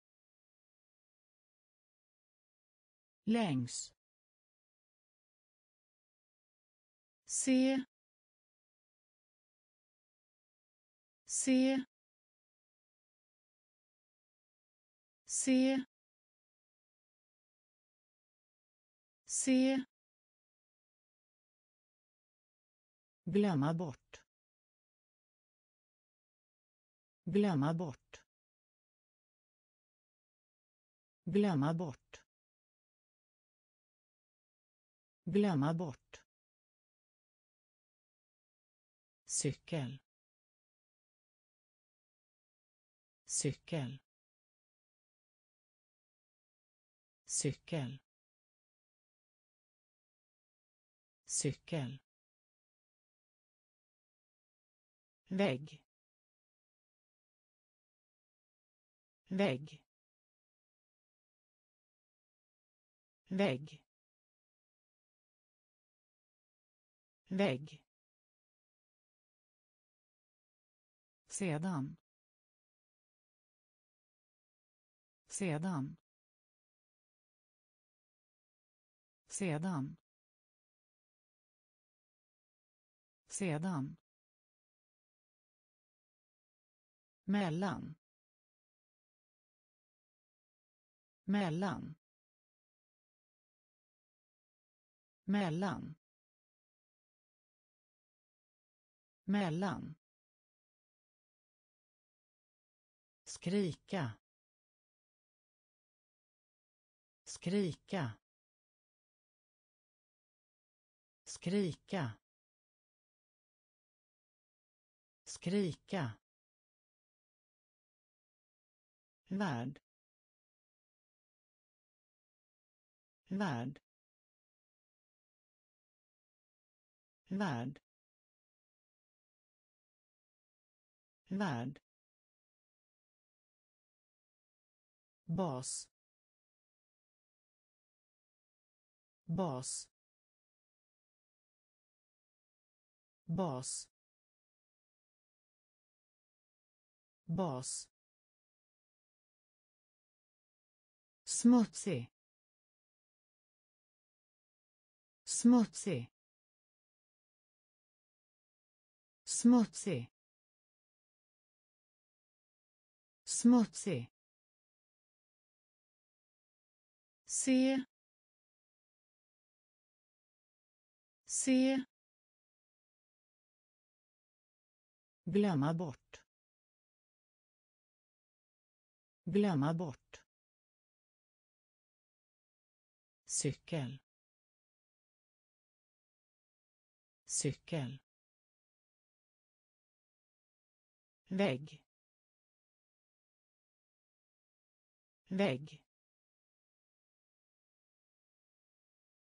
Längs. Se. Se. Se. Se. Glömma bort. Glömma bort. Glömma bort. Glömma bort. Cykel. Cykel. Cykel. Cykel. Vägg. Vägg. Vägg. Vägg. Sedan. Sedan. Sedan. Sedan. Mellan. Mellan. Mellan. Mellan. Skrika. Skrika. Skrika. Skrika. Värld. Värld. Värld värld bas. Bas. Bas. Bas. Smutsig. Smutsig smutsig. Smutsig. Se. Se. Glömma bort. Glömma bort. Cykel. Cykel. Vägg. Vägg.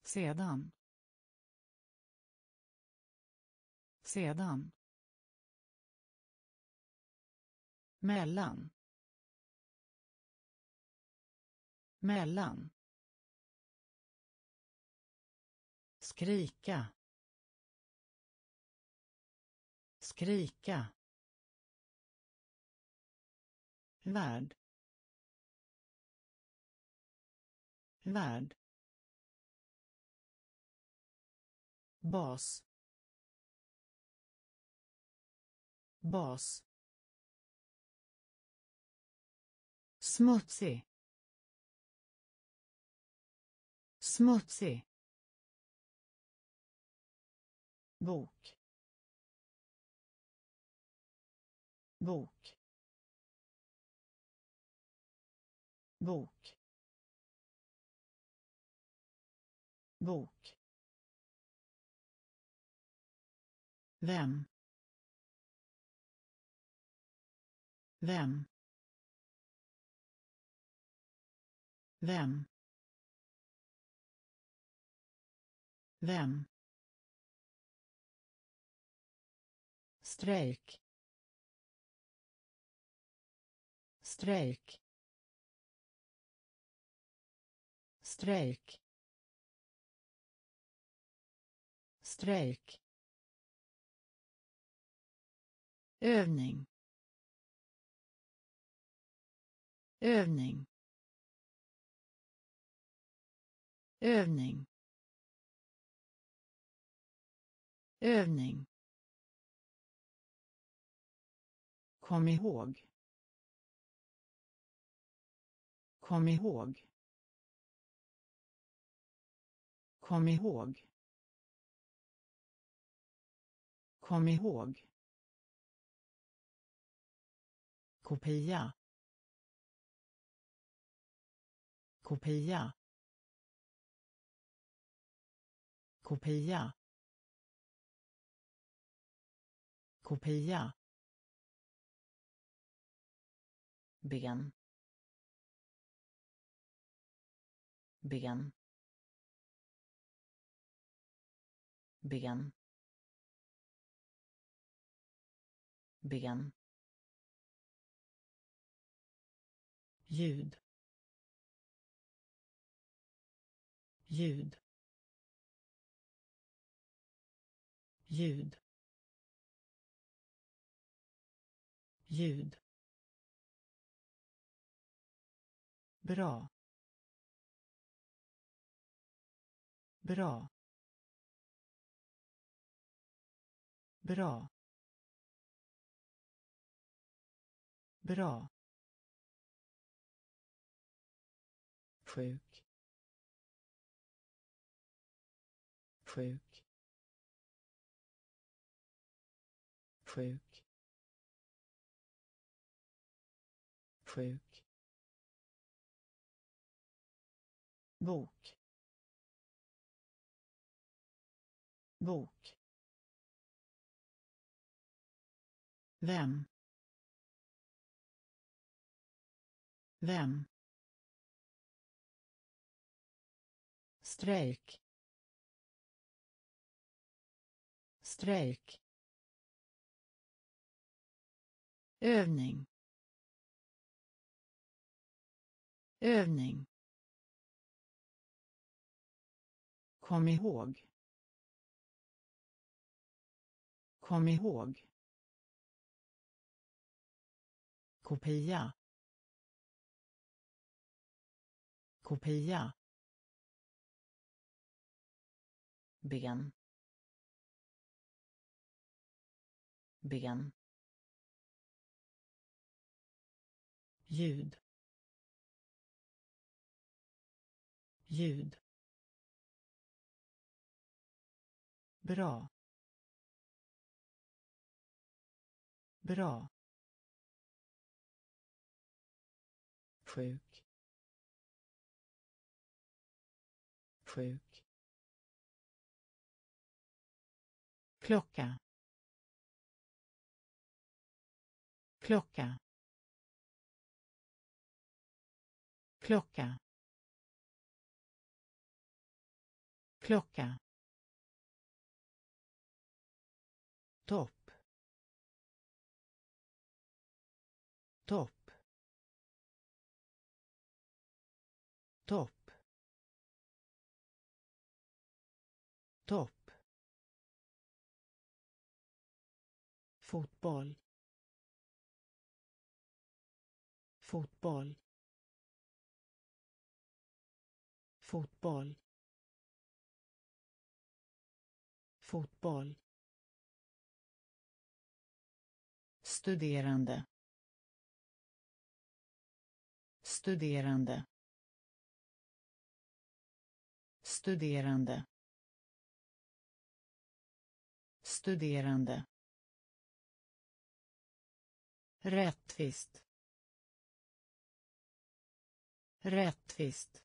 Sedan. Sedan. Mellan. Mellan. Skrika. Skrika. Värld. Värld. Bas. Bas. Smutsig. Smutsig. Bok. Bok. Bok. Bok. Vem? Vem? Vem? Vem? Strejk. Strejk. Strejk. Strejk. Övning. Övning. Övning. Övning. Kom ihåg. Kom ihåg. Kom ihåg. Kom ihåg. Kopia. Kopia. Kopia. Kopia. Ben. Ben. Ben. Ben. Ljud. Ljud. Ljud. Ljud. Bra. Bra. Bra. Bra. Sjuk. Sjuk. Sjuk. Sjuk. Bok. Bok vem? Vem? Strejk. Strejk. Övning. Övning. Kom ihåg. Kom ihåg. Kopia. Kopia. Ben. Ben. Ljud. Ljud. Bra. Bra. Sjuk. Sjuk. Klocka. Klocka. Klocka. Klocka. Topp. Topp. Topp. Topp. Fotboll. Fotboll. Fotboll. Fotboll. Studerande. Studerande studerande. Studerande. Rättvist. Rättvist.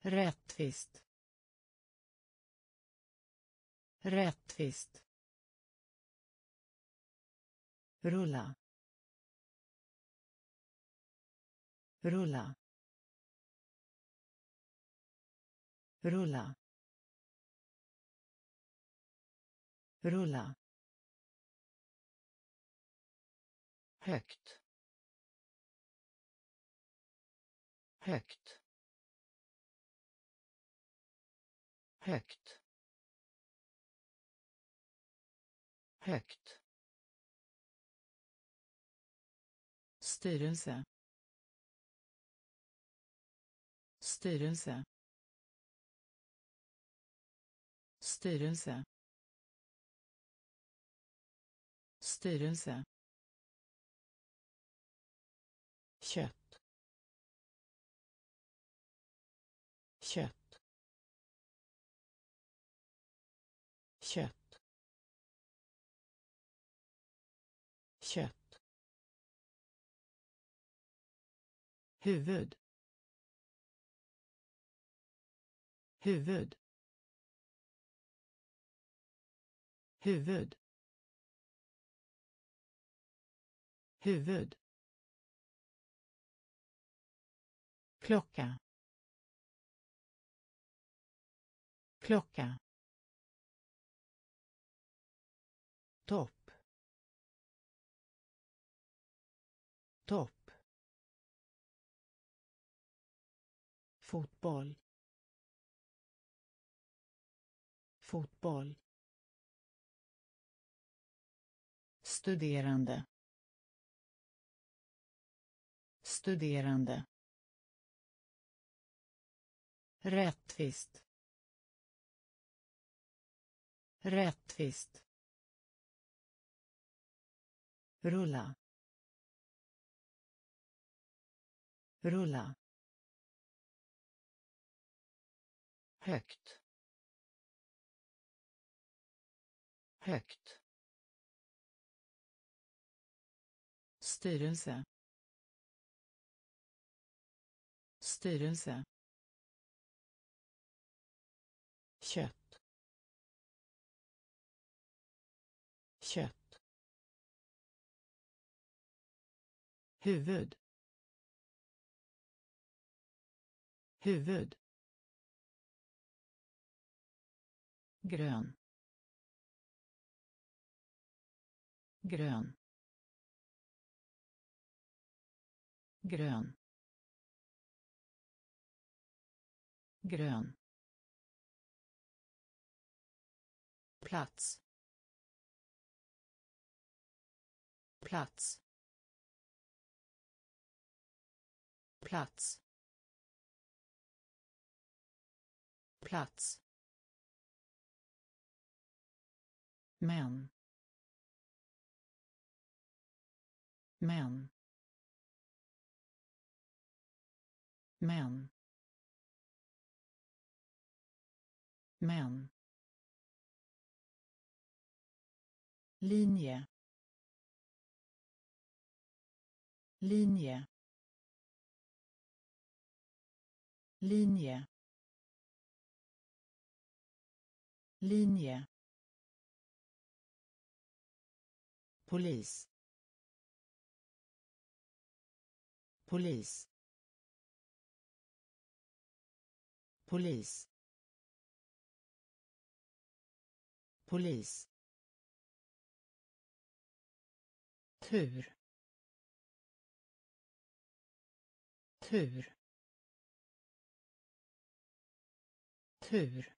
Rättvist. Rättvist. Rulla. Rulla. Rulla. Rulla. Högt. Högt. Högt. Högt. Styrelse. Styrelse. Styrelse. Styrelse. Kött. Kött. Kött. Kött. Huvud. Huvud. Huvud. Huvud. Klocka. Klocka. Topp. Topp. Fotboll. Fotboll. Studerande. Studerande. Rättvist. Rättvist. Rulla. Rulla. Högt. Högt. Styrelse. Styrelse. Kött. Kött. Huvud. Huvud. Grön. Grön. Grön. Grön. Plats. Plats. Plats. Plats. Men men men. Men. Linje. Linje. Linje. Linje. Polis. Polis. Polis. Polis. Tur. Tur. Tur.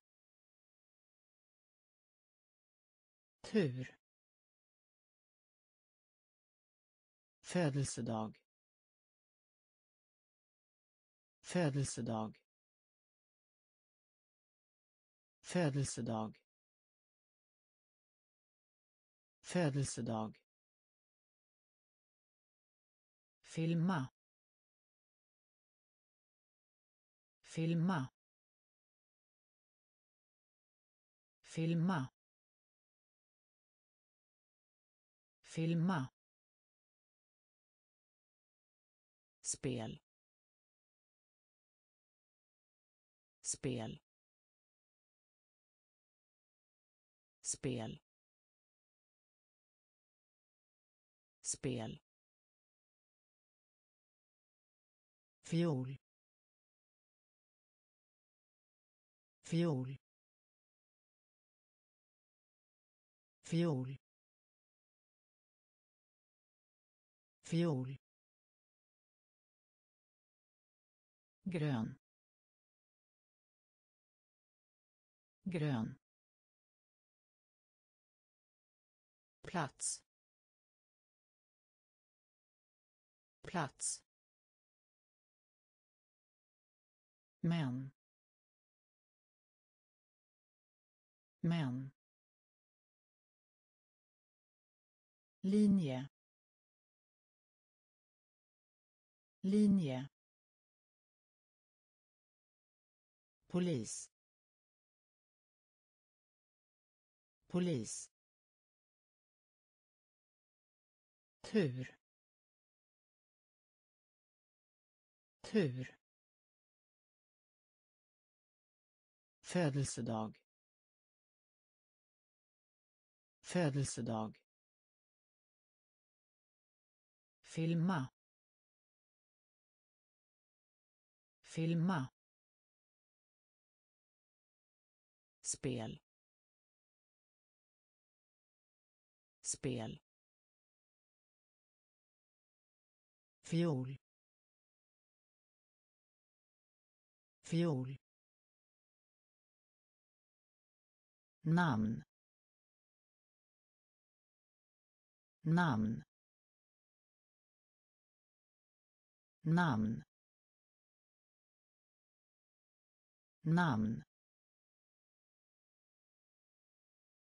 Tur. Födelsedag. Födelsedag. Födelsedag. Födelsedag. Filma. Filma. Filma. Filma. Spel. Spel. Spel. Spel. Fiol. Fiol. Fiol. Fiol. Grön. Grön. Plats. Plats. Men. Men. Linje. Linje. Polis. Polis. Tur. Tur. Födelsedag. Födelsedag. Filma. Filma. Spel. Spel. Fiol. Fiol. Namn. Namn. Namn. Namn.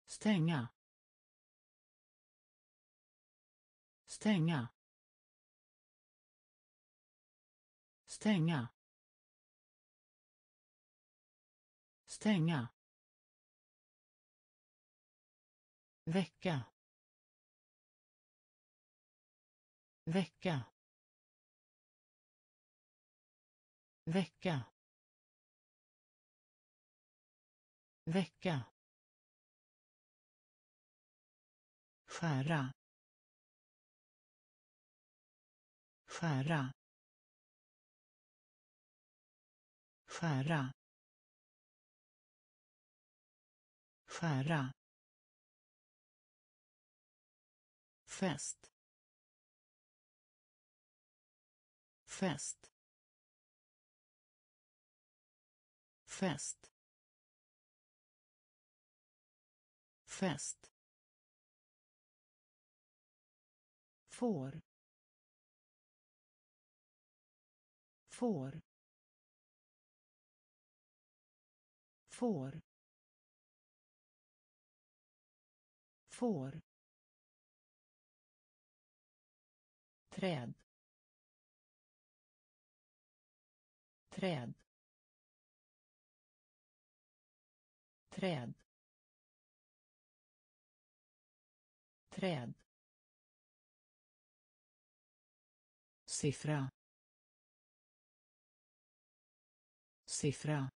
Stänga. Stänga. Stänga. Stänga. Vecka vecka vecka vecka skära. Skära. Skära. Skära. Fest. Fest. Fest. Fest. Får. Får. Får. Får. Träd. Träd. Träd. Träd. Siffra. Siffra.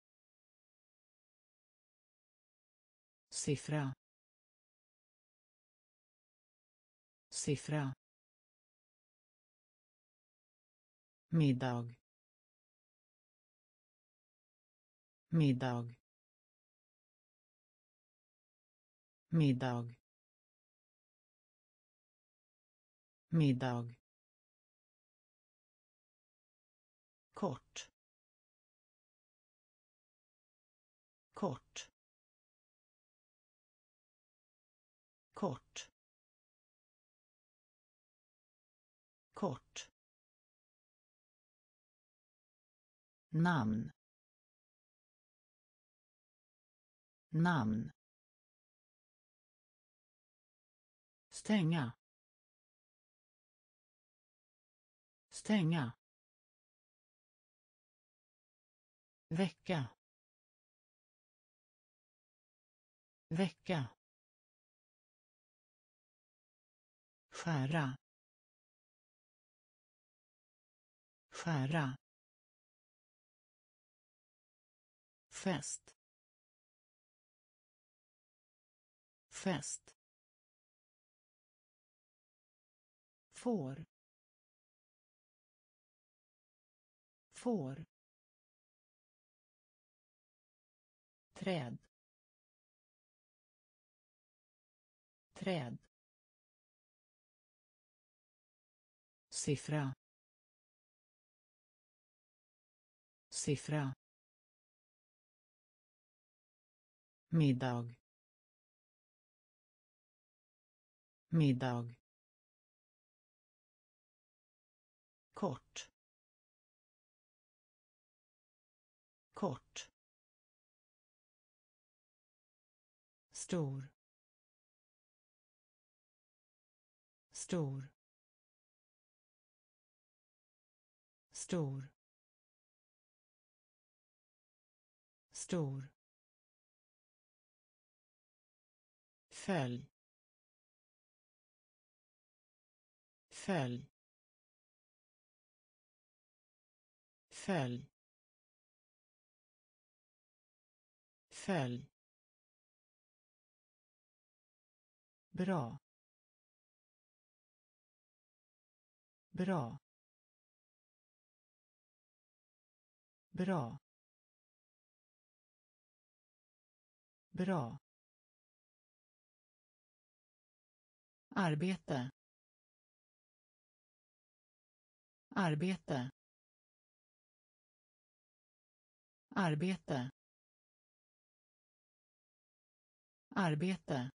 Siffra. Siffra. Middag. Middag. Middag. Middag. Kort. Kort. Namn. Namn. Stänga. Stänga. Vecka vecka skära. Skära. Fest. Fest. Får. Får. Träd. Träd. Siffra. Siffra. Middag. Middag. Kort. Kort. Stor. Stor. Stor. Stor. Följ. Följ. Följ. Följ. Bra. Bra. Bra. Bra. Arbete. Arbete. Arbete. Arbete.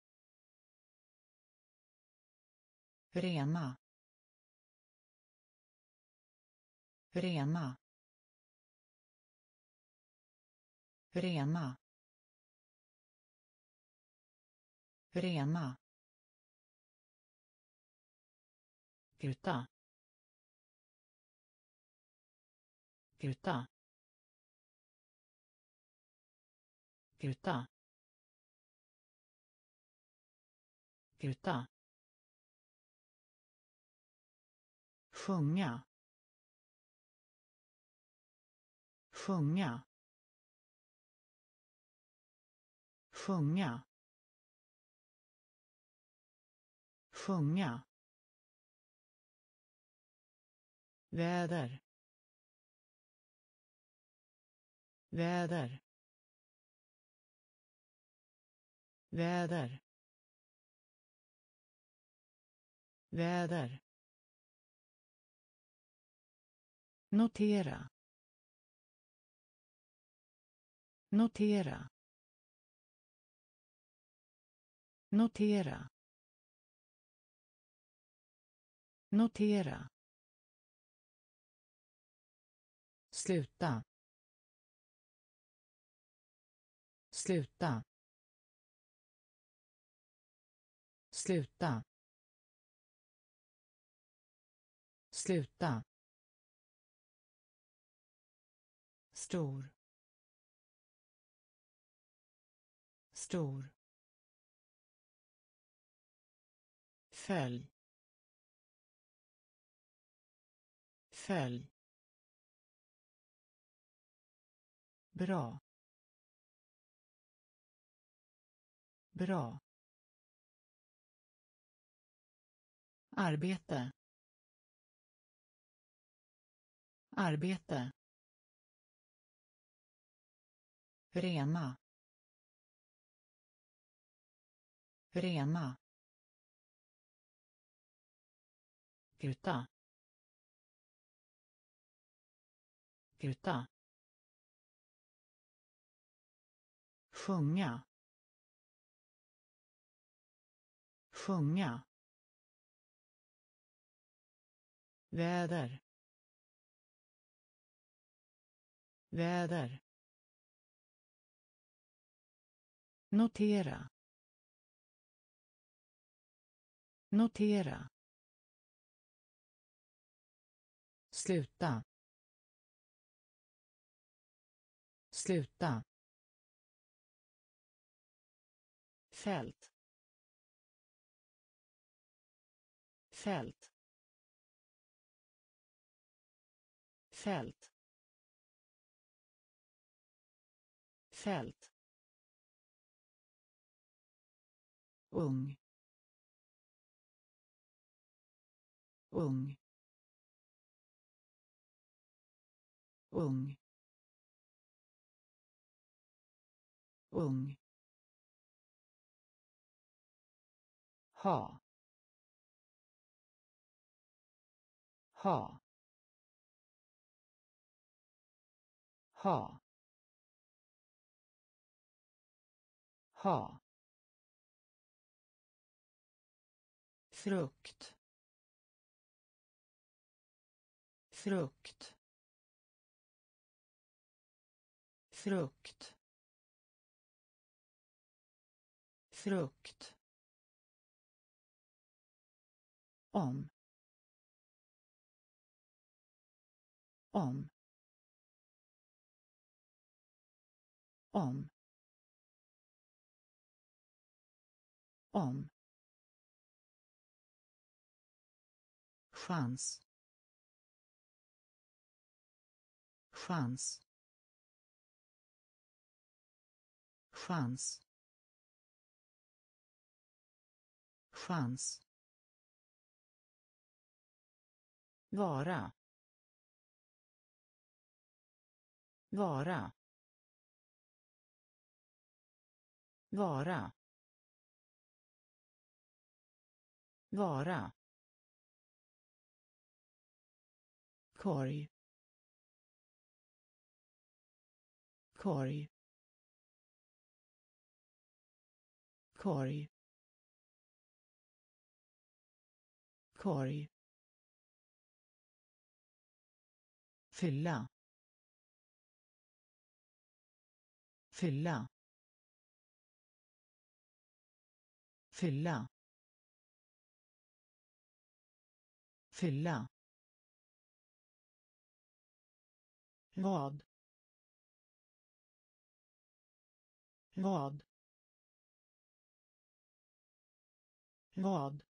Rena. Rena. Rena. Rena. Gruta. Gruta. Gruta. Gruta. Sjunga. Sjunga. Sjunga. Sjunga. Väder. Väder. Väder. Väder. Notera. Notera. Notera. Notera. Sluta. Sluta. Sluta. Sluta. Stor. Stor. Följ. Följ. Bra. Bra. Arbete. Arbete. Rena. Rena. Gruta. Gruta. Sjunga. Sjunga. Väder. Väder. Notera. Notera. Sluta. Sluta. Fält. Fält. Fält. Fält. Ung. Ung. Ung. Ung. Ha ha ha ha. Frukt frukt frukt. Frukt. Om. Om. Om. Om. Chans. Chans. Chans. Chans vara. Vara. Vara. Vara. Korg. Korg. Korg. Korg. Fylla. Fylla. Fylla. Fylla. Vad? Vad? Vad?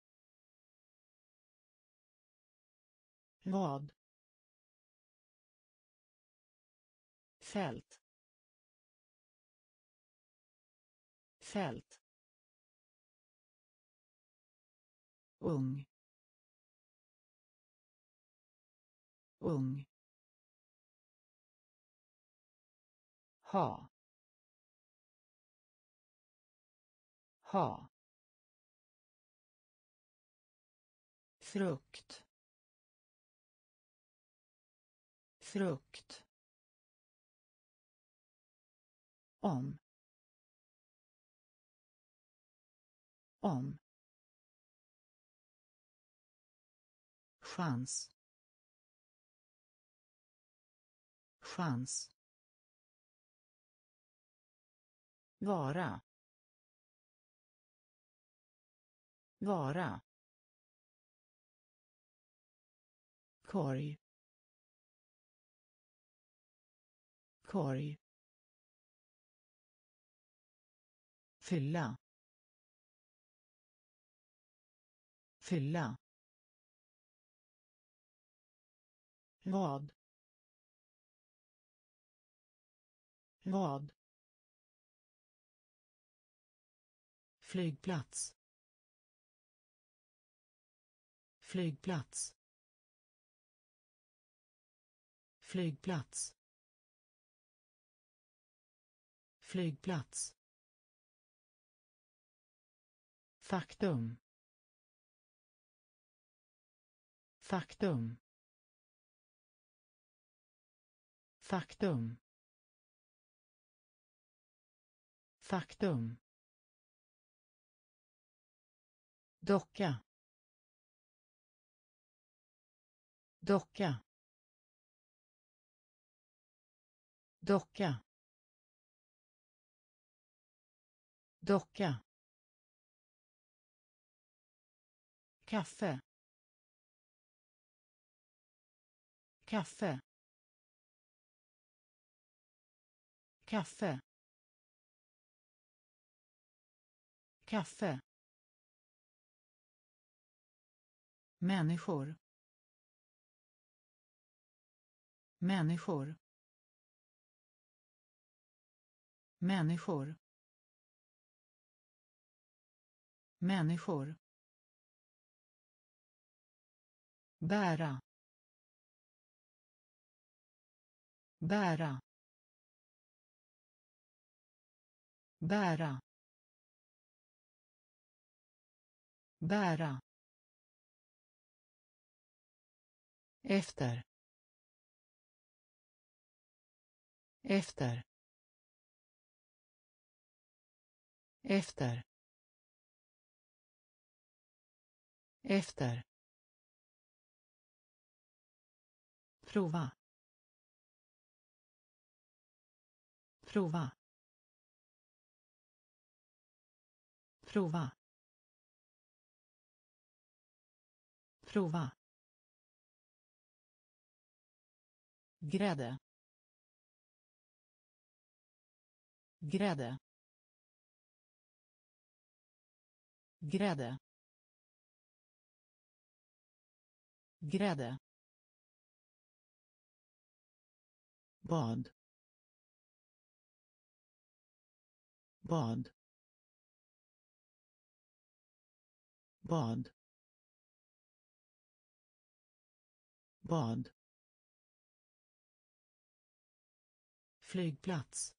Vad? Fält. Fält. Ung. Ung. Ha. Ha. Frukt. Frukt. Om. Om. Chans. Chans. Vara. Vara. Korg. Korg. Fylla. Fylla. Vad? Vad? Flygplats. Flygplats. Flygplats. Flygplats. Faktum. Faktum. Faktum. Faktum. Docka. Docka. Docka. Docka. Kaffe. Kaffe. Kaffe. Kaffe. Människor. Människor. Människor. Människor. Bära. Bära. Bära. Bära. Efter. Efter. Efter. Efter. Prova. Prova. Prova. Prova. Grädde. Grädde. Grädde. Grädde. Bad. Bad. Bad. Bad. Flygplats.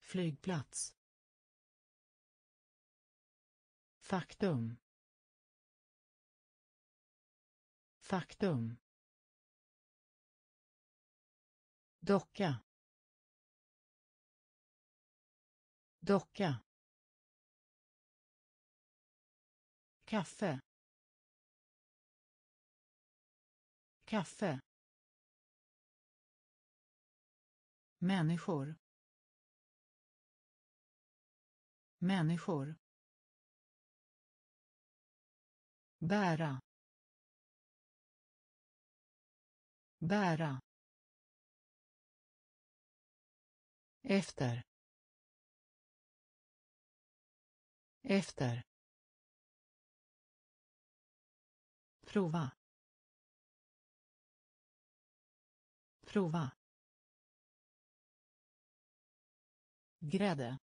Flygplats. Faktum. Faktum. Docka docka kaffe kaffe människor människor bära bära. Efter. Efter. Prova. Prova. Grädde.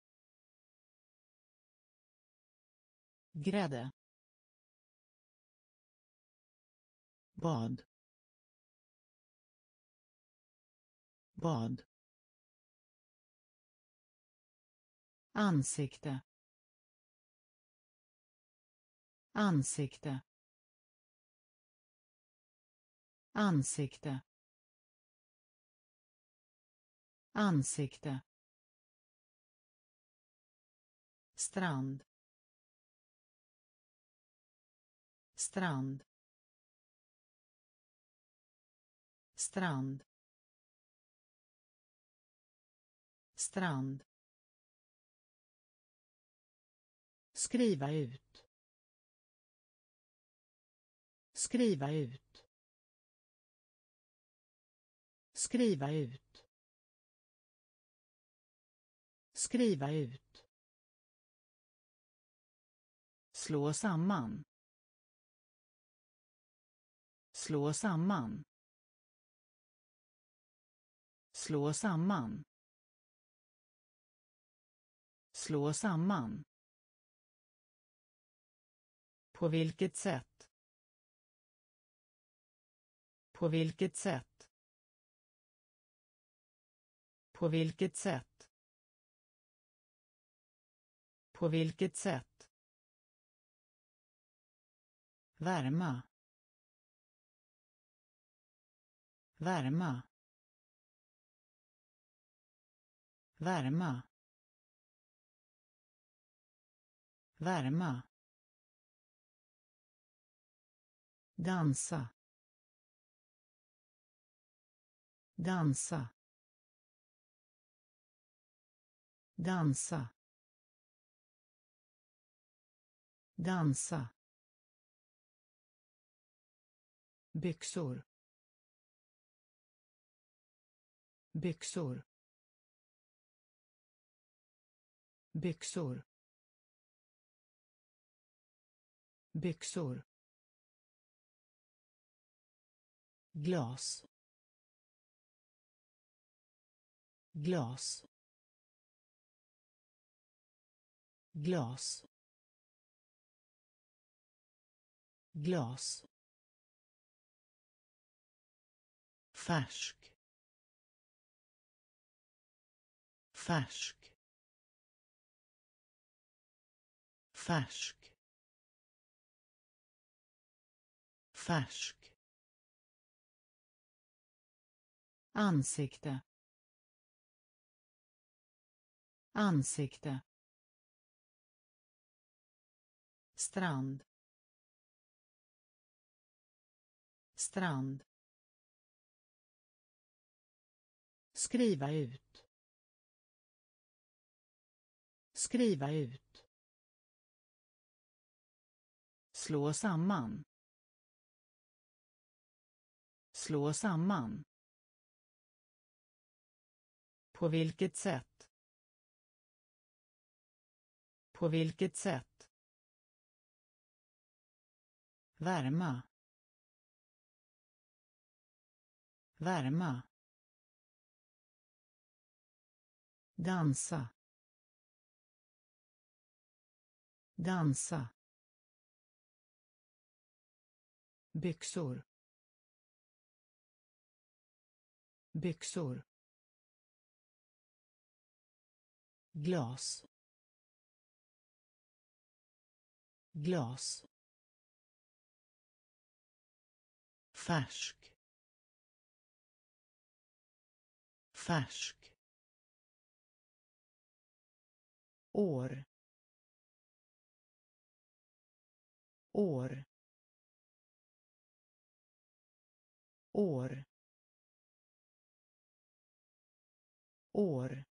Grädde. Bad. Bad. Ansikte. Ansikte. Ansikte. Ansikte. Strand. Strand. Strand. Strand. Skriva ut. Skriva ut. Skriva ut. Skriva ut. Slå samman. Slå samman. Slå samman. Slå samman på vilket sätt? På vilket sätt? På vilket sätt? På vilket sätt? Värma. Värma. Värma. Värma. Dansa. Dansa. Dansa. Dansa. Byxor. Byxor. Byxor. Byxor. Glas. Glas. Glas. Glas. Färsk. Färsk. Färsk. Färsk. Ansikte. Ansikte. Strand. Strand. Skriva ut. Skriva ut. Slå samman. Slå samman på vilket sätt? På vilket sätt? Värma. Värma. Dansa. Dansa. Byxor. Byxor. Glas. Glas. Färsk. Färsk. År. År. År. År.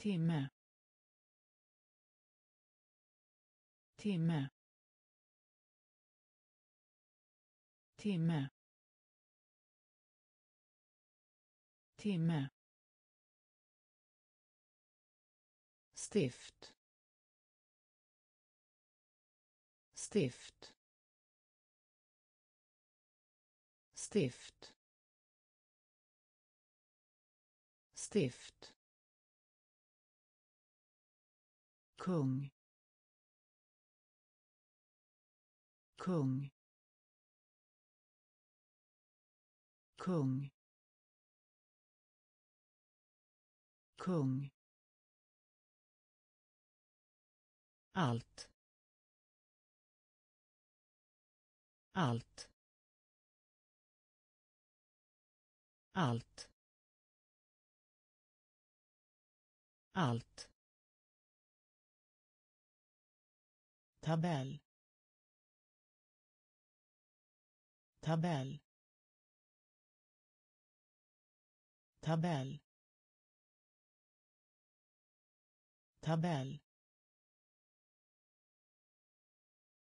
Timme. Timme. Timme. Timme. Stift. Stift. Stift. Stift. Kung. Kung. Kung. Kung. Allt allt allt allt tabell. Tabell. Tabell. Tabell.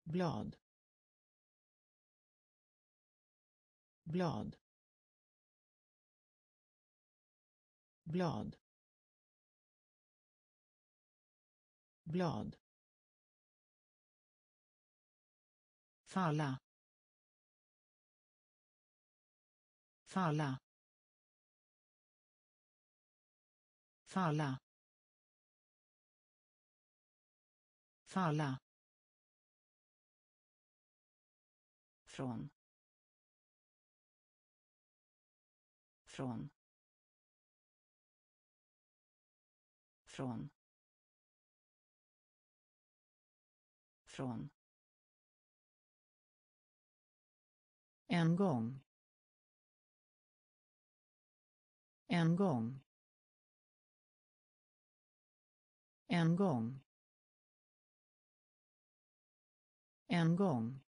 Blad. Blad. Blad. Blad. Falla falla falla falla från. Från. Från. Från. En gång. En gång. En gång. En gång.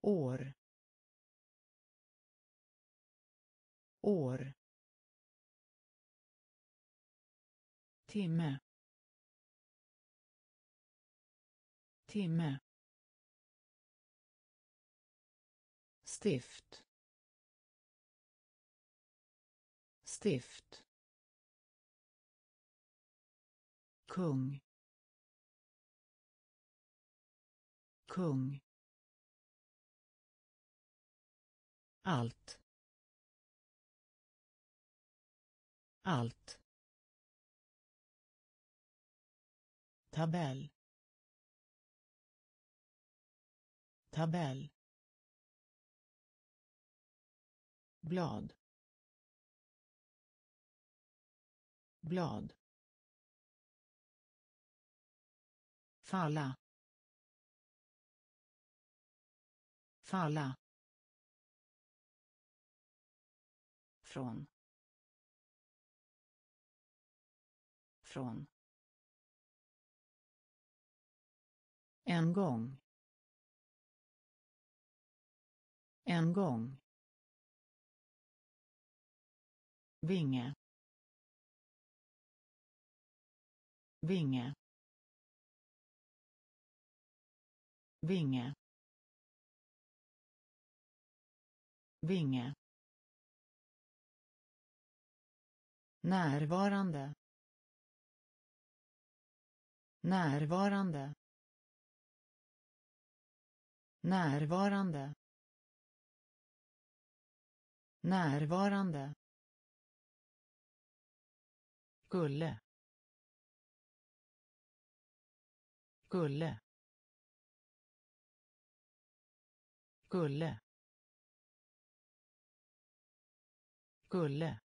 År. År. Timme. Timme. Stift. Stift. Kung. Kung. Allt. Allt. Tabell. Tabell. Blad. Blad. Falla. Falla. Från. Från. En gång. En gång. Vinge. Vinge. Vinge. Vinge. Närvarande. Närvarande. Närvarande. Närvarande. Gulle. Gulle. Gulle. Gulle.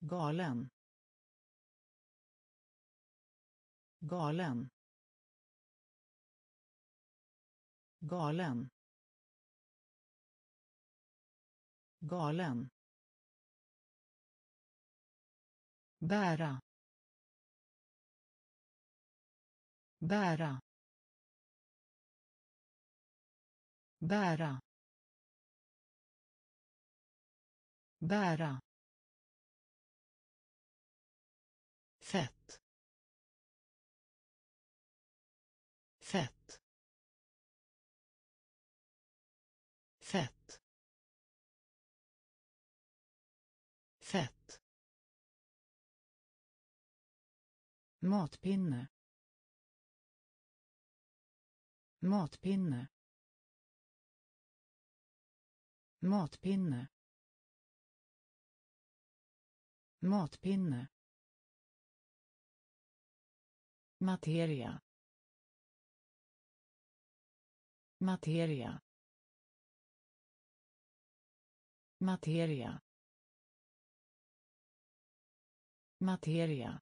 galen galen galen galen bära. Bära. Bära. Bära. Matpinne. Matpinne. Matpinne. Matpinne. Materia. Materia. Materia. Materia.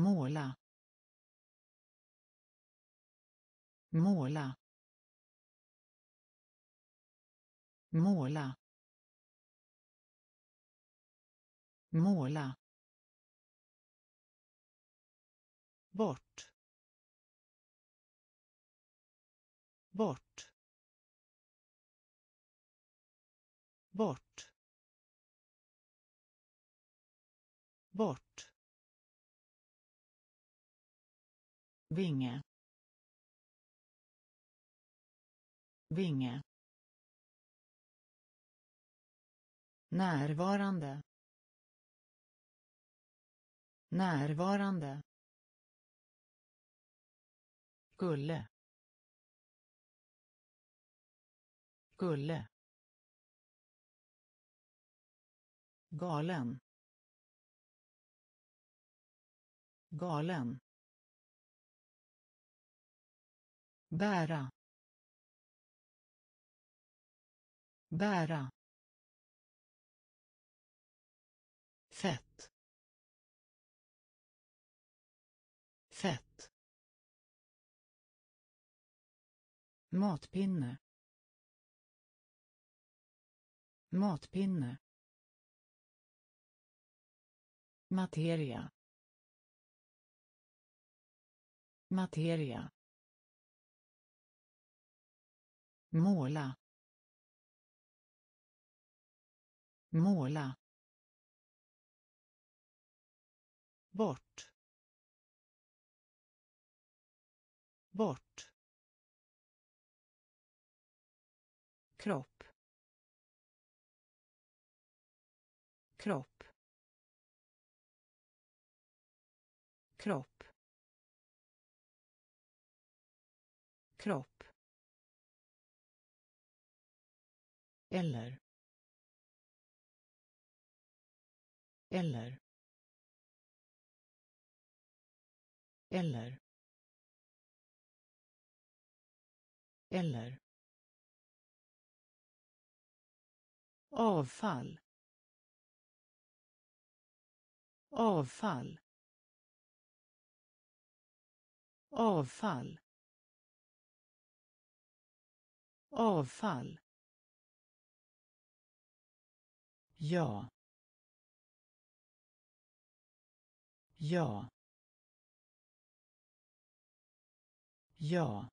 Måla måla måla måla. Bort. Bort. Bort. Bort. Vinge. Vinge. Närvarande. Närvarande. Gulle. Gulle. galen. Galen. Bära. Bära. Fett. Fett. Matpinne. Matpinne. Materia. Materia. Måla måla bort bort kropp kropp kropp kropp. Eller. Eller. Eller. Eller. Avfall. Avfall. Avfall. Avfall. Ja. Ja. Ja.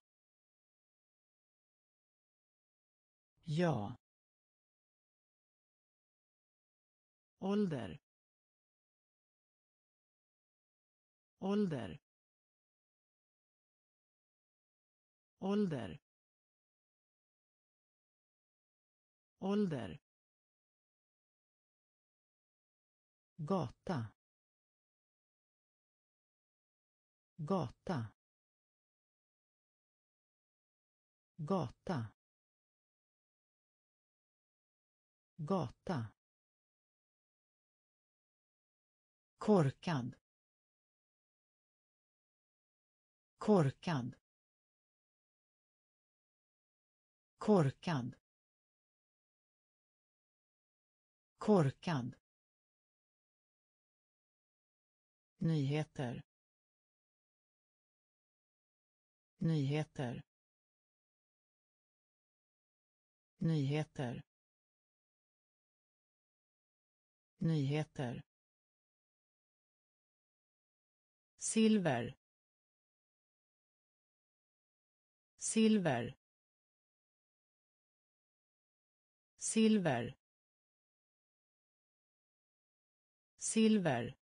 Ja. Ålder. Ålder. Ålder. Ålder. Gata. Gata. Gata. Gata. Korkad. Korkad. Korkad. Korkad. Nyheter. Nyheter. Nyheter. Nyheter. Silver. Silver. Silver. Silver.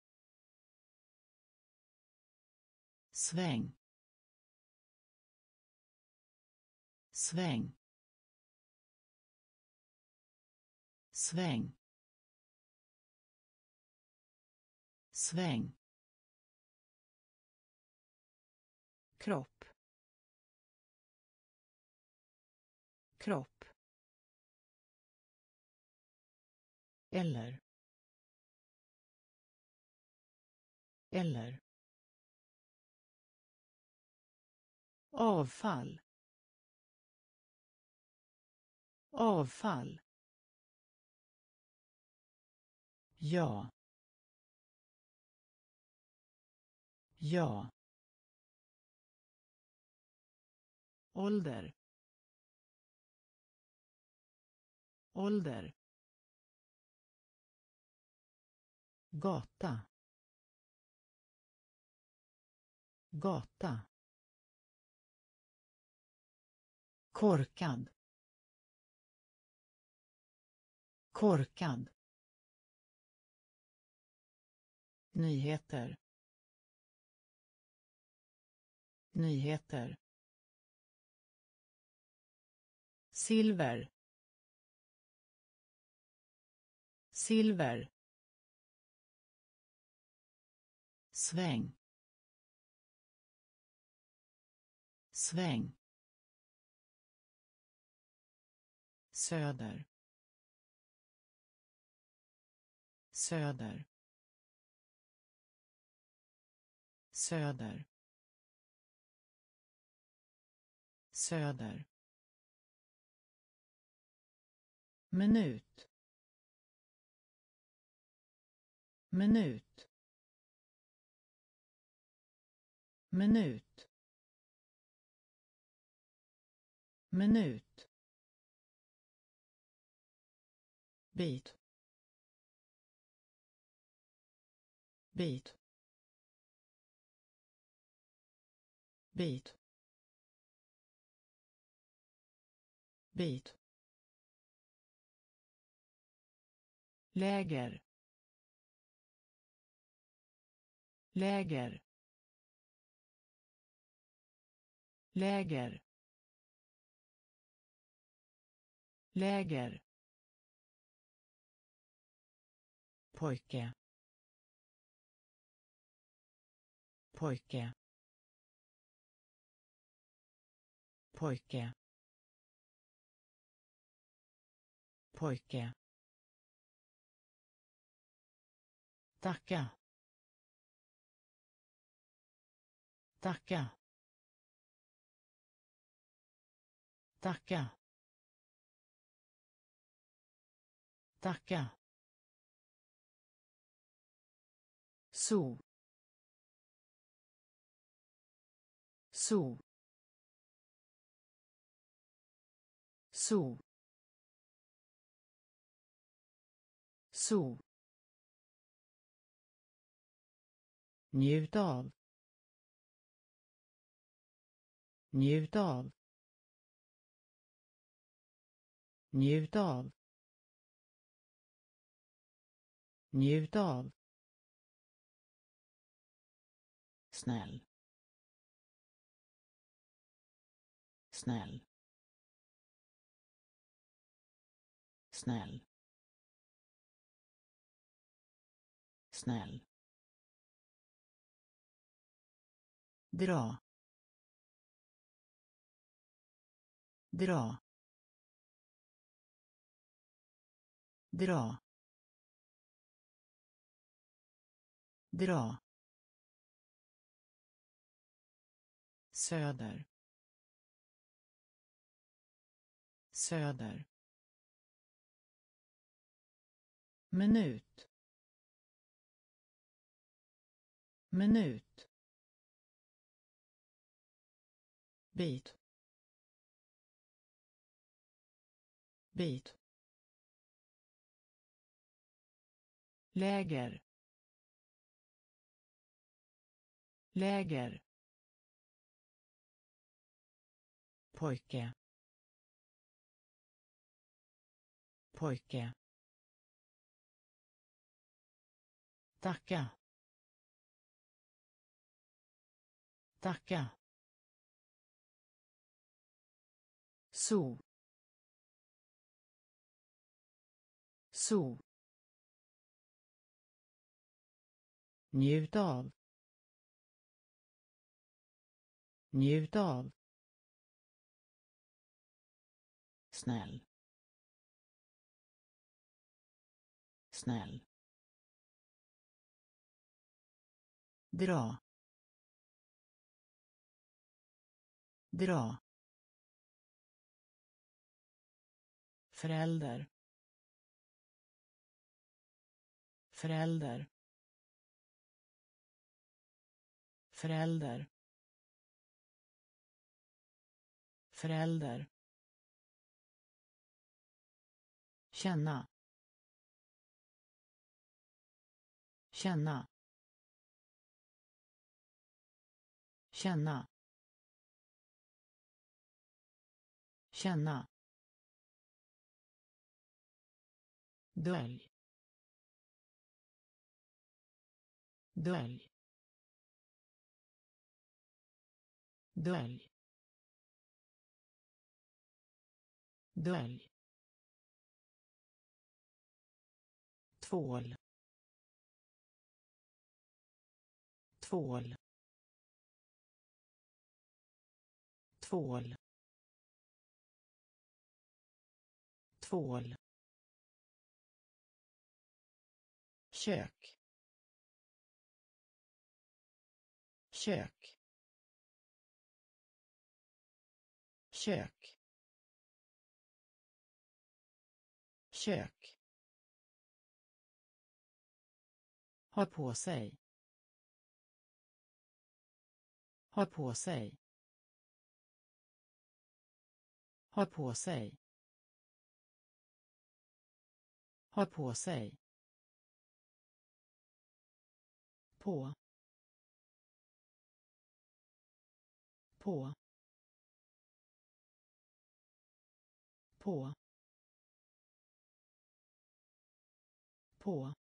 Sväng. Sväng. Sväng. Sväng. Kropp. Kropp. Eller. Eller. Avfall. Avfall. Ja. Ja. Ålder. Ålder. Gata. Gata. Korkad. Korkad. Nyheter. Nyheter. Silver. Silver. Sväng. Sväng. Söder. Söder. Söder. Söder. Minut. Minut. Minut. Minut. Bit bit bit bit läger. Läger. Läger. Läger. Pojke. Pojke. Pojke. Pojke. Tacka. Tacka. Tacka. Tacka. Så så så så njut av. Njut av. Njut av. Njut av. snäll. Snäll. Snäll. Snäll. Dra. Dra. Dra. Dra. Söder. Söder. Minut. Minut. Bit. Bit. Läger. Läger. Pojke. Pojke. Tacka. Tacka. Så så njut av. Njut av. snäll. Snäll. Dra. Dra. Förälder. Förälder. Förälder. Förälder. Känna. Känna. Känna. Känna. Dölj. Dölj. Dölj. Dölj tvål. Tvål. Tvål. Tvål. Kök. Kök. Kök. Kök. Ha på sig. Ha på sig. Ha på sig. Ha på sig. På. På. På. På.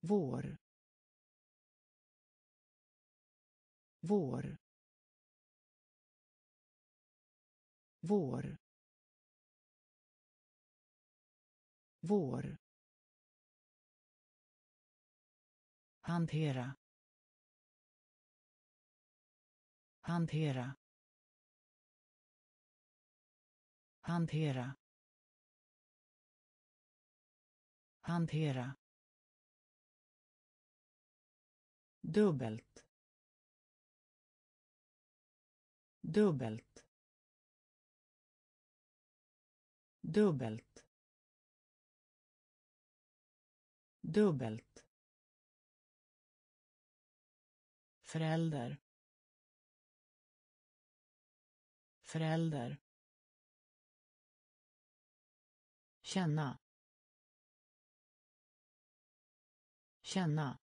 Vår. Vår. Vår. Vår. Hantera. Hantera. Hantera. Hantera. Dubbelt. Dubbelt. Dubbelt. Dubbelt. Förälder. Förälder. Känna. Känna.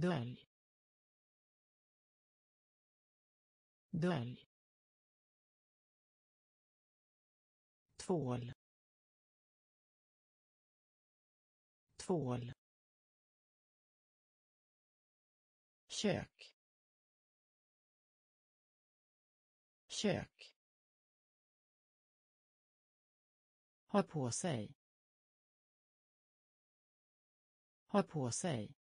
Dölj. Dölj. Tvål. Tvål. Kök. Kök. Ha på sig. Ha på sig.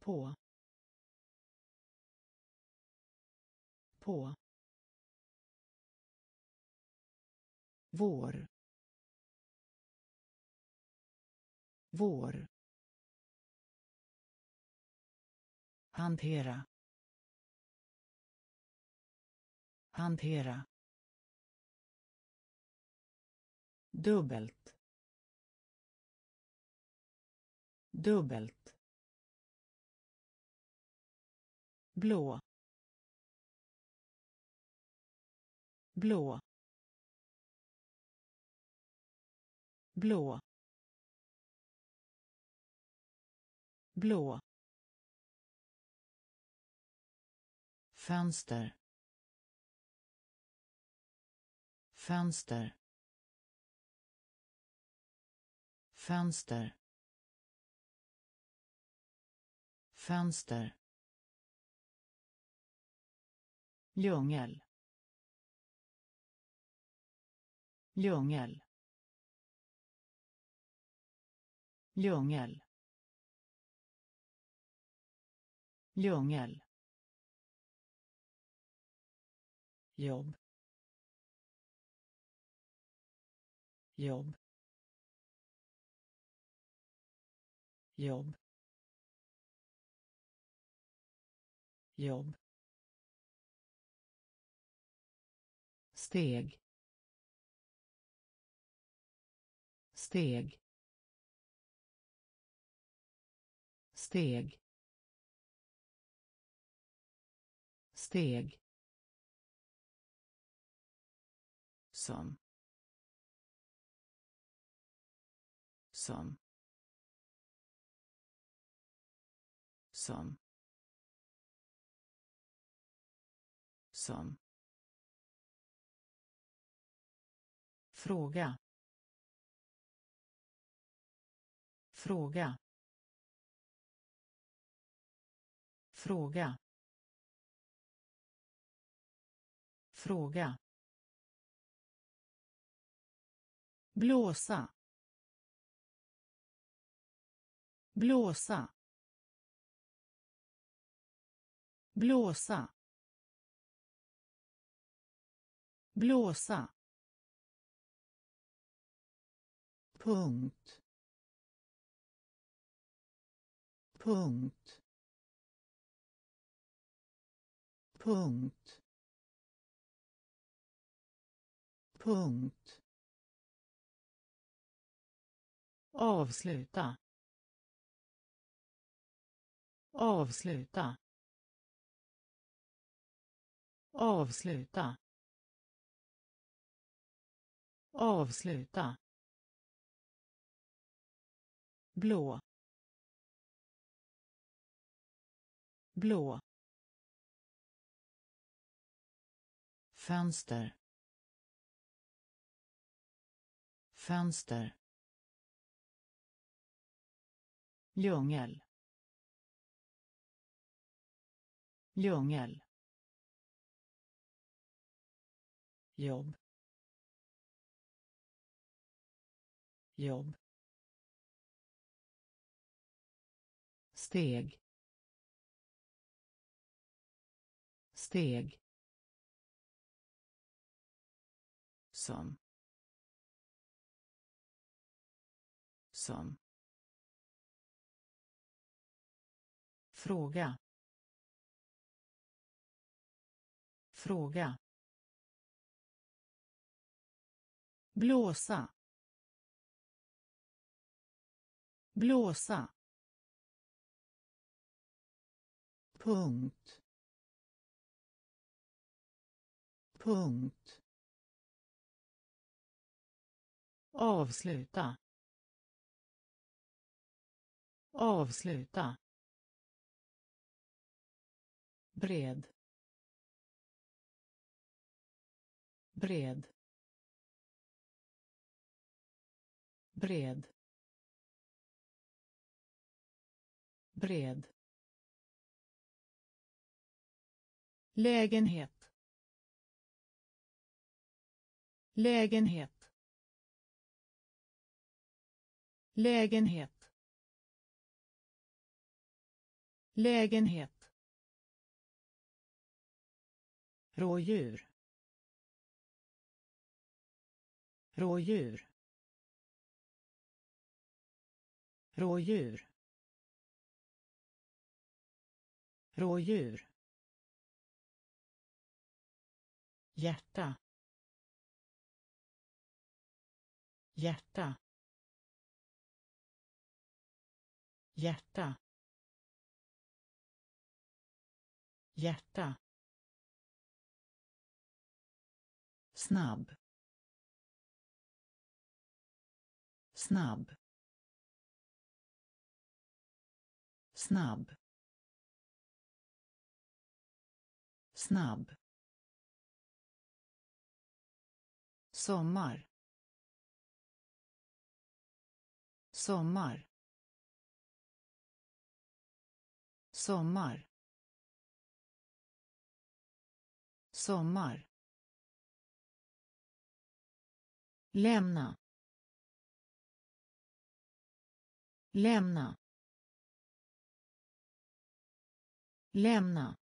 På på vår vår hantera hantera dubbelt dubbelt blå. Blå. Blå. Blå. Fönster. Fönster. Fönster. Fönster. Djungel djungel djungel djungel jobb. Jobb. Jobb. Jobb. Steg. Steg. Steg. Steg. Som. Som. Som. Som. Fråga. Fråga. Fråga. Fråga. Blåsa. Blåsa. Blåsa. Blåsa. Punkt. Punkt. Punkt. Punkt. Avsluta. Avsluta. Avsluta. Avsluta blå. Blå. Fönster. Fönster. Djungel. Djungel. Jobb. Jobb. Steg. Steg. Som. Som. Fråga. Fråga. Blåsa. Blåsa. Punkt. Punkt. Avsluta. Avsluta. Bred. Bred. Bred. Bred. Lägenhet. Lägenhet. Lägenhet. Lägenhet. Rådjur. Rådjur. Rådjur. Rådjur. Hjärta. Hjärta. Hjärta. Hjärta. Snabb. Snabb. Snabb. Snabb. Sommar. Sommar. Sommar. Sommar. Lämna. Lämna. Lämna.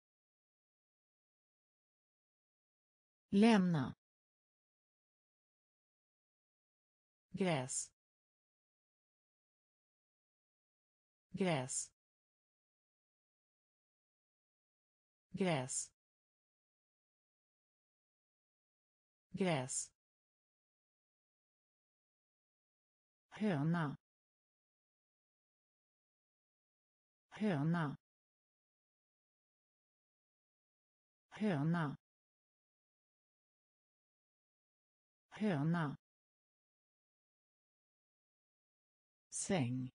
Lämna. Gräs. Gräs. Gräs. Gräs. Höna. Höna. Höna. Höna. Säng.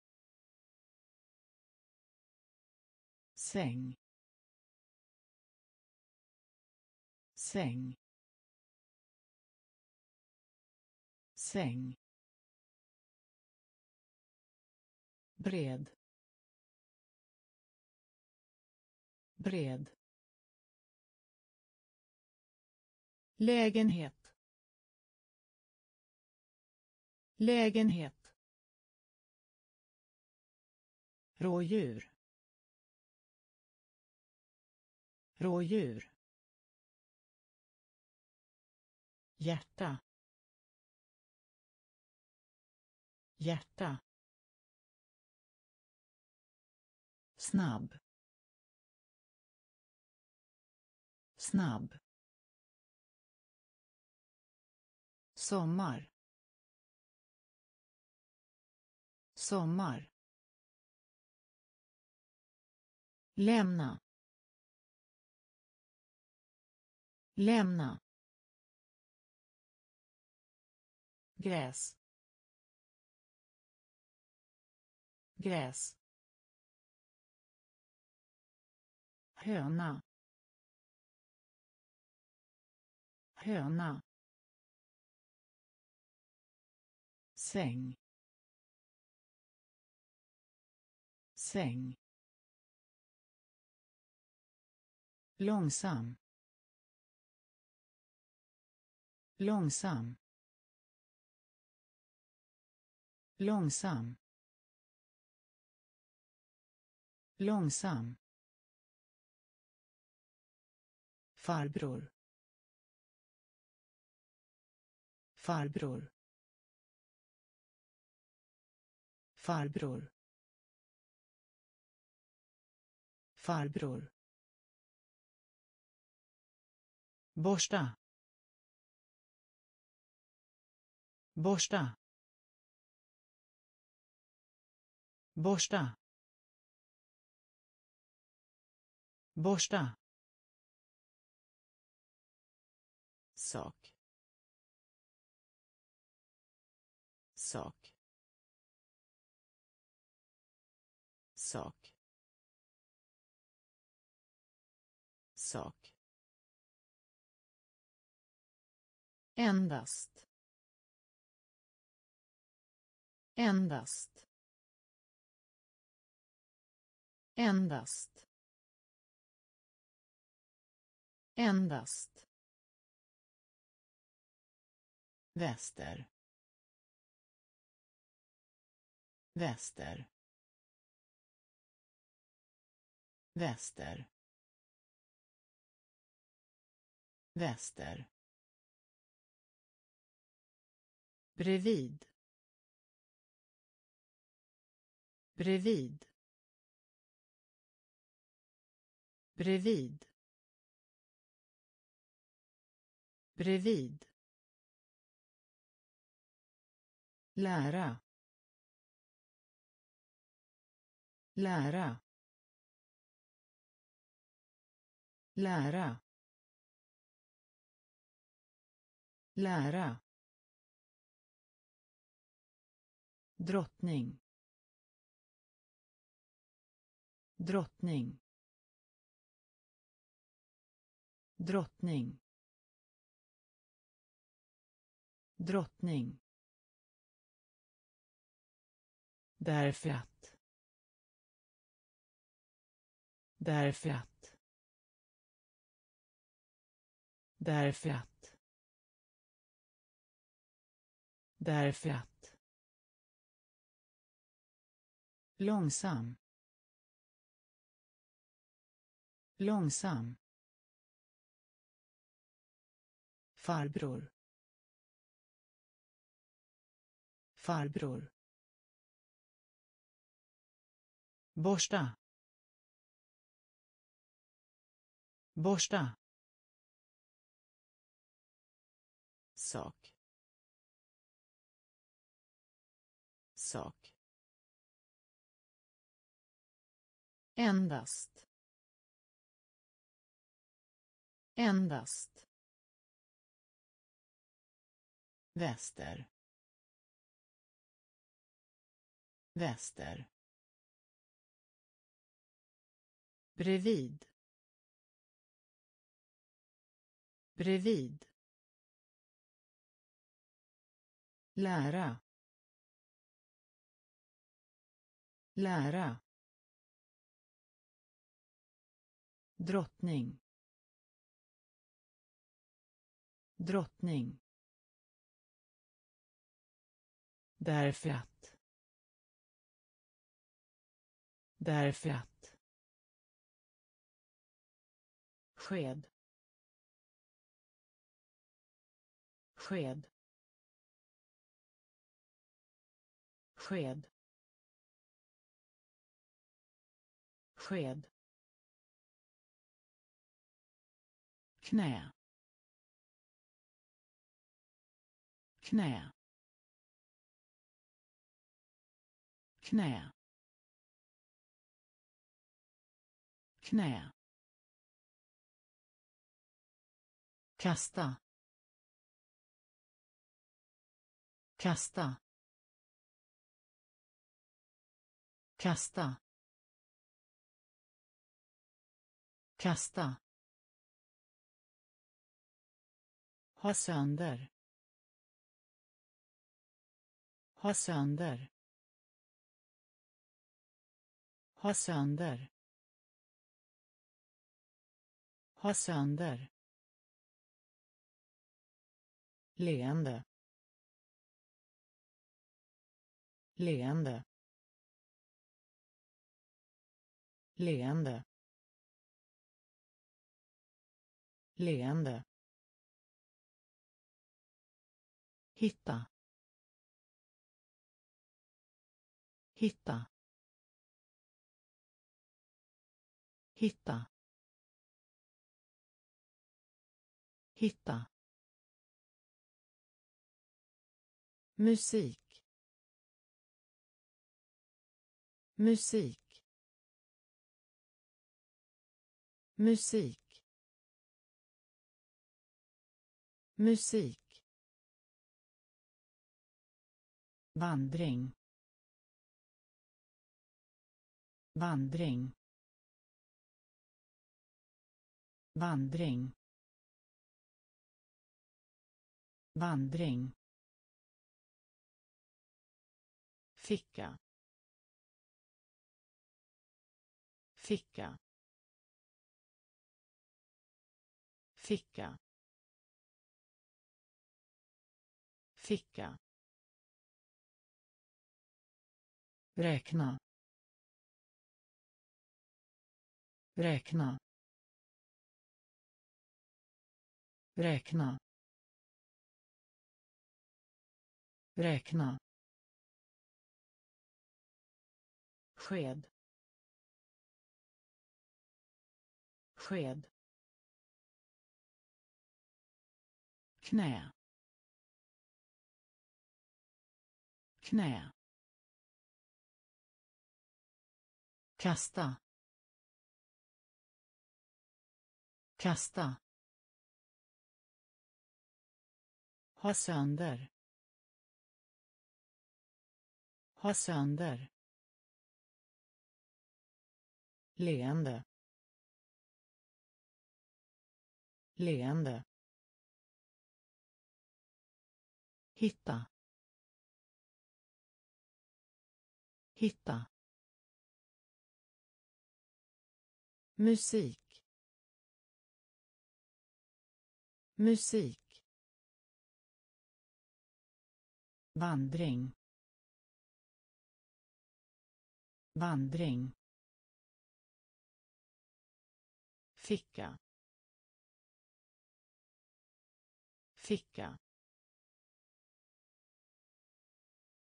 Säng. Säng. Säng. Bred. Bred. Lägenhet. Lägenhet. Rådjur. Rådjur. Hjärta. Hjärta. Snabb. Snabb. Sommar. Sommar. Lämna. Lämna. Gräs. Gräs. Höna. Höna. Säng. Säng. Långsam. Långsam. Långsam. Långsam. Farbror. Farbror. Farbror. Farbror. Borsta. Borsta. Borsta. Borsta. Sak. Sak. Sak. Sak. Endast. Endast. Endast. Endast. Väster. Väster. Väster. Väster. Bredvid. Bredvid. Bredvid. Bredvid. Lära. Lära. Lära. Lära. Drottning. Drottning. Drottning. Drottning. Därför att. Därför att. Därför att. Därför att. Långsam. Långsam. Farbror. Farbror. Borsta. Borsta. Sak. Sak. Endast. Endast. Väster. Väster. Bredvid. Bredvid. Lära. Lära. Drottning. Drottning. Därför att. Därför att. Sked. Sked. Sked. Sked. Knä knä knä knä kasta kasta. Kasta kasta ha sönder. Ha sönder. Ha sönder. Ha sönder. Leende. Leende. Leende. Leende. Hitta. Hitta. Hitta. Hitta. Musik. Musik. Musik. Musik. Vandring vandring vandring vandring. Ficka ficka ficka ficka. Räkna. Räkna. Räkna. Räkna. Sked. Sked. Knä. Knä. Kasta. Kasta. Ha sönder. Ha sönder. Leende. Leende. Hitta. Hitta. Musik. Musik. Vandring. Vandring. Ficka. Ficka.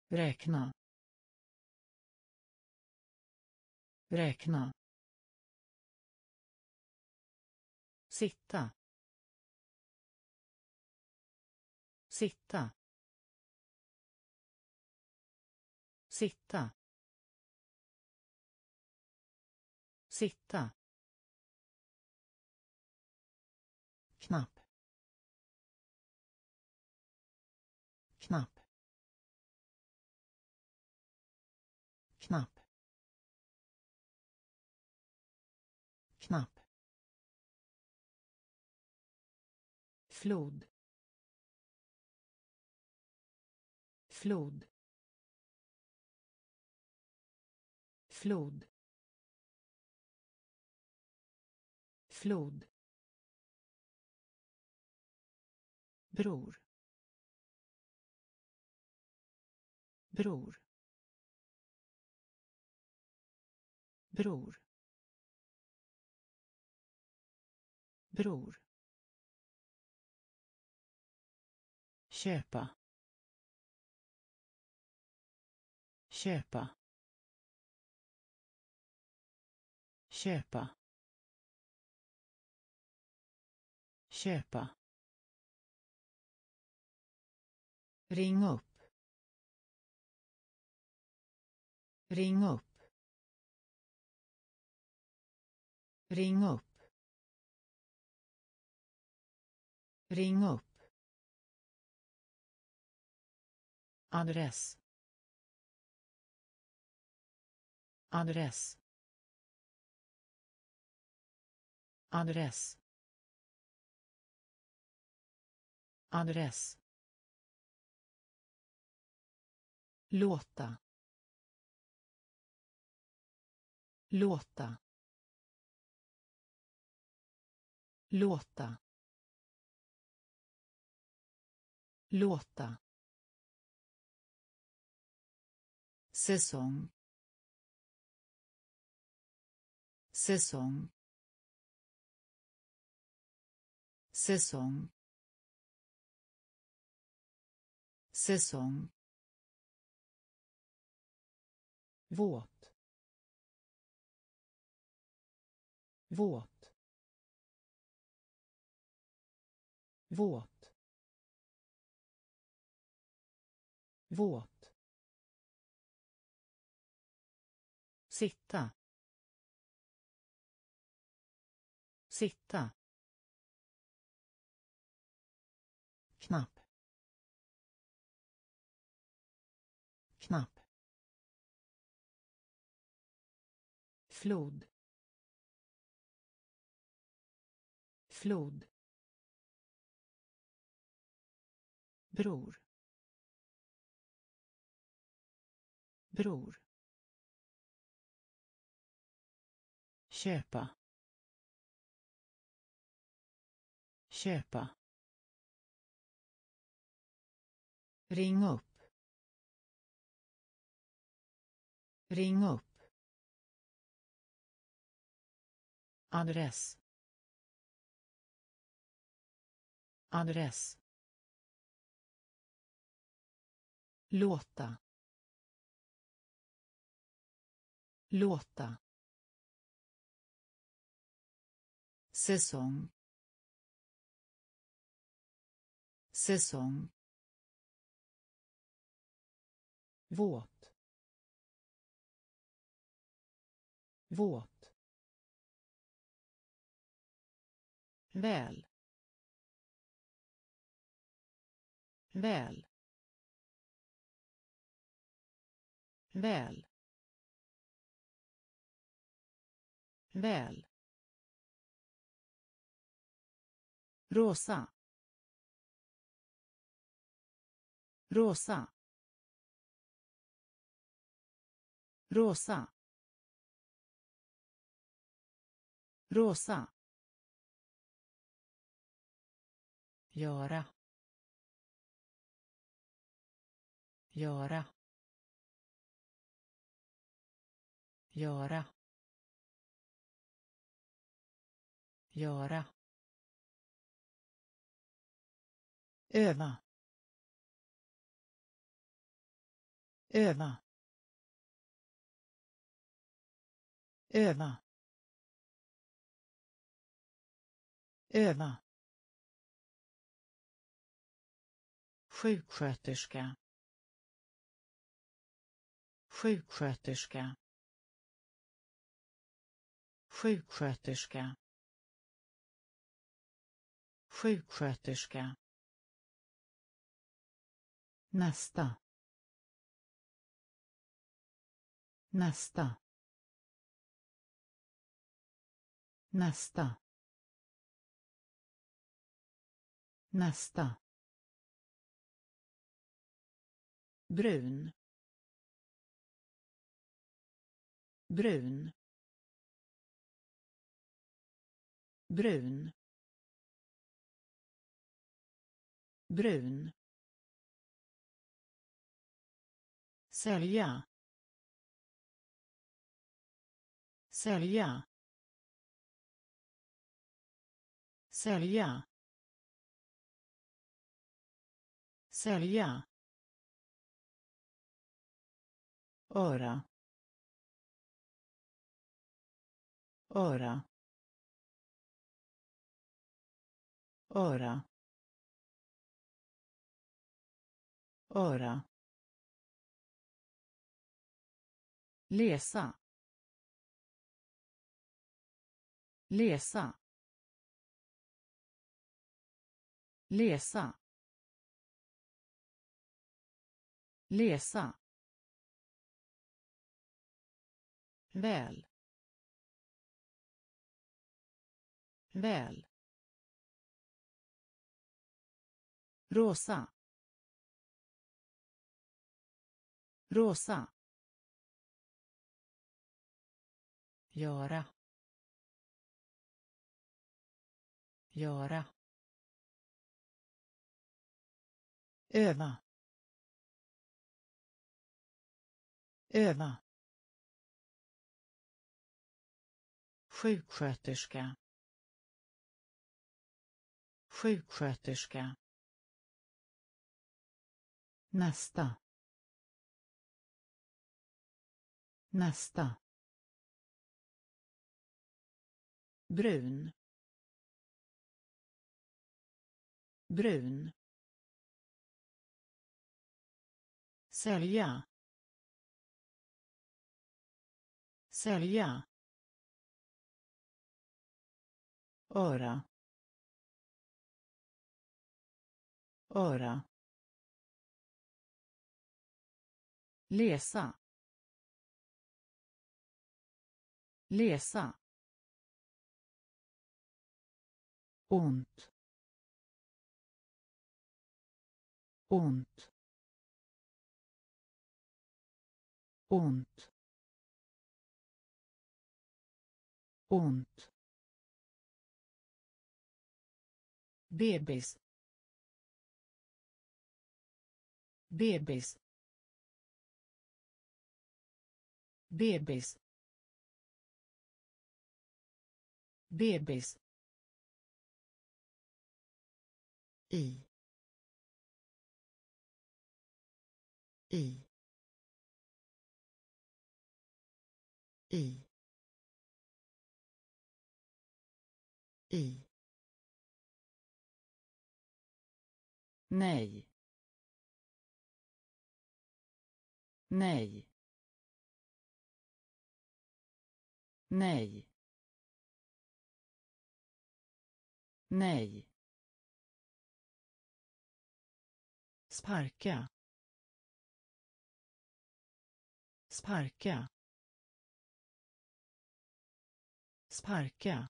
Räkna. Räkna. Sitta. Sitta. Sitta. Sitta. Flod. Flod. Flod. Flod. Bror. Bror. Bror. Bror. Köpa. Köpa. Köpa. Köpa. Ring upp. Ring upp. Ring upp. Ring upp. Adress. Adress. Adress. Adress. Låta. Låta. Låta. Låta. Säsong. Säsong. Säsong. Säsong. Våt. Våt. Våt. Våt. Sitta. Sitta. Knapp. Knapp. Flod. Flod. Bror. Bror. Köpa. Köpa. Ring upp. Ring upp. Adress. Adress. Låta. Låta. Säsong. Säsong. Våt. Våt. Väl. Väl. Väl. Väl. Rosa. Rosa. Rosa. Rosa. Göra. Göra. Göra. Göra. Öva. Öva. Öva. Öva. Sjuksköterska. Sjuksköterska. Sjuksköterska. Sjuksköterska nästa. Nästa. Nästa. Nästa. Brun. Brun. Brun. Brun. Sälja sälja sälja sälja öra öra öra öra läsa. Läsa. Läsa. Läsa. Väl. Väl. Rosa. Rosa. Göra göra öva öva sjuksköterska sjuksköterska nästa nästa. Brun. Brun. Sälja. Sälja. Öra. Öra. Läsa. Läsa. Ont ont ont ont bebis. Bebis. Bebis. Bebis i i i i nej nej nej nej sparka. Sparka. Sparka.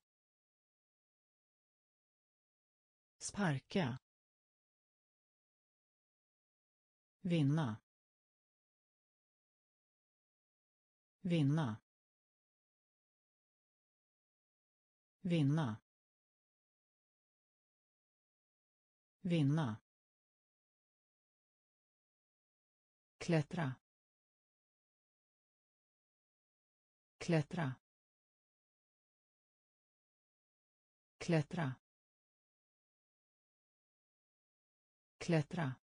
Sparka. Vinna. Vinna. Vinna. Vinna. Klättra. Klättra. Klättra. Klättra.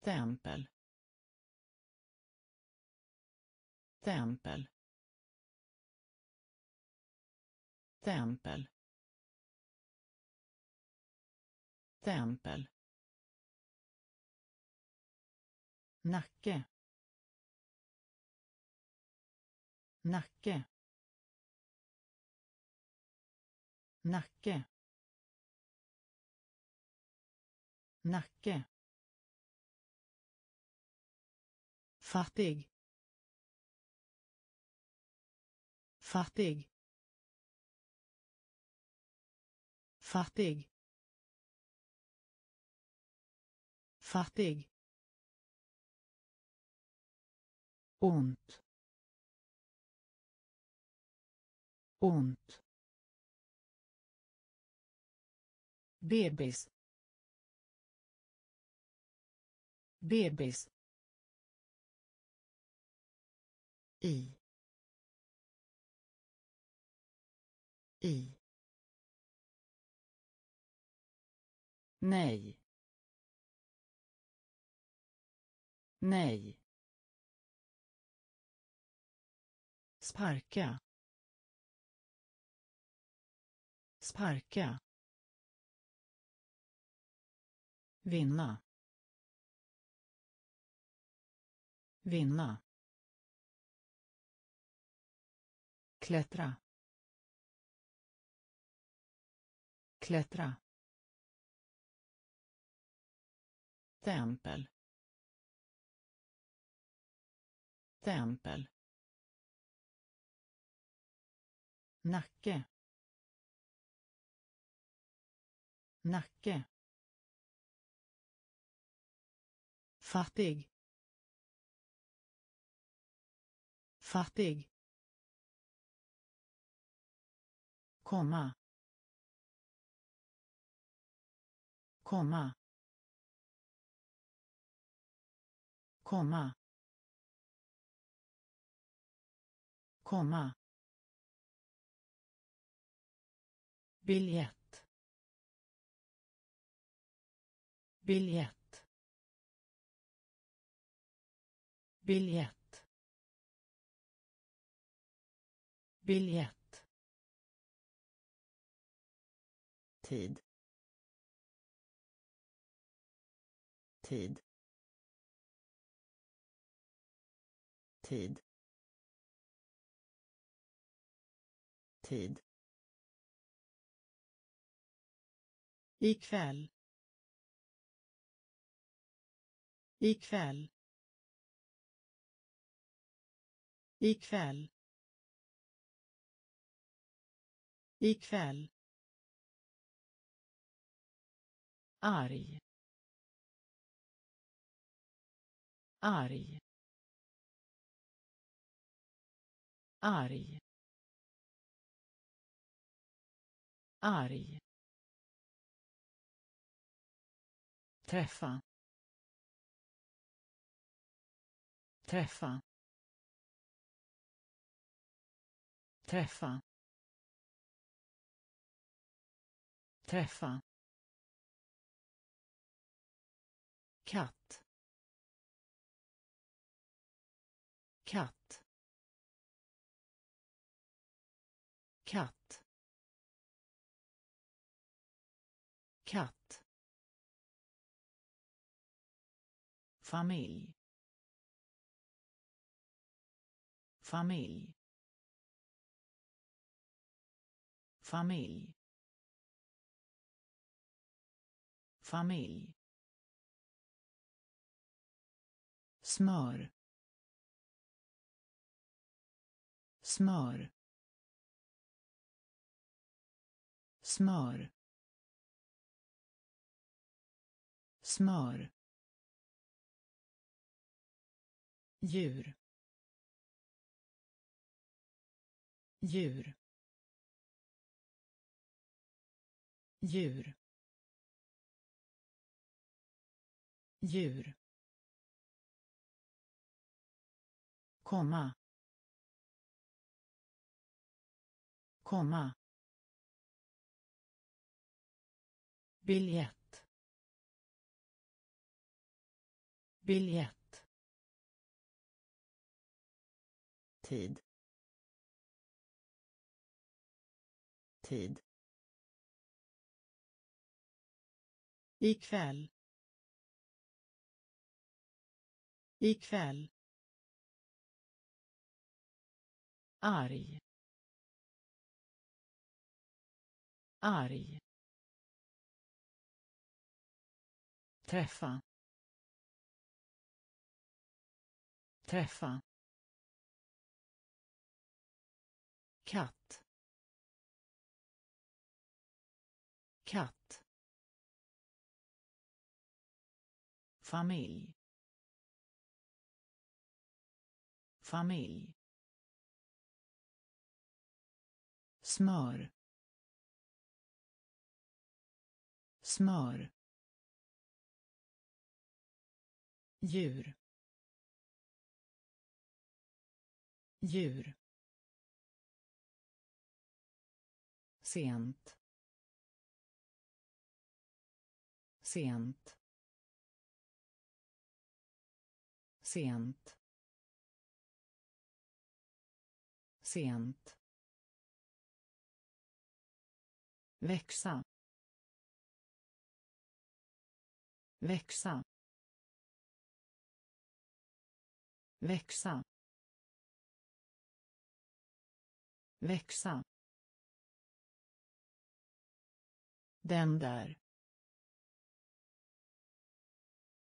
Tempel tempel tempel tempel nacke. Nacke. Nacke. Nacke. Fattig. Fattig. Fattig. Fattig. Ont. ont. bebis. bebis. i. i. nej. nej. Sparka. Sparka. Vinna. Vinna. Klättra. Klättra. Tempel tempel nacke. Nacke. Fattig. Fattig. Komma. Komma. Komma. Komma. Biljett. Biljett. Biljett. Biljett. Tid. Tid. Tid. Tid. Ikväll. Ikväll. Ikväll. Ikväll. Arg. Arg. Arg. Arg. Träffa. Träffa. Träffa. Träffa. Katt. Katt. Katt. Katt. Familj. Familj. Familj. Familj. Smör. Smör. Smör. Smör. Djur. Djur. Djur. Djur. Komma. Komma. Biljett. Biljett. Tid. Tid. Ikväll ikväll arg. Arg. Träffa. Träffa. Katt. Katt. Familj. Familj. Smör. Smör. Djur. Djur. Sent. Sent. Sent. Sent. Växa. Växa. Växa. Växa. Den där.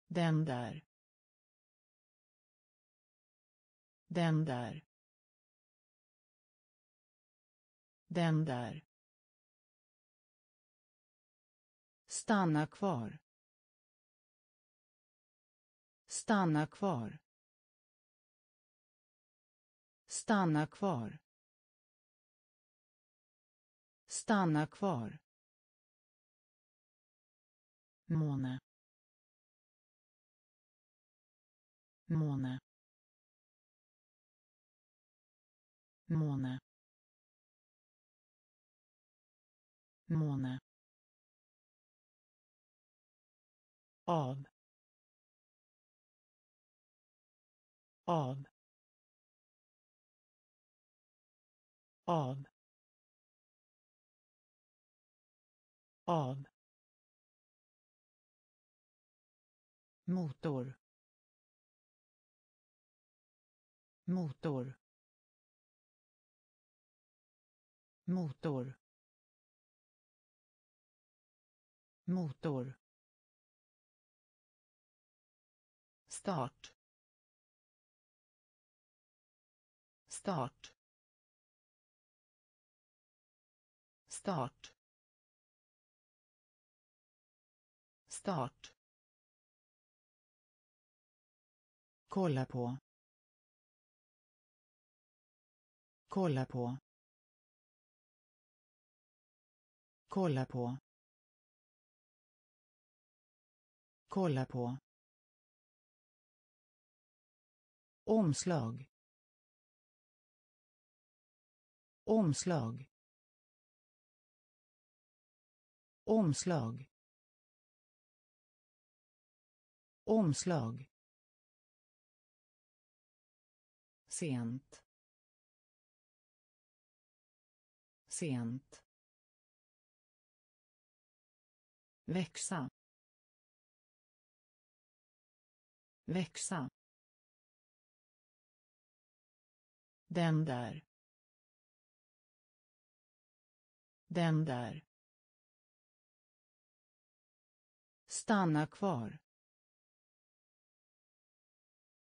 Den där. Den där. Den där. Stanna kvar. Stanna kvar. Stanna kvar. Stanna kvar måne. Måne. Måne. Måne. Av. Av. Av. Av motor. Motor. Motor. Motor. Start. Start. Start. Start. Kolla på. Kolla på. Kolla på. Kolla på. Omslag. Omslag. Omslag. Omslag. Sent. Sent. Växa. Växa. Den där. Den där. Stanna kvar.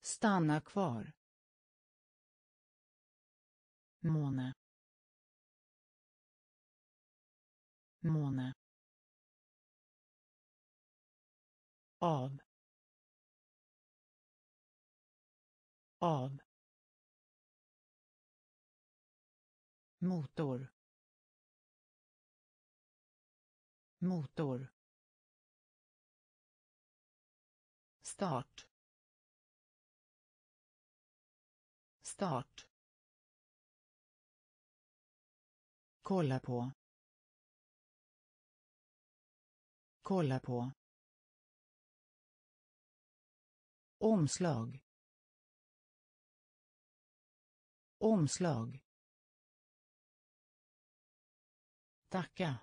Stanna kvar måne. Måne. Av. Av. Motor. Motor. Start. Start. Kolla på. Kolla på. Omslag. Omslag. Tacka.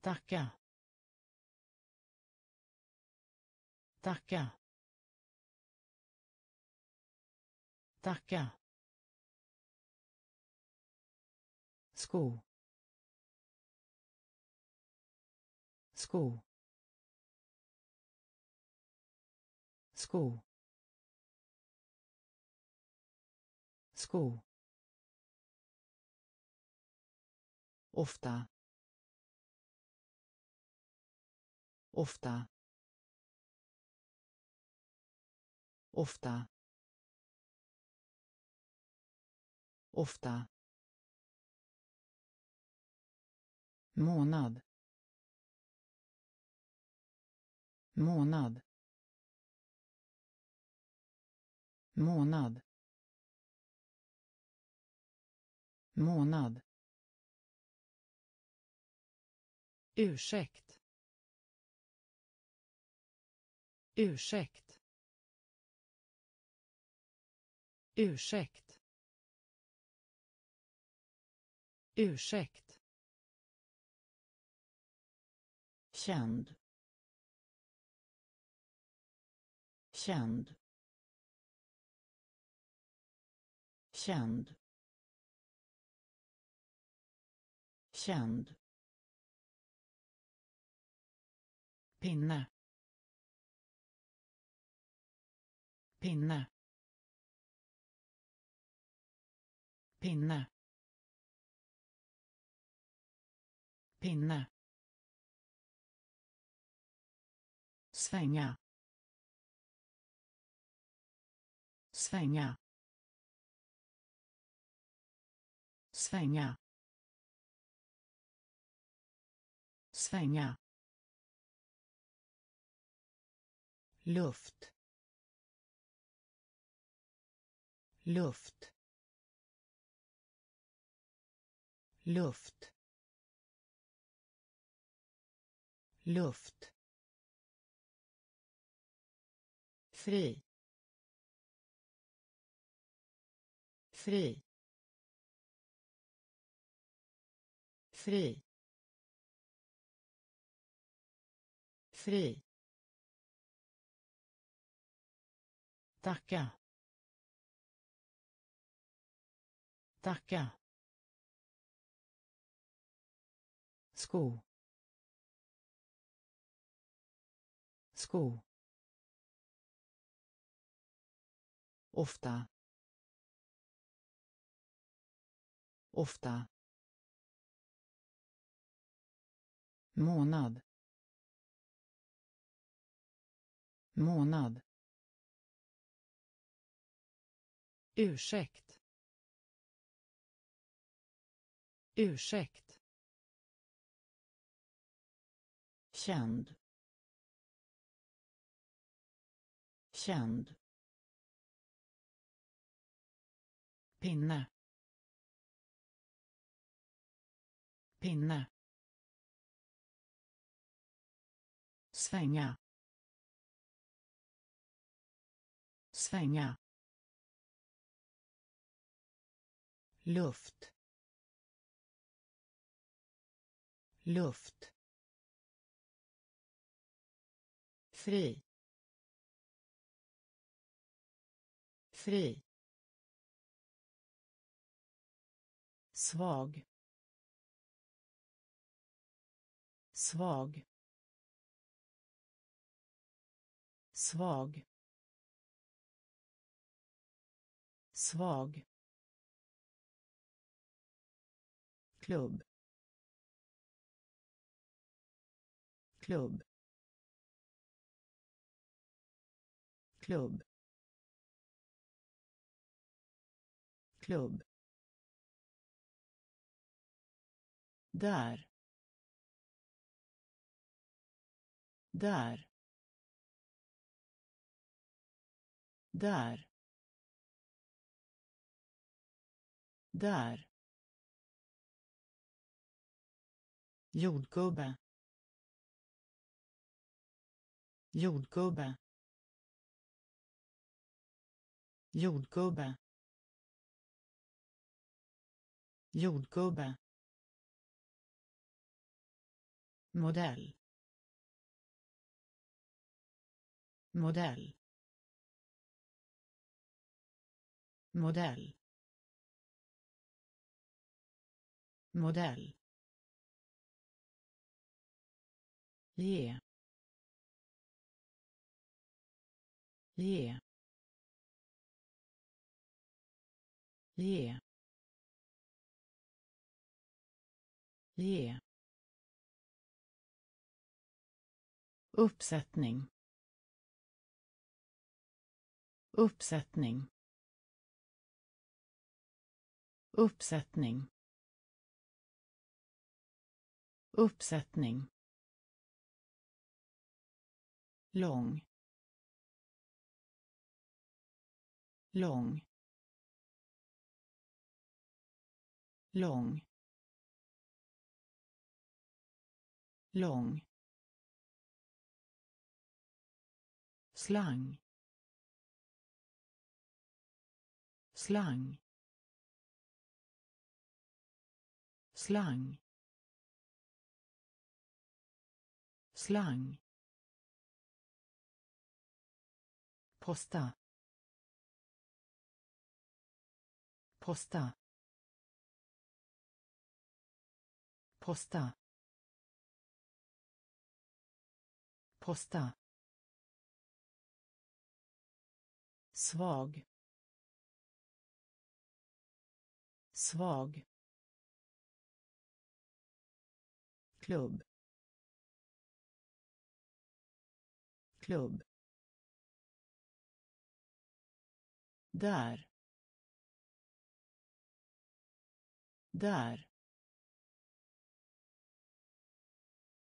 Tacka. Tacka. Tacka. Sko sko sko sko ofta. Ofta. Ofta. Ofta månad. Månad. Månad. Månad. Ursäkt. Ursäkt. Ursäkt. Ursäkt. Känd. Känd. Känd. Känd. Pinne. Pinne. Pinne. Pinne. Svänga. Svänga. Svänga. Svänga. Luft. Luft. Luft. Luft. Fri. Fri. Fri. Fri. Tacka. Tacka. Sko. Sko. Ofta. Ofta. Månad. Månad. Ursäkt. Ursäkt. Känd. Känd. Pinne. Pinne. Svänga. Svänga. Luft. Luft. Fri. Fri. Svag. Svag. Svag. Svag. Klubb. Klubb. Klubb. Klubb. Där. Där. Där. Där. Jordgubbe. Jordgubbe. Jordgubbe. Jordgubbe. Modell modell modell modell. Ge ge ge. Ge. Uppsättning. Uppsättning. Uppsättning. Uppsättning. Lång. Lång. Lång. Lång. Slang. Slang. Slang. Slang. Posta. Posta. Posta. Posta. Svag. Svag. Klubb. Klubb. Där. Där.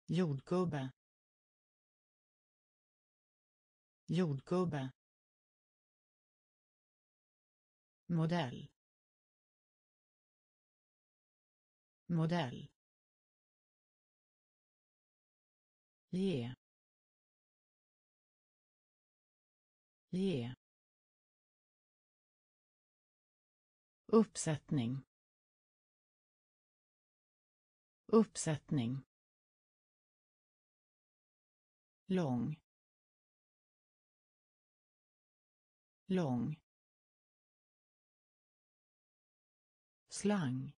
Jordgubbe. Jordgubbe. Modell. Modell. Ge. Ge. Uppsättning. Uppsättning. Lång. Lång. Slang.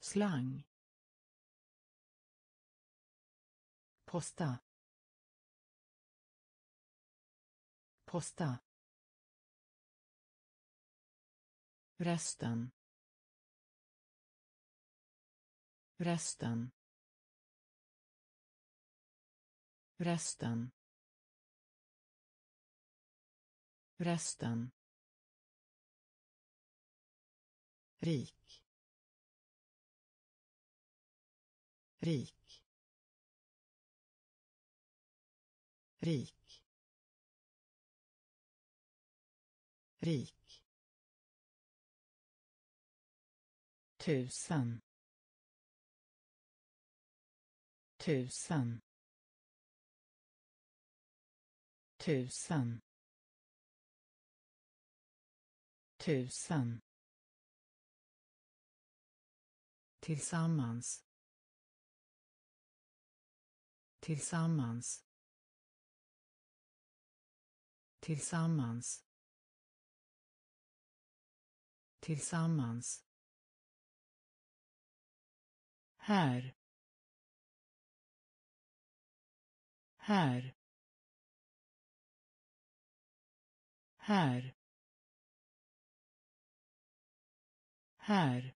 Slang. Posta. Posta. Resten. Resten. Resten. Resten. Rik. Rik. Rik. Rik. Tusen. Tusen. Tusen. Tusen. Tillsammans. Tillsammans. Tillsammans. Tillsammans. Här. Här. Här. Här.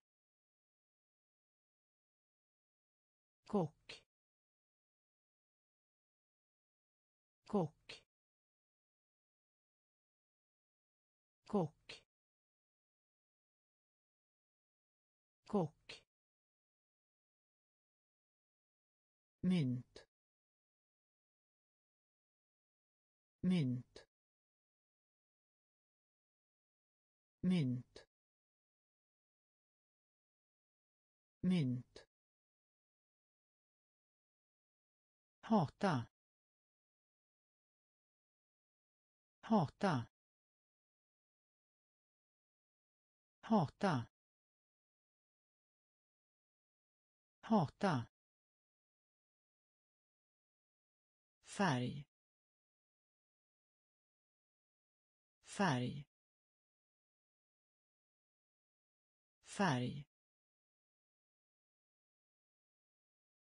Kock. Kock. Kock. Mynt. Mynt. Mynt. Mynt. Hata. Hata. Hata. Hata. Färg. Färg. Färg.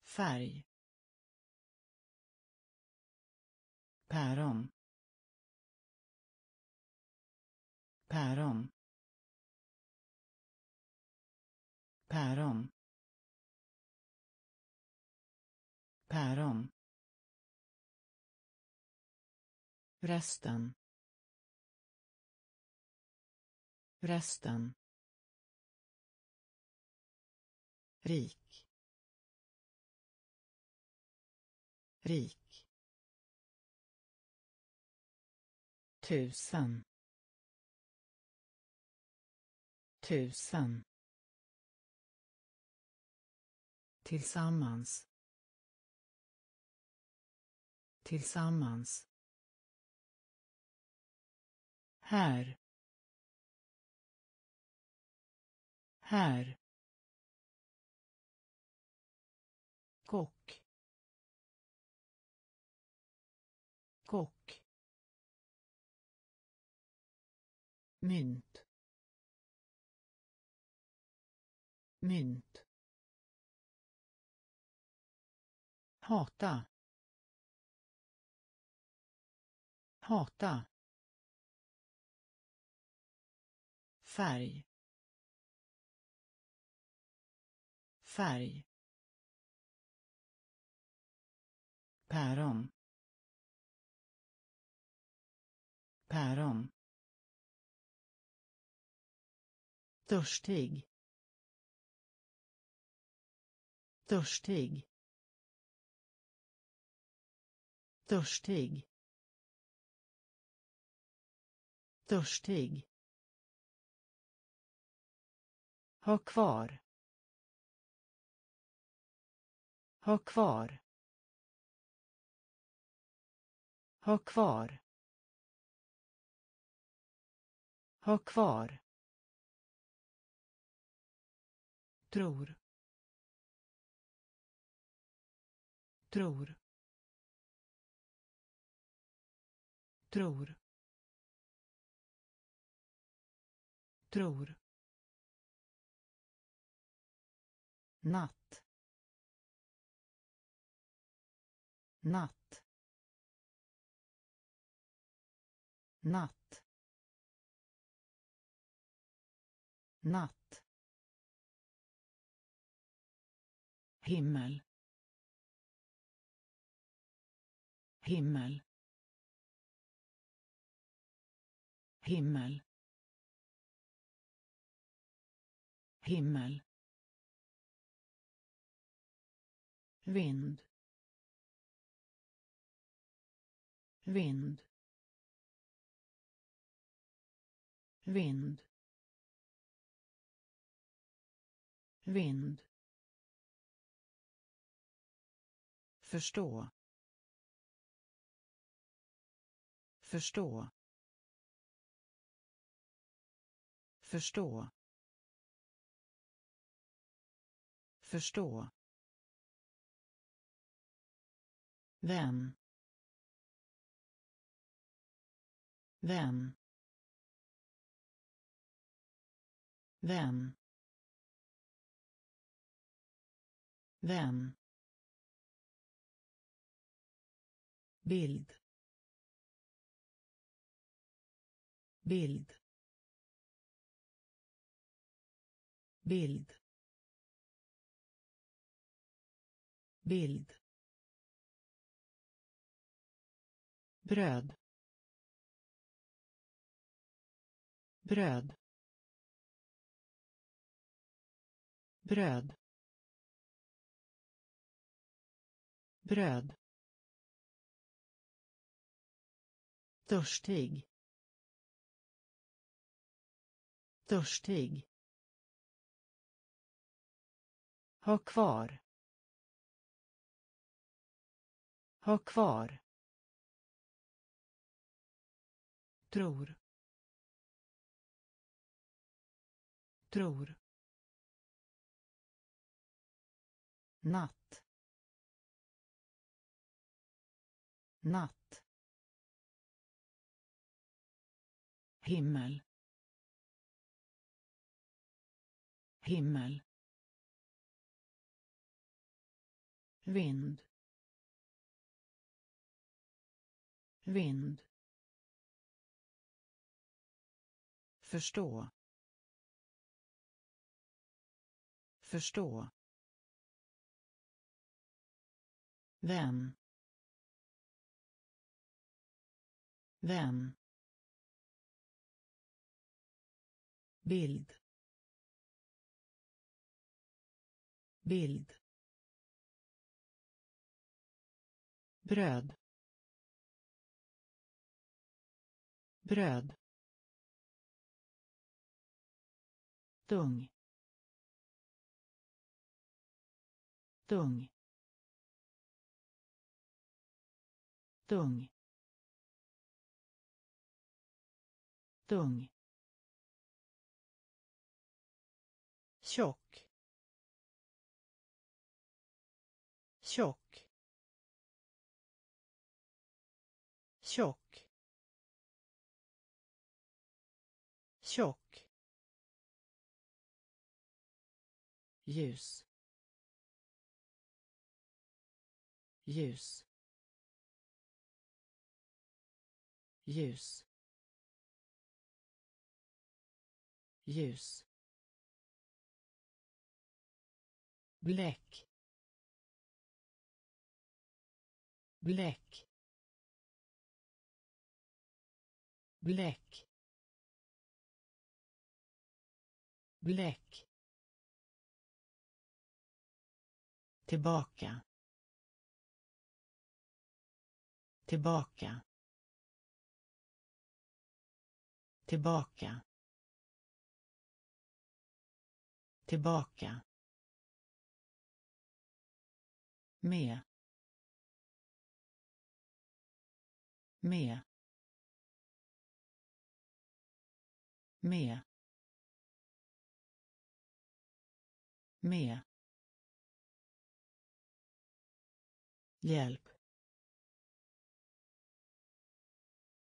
Färg. Päron. Päron. Päron. Päron. Resten. Resten. Rik. Rik. Tusen. Tusen. Tillsammans. Tillsammans. Här. Här. Kock. Kock. Mynt. Mynt. Hata. Hata. Färg. Färg. Päron. Päron. Törstig. Törstig. Törstig. Törstig. Ha kvar. Ha kvar. Ha kvar. Ha kvar. Tror. Tror. Tror. Tror. Natt. Natt. Natt. Natt. Himmel. Himmel. Himmel. Himmel. Vind. Vind. Vind. Vind. Förstå. Förstå. Förstå. Förstå. Vem vem vem vem bild. Bild. Bild. Bild. Bröd. Bröd. Bröd. Bröd. Törstig. Törstig ha kvar. Ha kvar. Tror. Tror. Natt. Natt. Himmel. Himmel. Vind. Vind. Förstå. Förstå. Vem vem bild. Bild. Bröd. Bröd. Tung. Tung. Tung. Tung. Tjock. Tjock. Tjock. Tjock. Ljus. Ljus. Ljus. Ljus. Bläck. Bläck. Bläck. Bläck. Tillbaka. Tillbaka. Tillbaka. Tillbaka. Med med. Med. Med. Hjälp.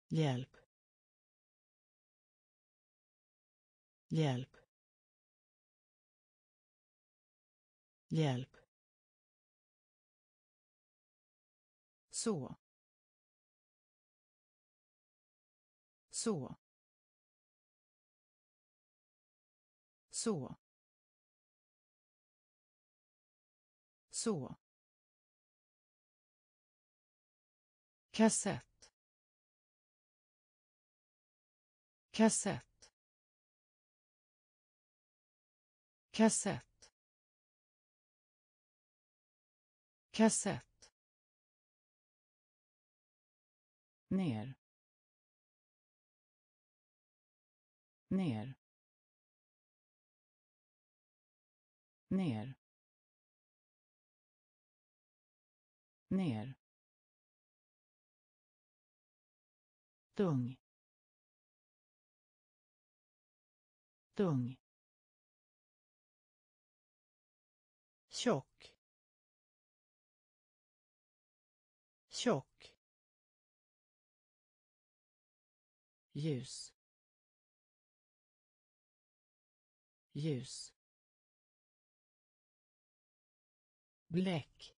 Hjälp. Hjälp. Hjälp. Så. Så. Så. Så. Kassett. Kassett. Kassett. Kassett. Ner. Ner. Ner. Ner. Tung. Tung. Tjock. Tjock. Ljus ljus. Bläck.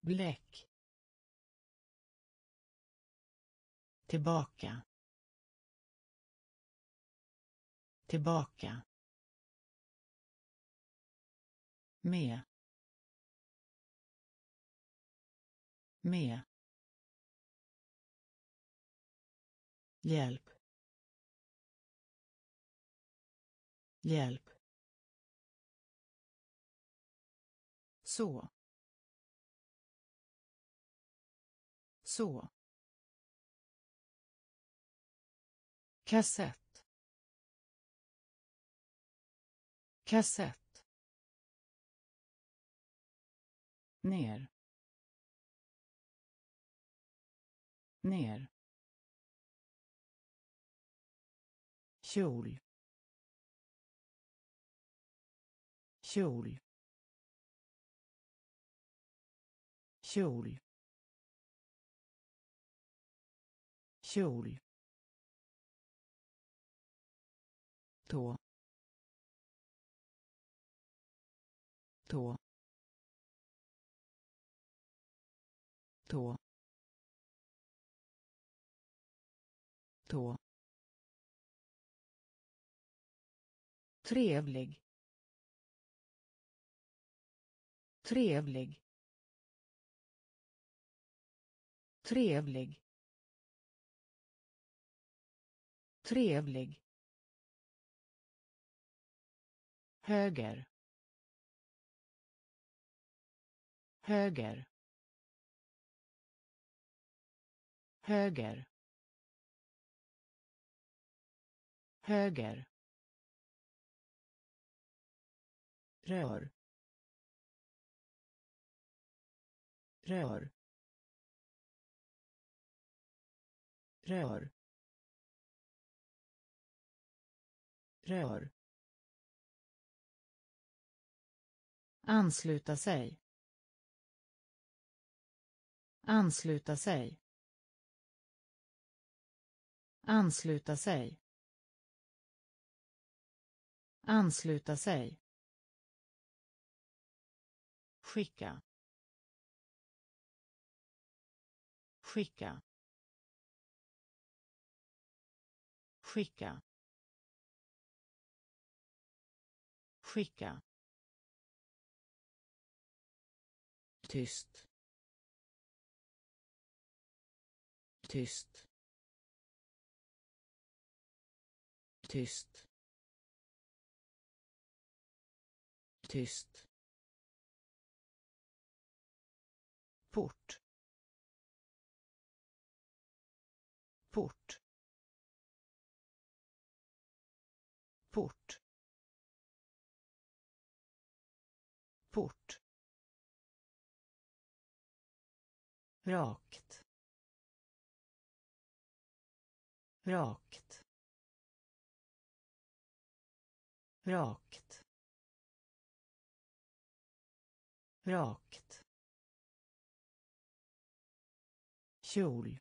Bläck. Tillbaka. Tillbaka. Med. Med. Hjälp. Hjälp. Så. Så. Kassett. Kassett. Ner. Ner. Kjol. Kjol. Kjol. Kjol. Tå. Tå. Tå. Tå. Trevlig. Trevlig. Trevlig. Trevlig. Höger. Höger. Höger. Höger. Rör. Rör. Rör. Rör. Ansluta sig. Ansluta sig. Ansluta sig. Ansluta sig. Skicka. Skicka. Skicka. Skicka. Tyst. Tyst. Tyst. Tyst. Port port. Port. Port. Rakt. Rakt. Rakt. Rakt. Kjol.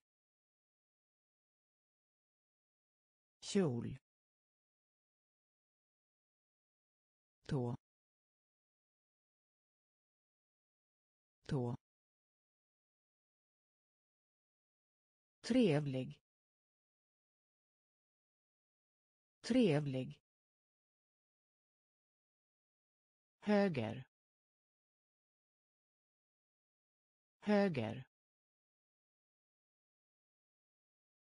Kjol. Tå. Tå. Trevlig. Trevlig. Höger. Höger.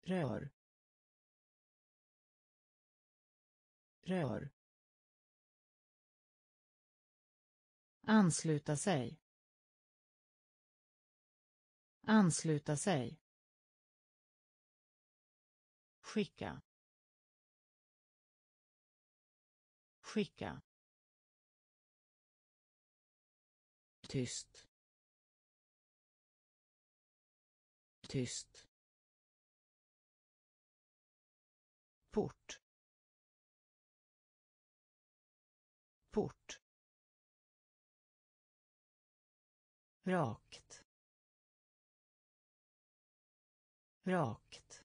Rör. Rör. Ansluta sig. Ansluta sig. Skicka. Skicka. Tyst. Tyst. Port. Port. Rakt. Rakt.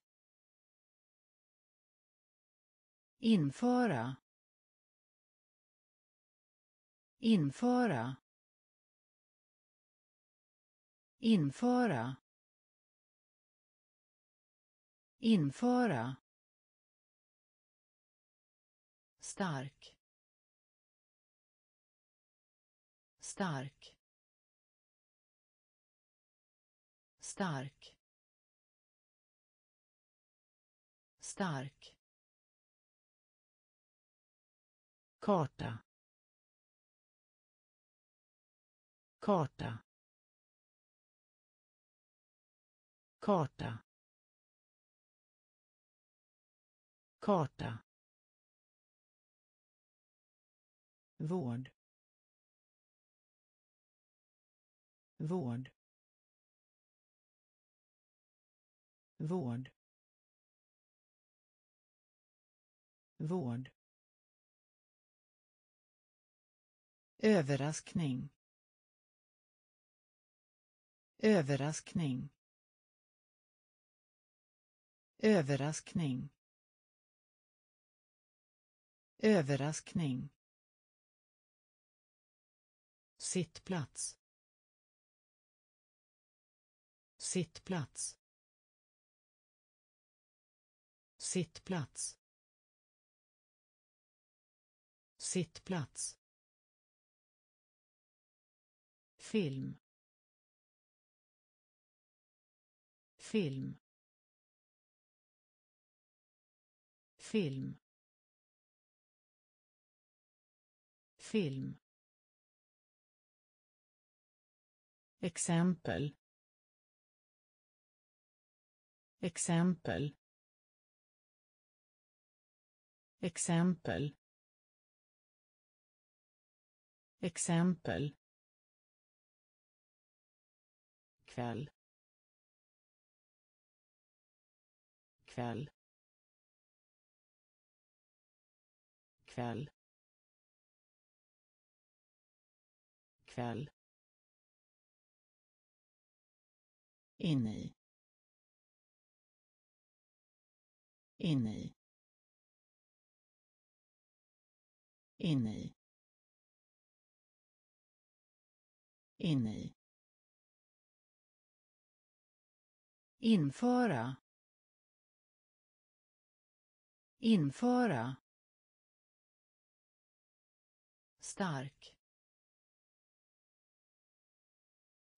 Införa. Införa. Införa. Införa. Stark. Stark. Stark. Stark. Karta. Karta. Karta. Karta. Vård. Vård. Vård. Vård. Överraskning. Överraskning. Överraskning. Överraskning. Sittplats. Sittplats. Sittplats. Sittplats. Film. Film. Film. Film. Exempel exempel. Exempel. Exempel. Kväll. Kväll. Kväll. Kväll. In i. in i. In i. In i. Införa. Införa. Stark.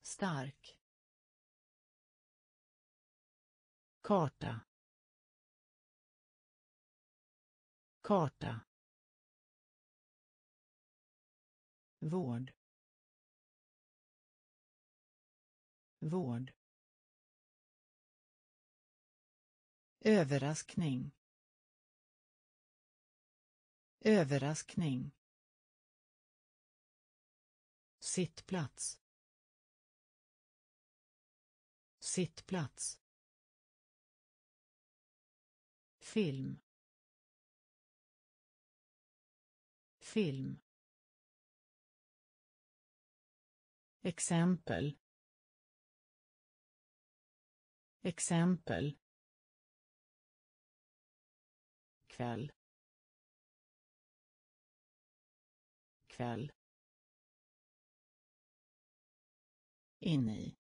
Stark. Karta. Karta. Vård. Vård. Överraskning. Överraskning. Sittplats. Sittplats. Film. Film. Exempel. Exempel. Kväll. Kväll. In i.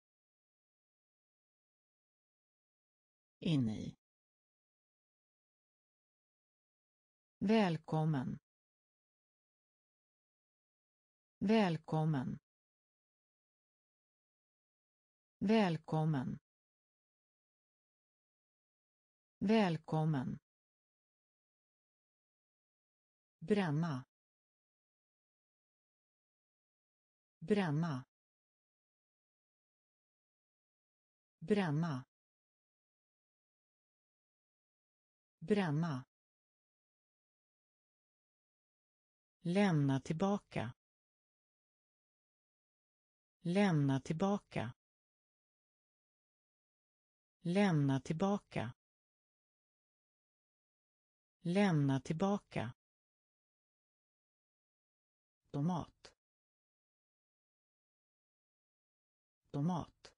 In i. Välkommen välkommen. Välkommen. Välkommen. Bränna. Bränna. Bränna. Bränna. Lämna tillbaka lämna tillbaka. Lämna tillbaka. Lämna tillbaka. Tomat. Tomat.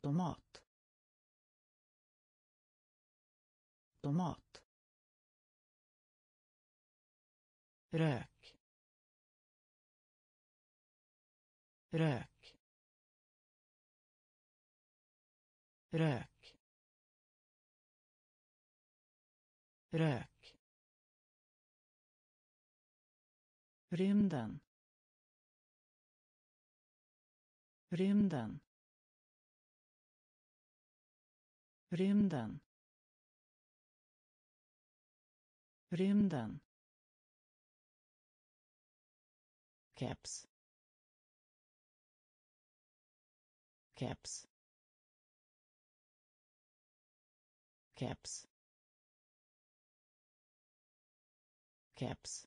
Tomat. Tomat. Rök. Rök. Rök. Rök. Rymden. Rymden. Rymden. Rymden. Keps. Keps keps keps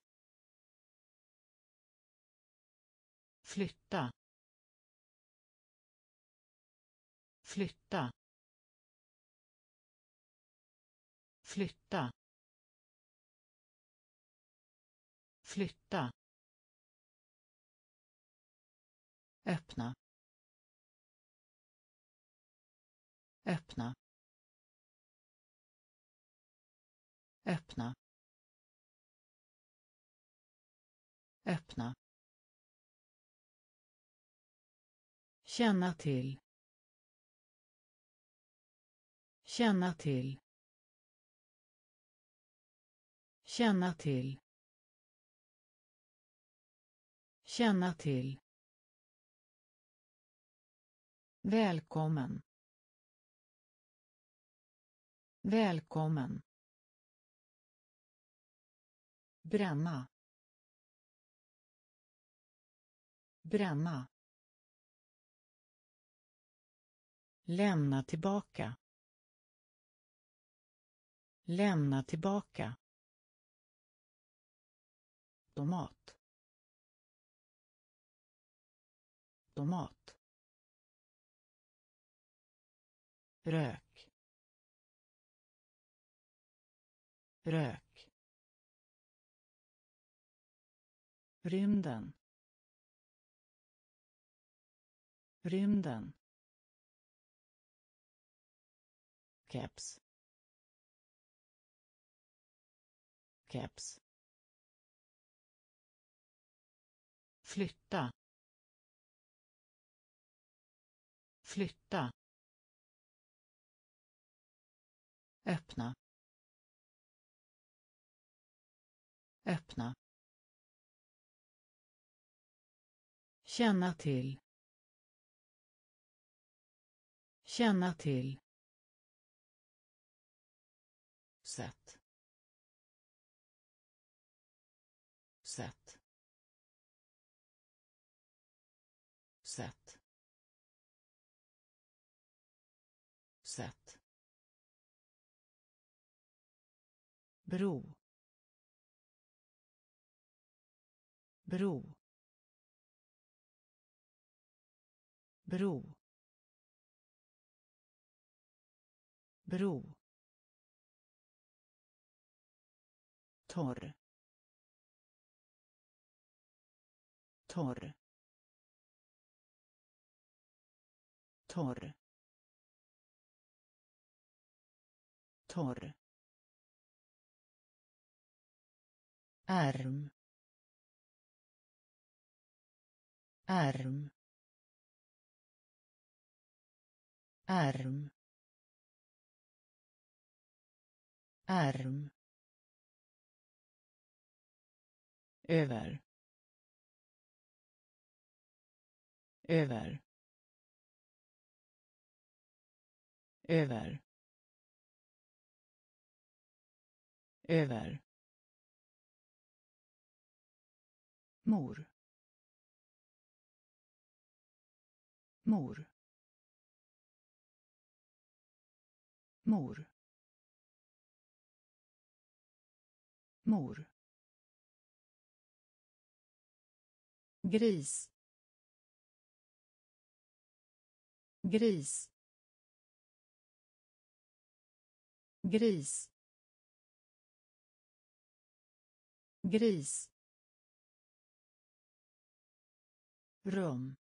flytta. Flytta. Flytta. Flytta. Öppna. Öppna. Öppna. Öppna. Känna till. Känna till. Känna till. Känna till. Välkommen välkommen. Bränna. Bränna. Lämna tillbaka. Lämna tillbaka. Tomat. Tomat. Rök. Rök. Rymden. Rymden. Keps. Keps. Flytta. Flytta. Öppna. Öppna. Känna till. Känna till. Sätt. Sätt. Sätt. Sätt. Bro. Bro. Bro. Bro. Torr. Torr. Torr. Torr. Arm. Arm. Arm. Arm. Över. Över. Över. Över. Mor. Mor. Mor. Mor. Gris. Gris. Gris. Gris. Rum.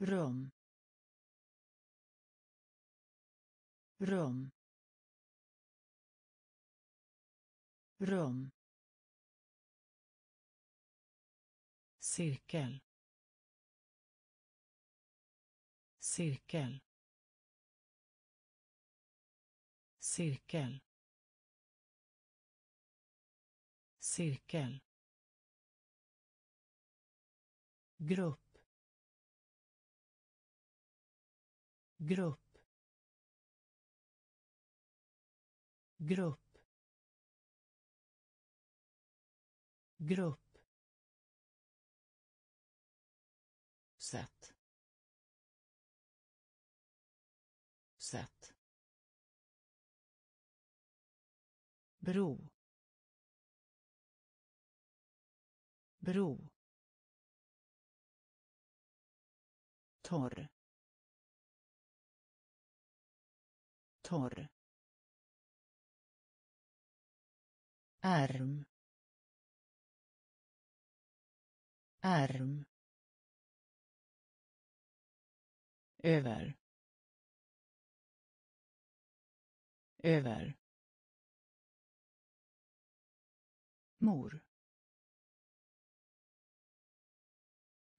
Rum rum rum cirkel cirkel cirkel cirkel. Grupp. Grupp. Grupp. Grupp. Sätt. Sätt. Bro. Bro. Torr. Torr. Arm. Arm. Över. Över. Mor.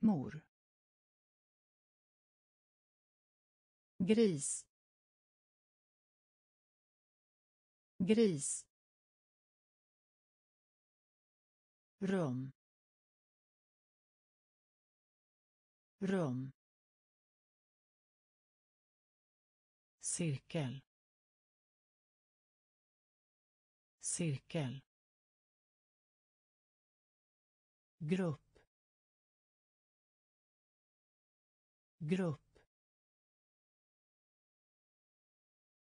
Mor. Gris. Gris. Rum. Rum. Cirkel. Cirkel. Grupp. Grupp.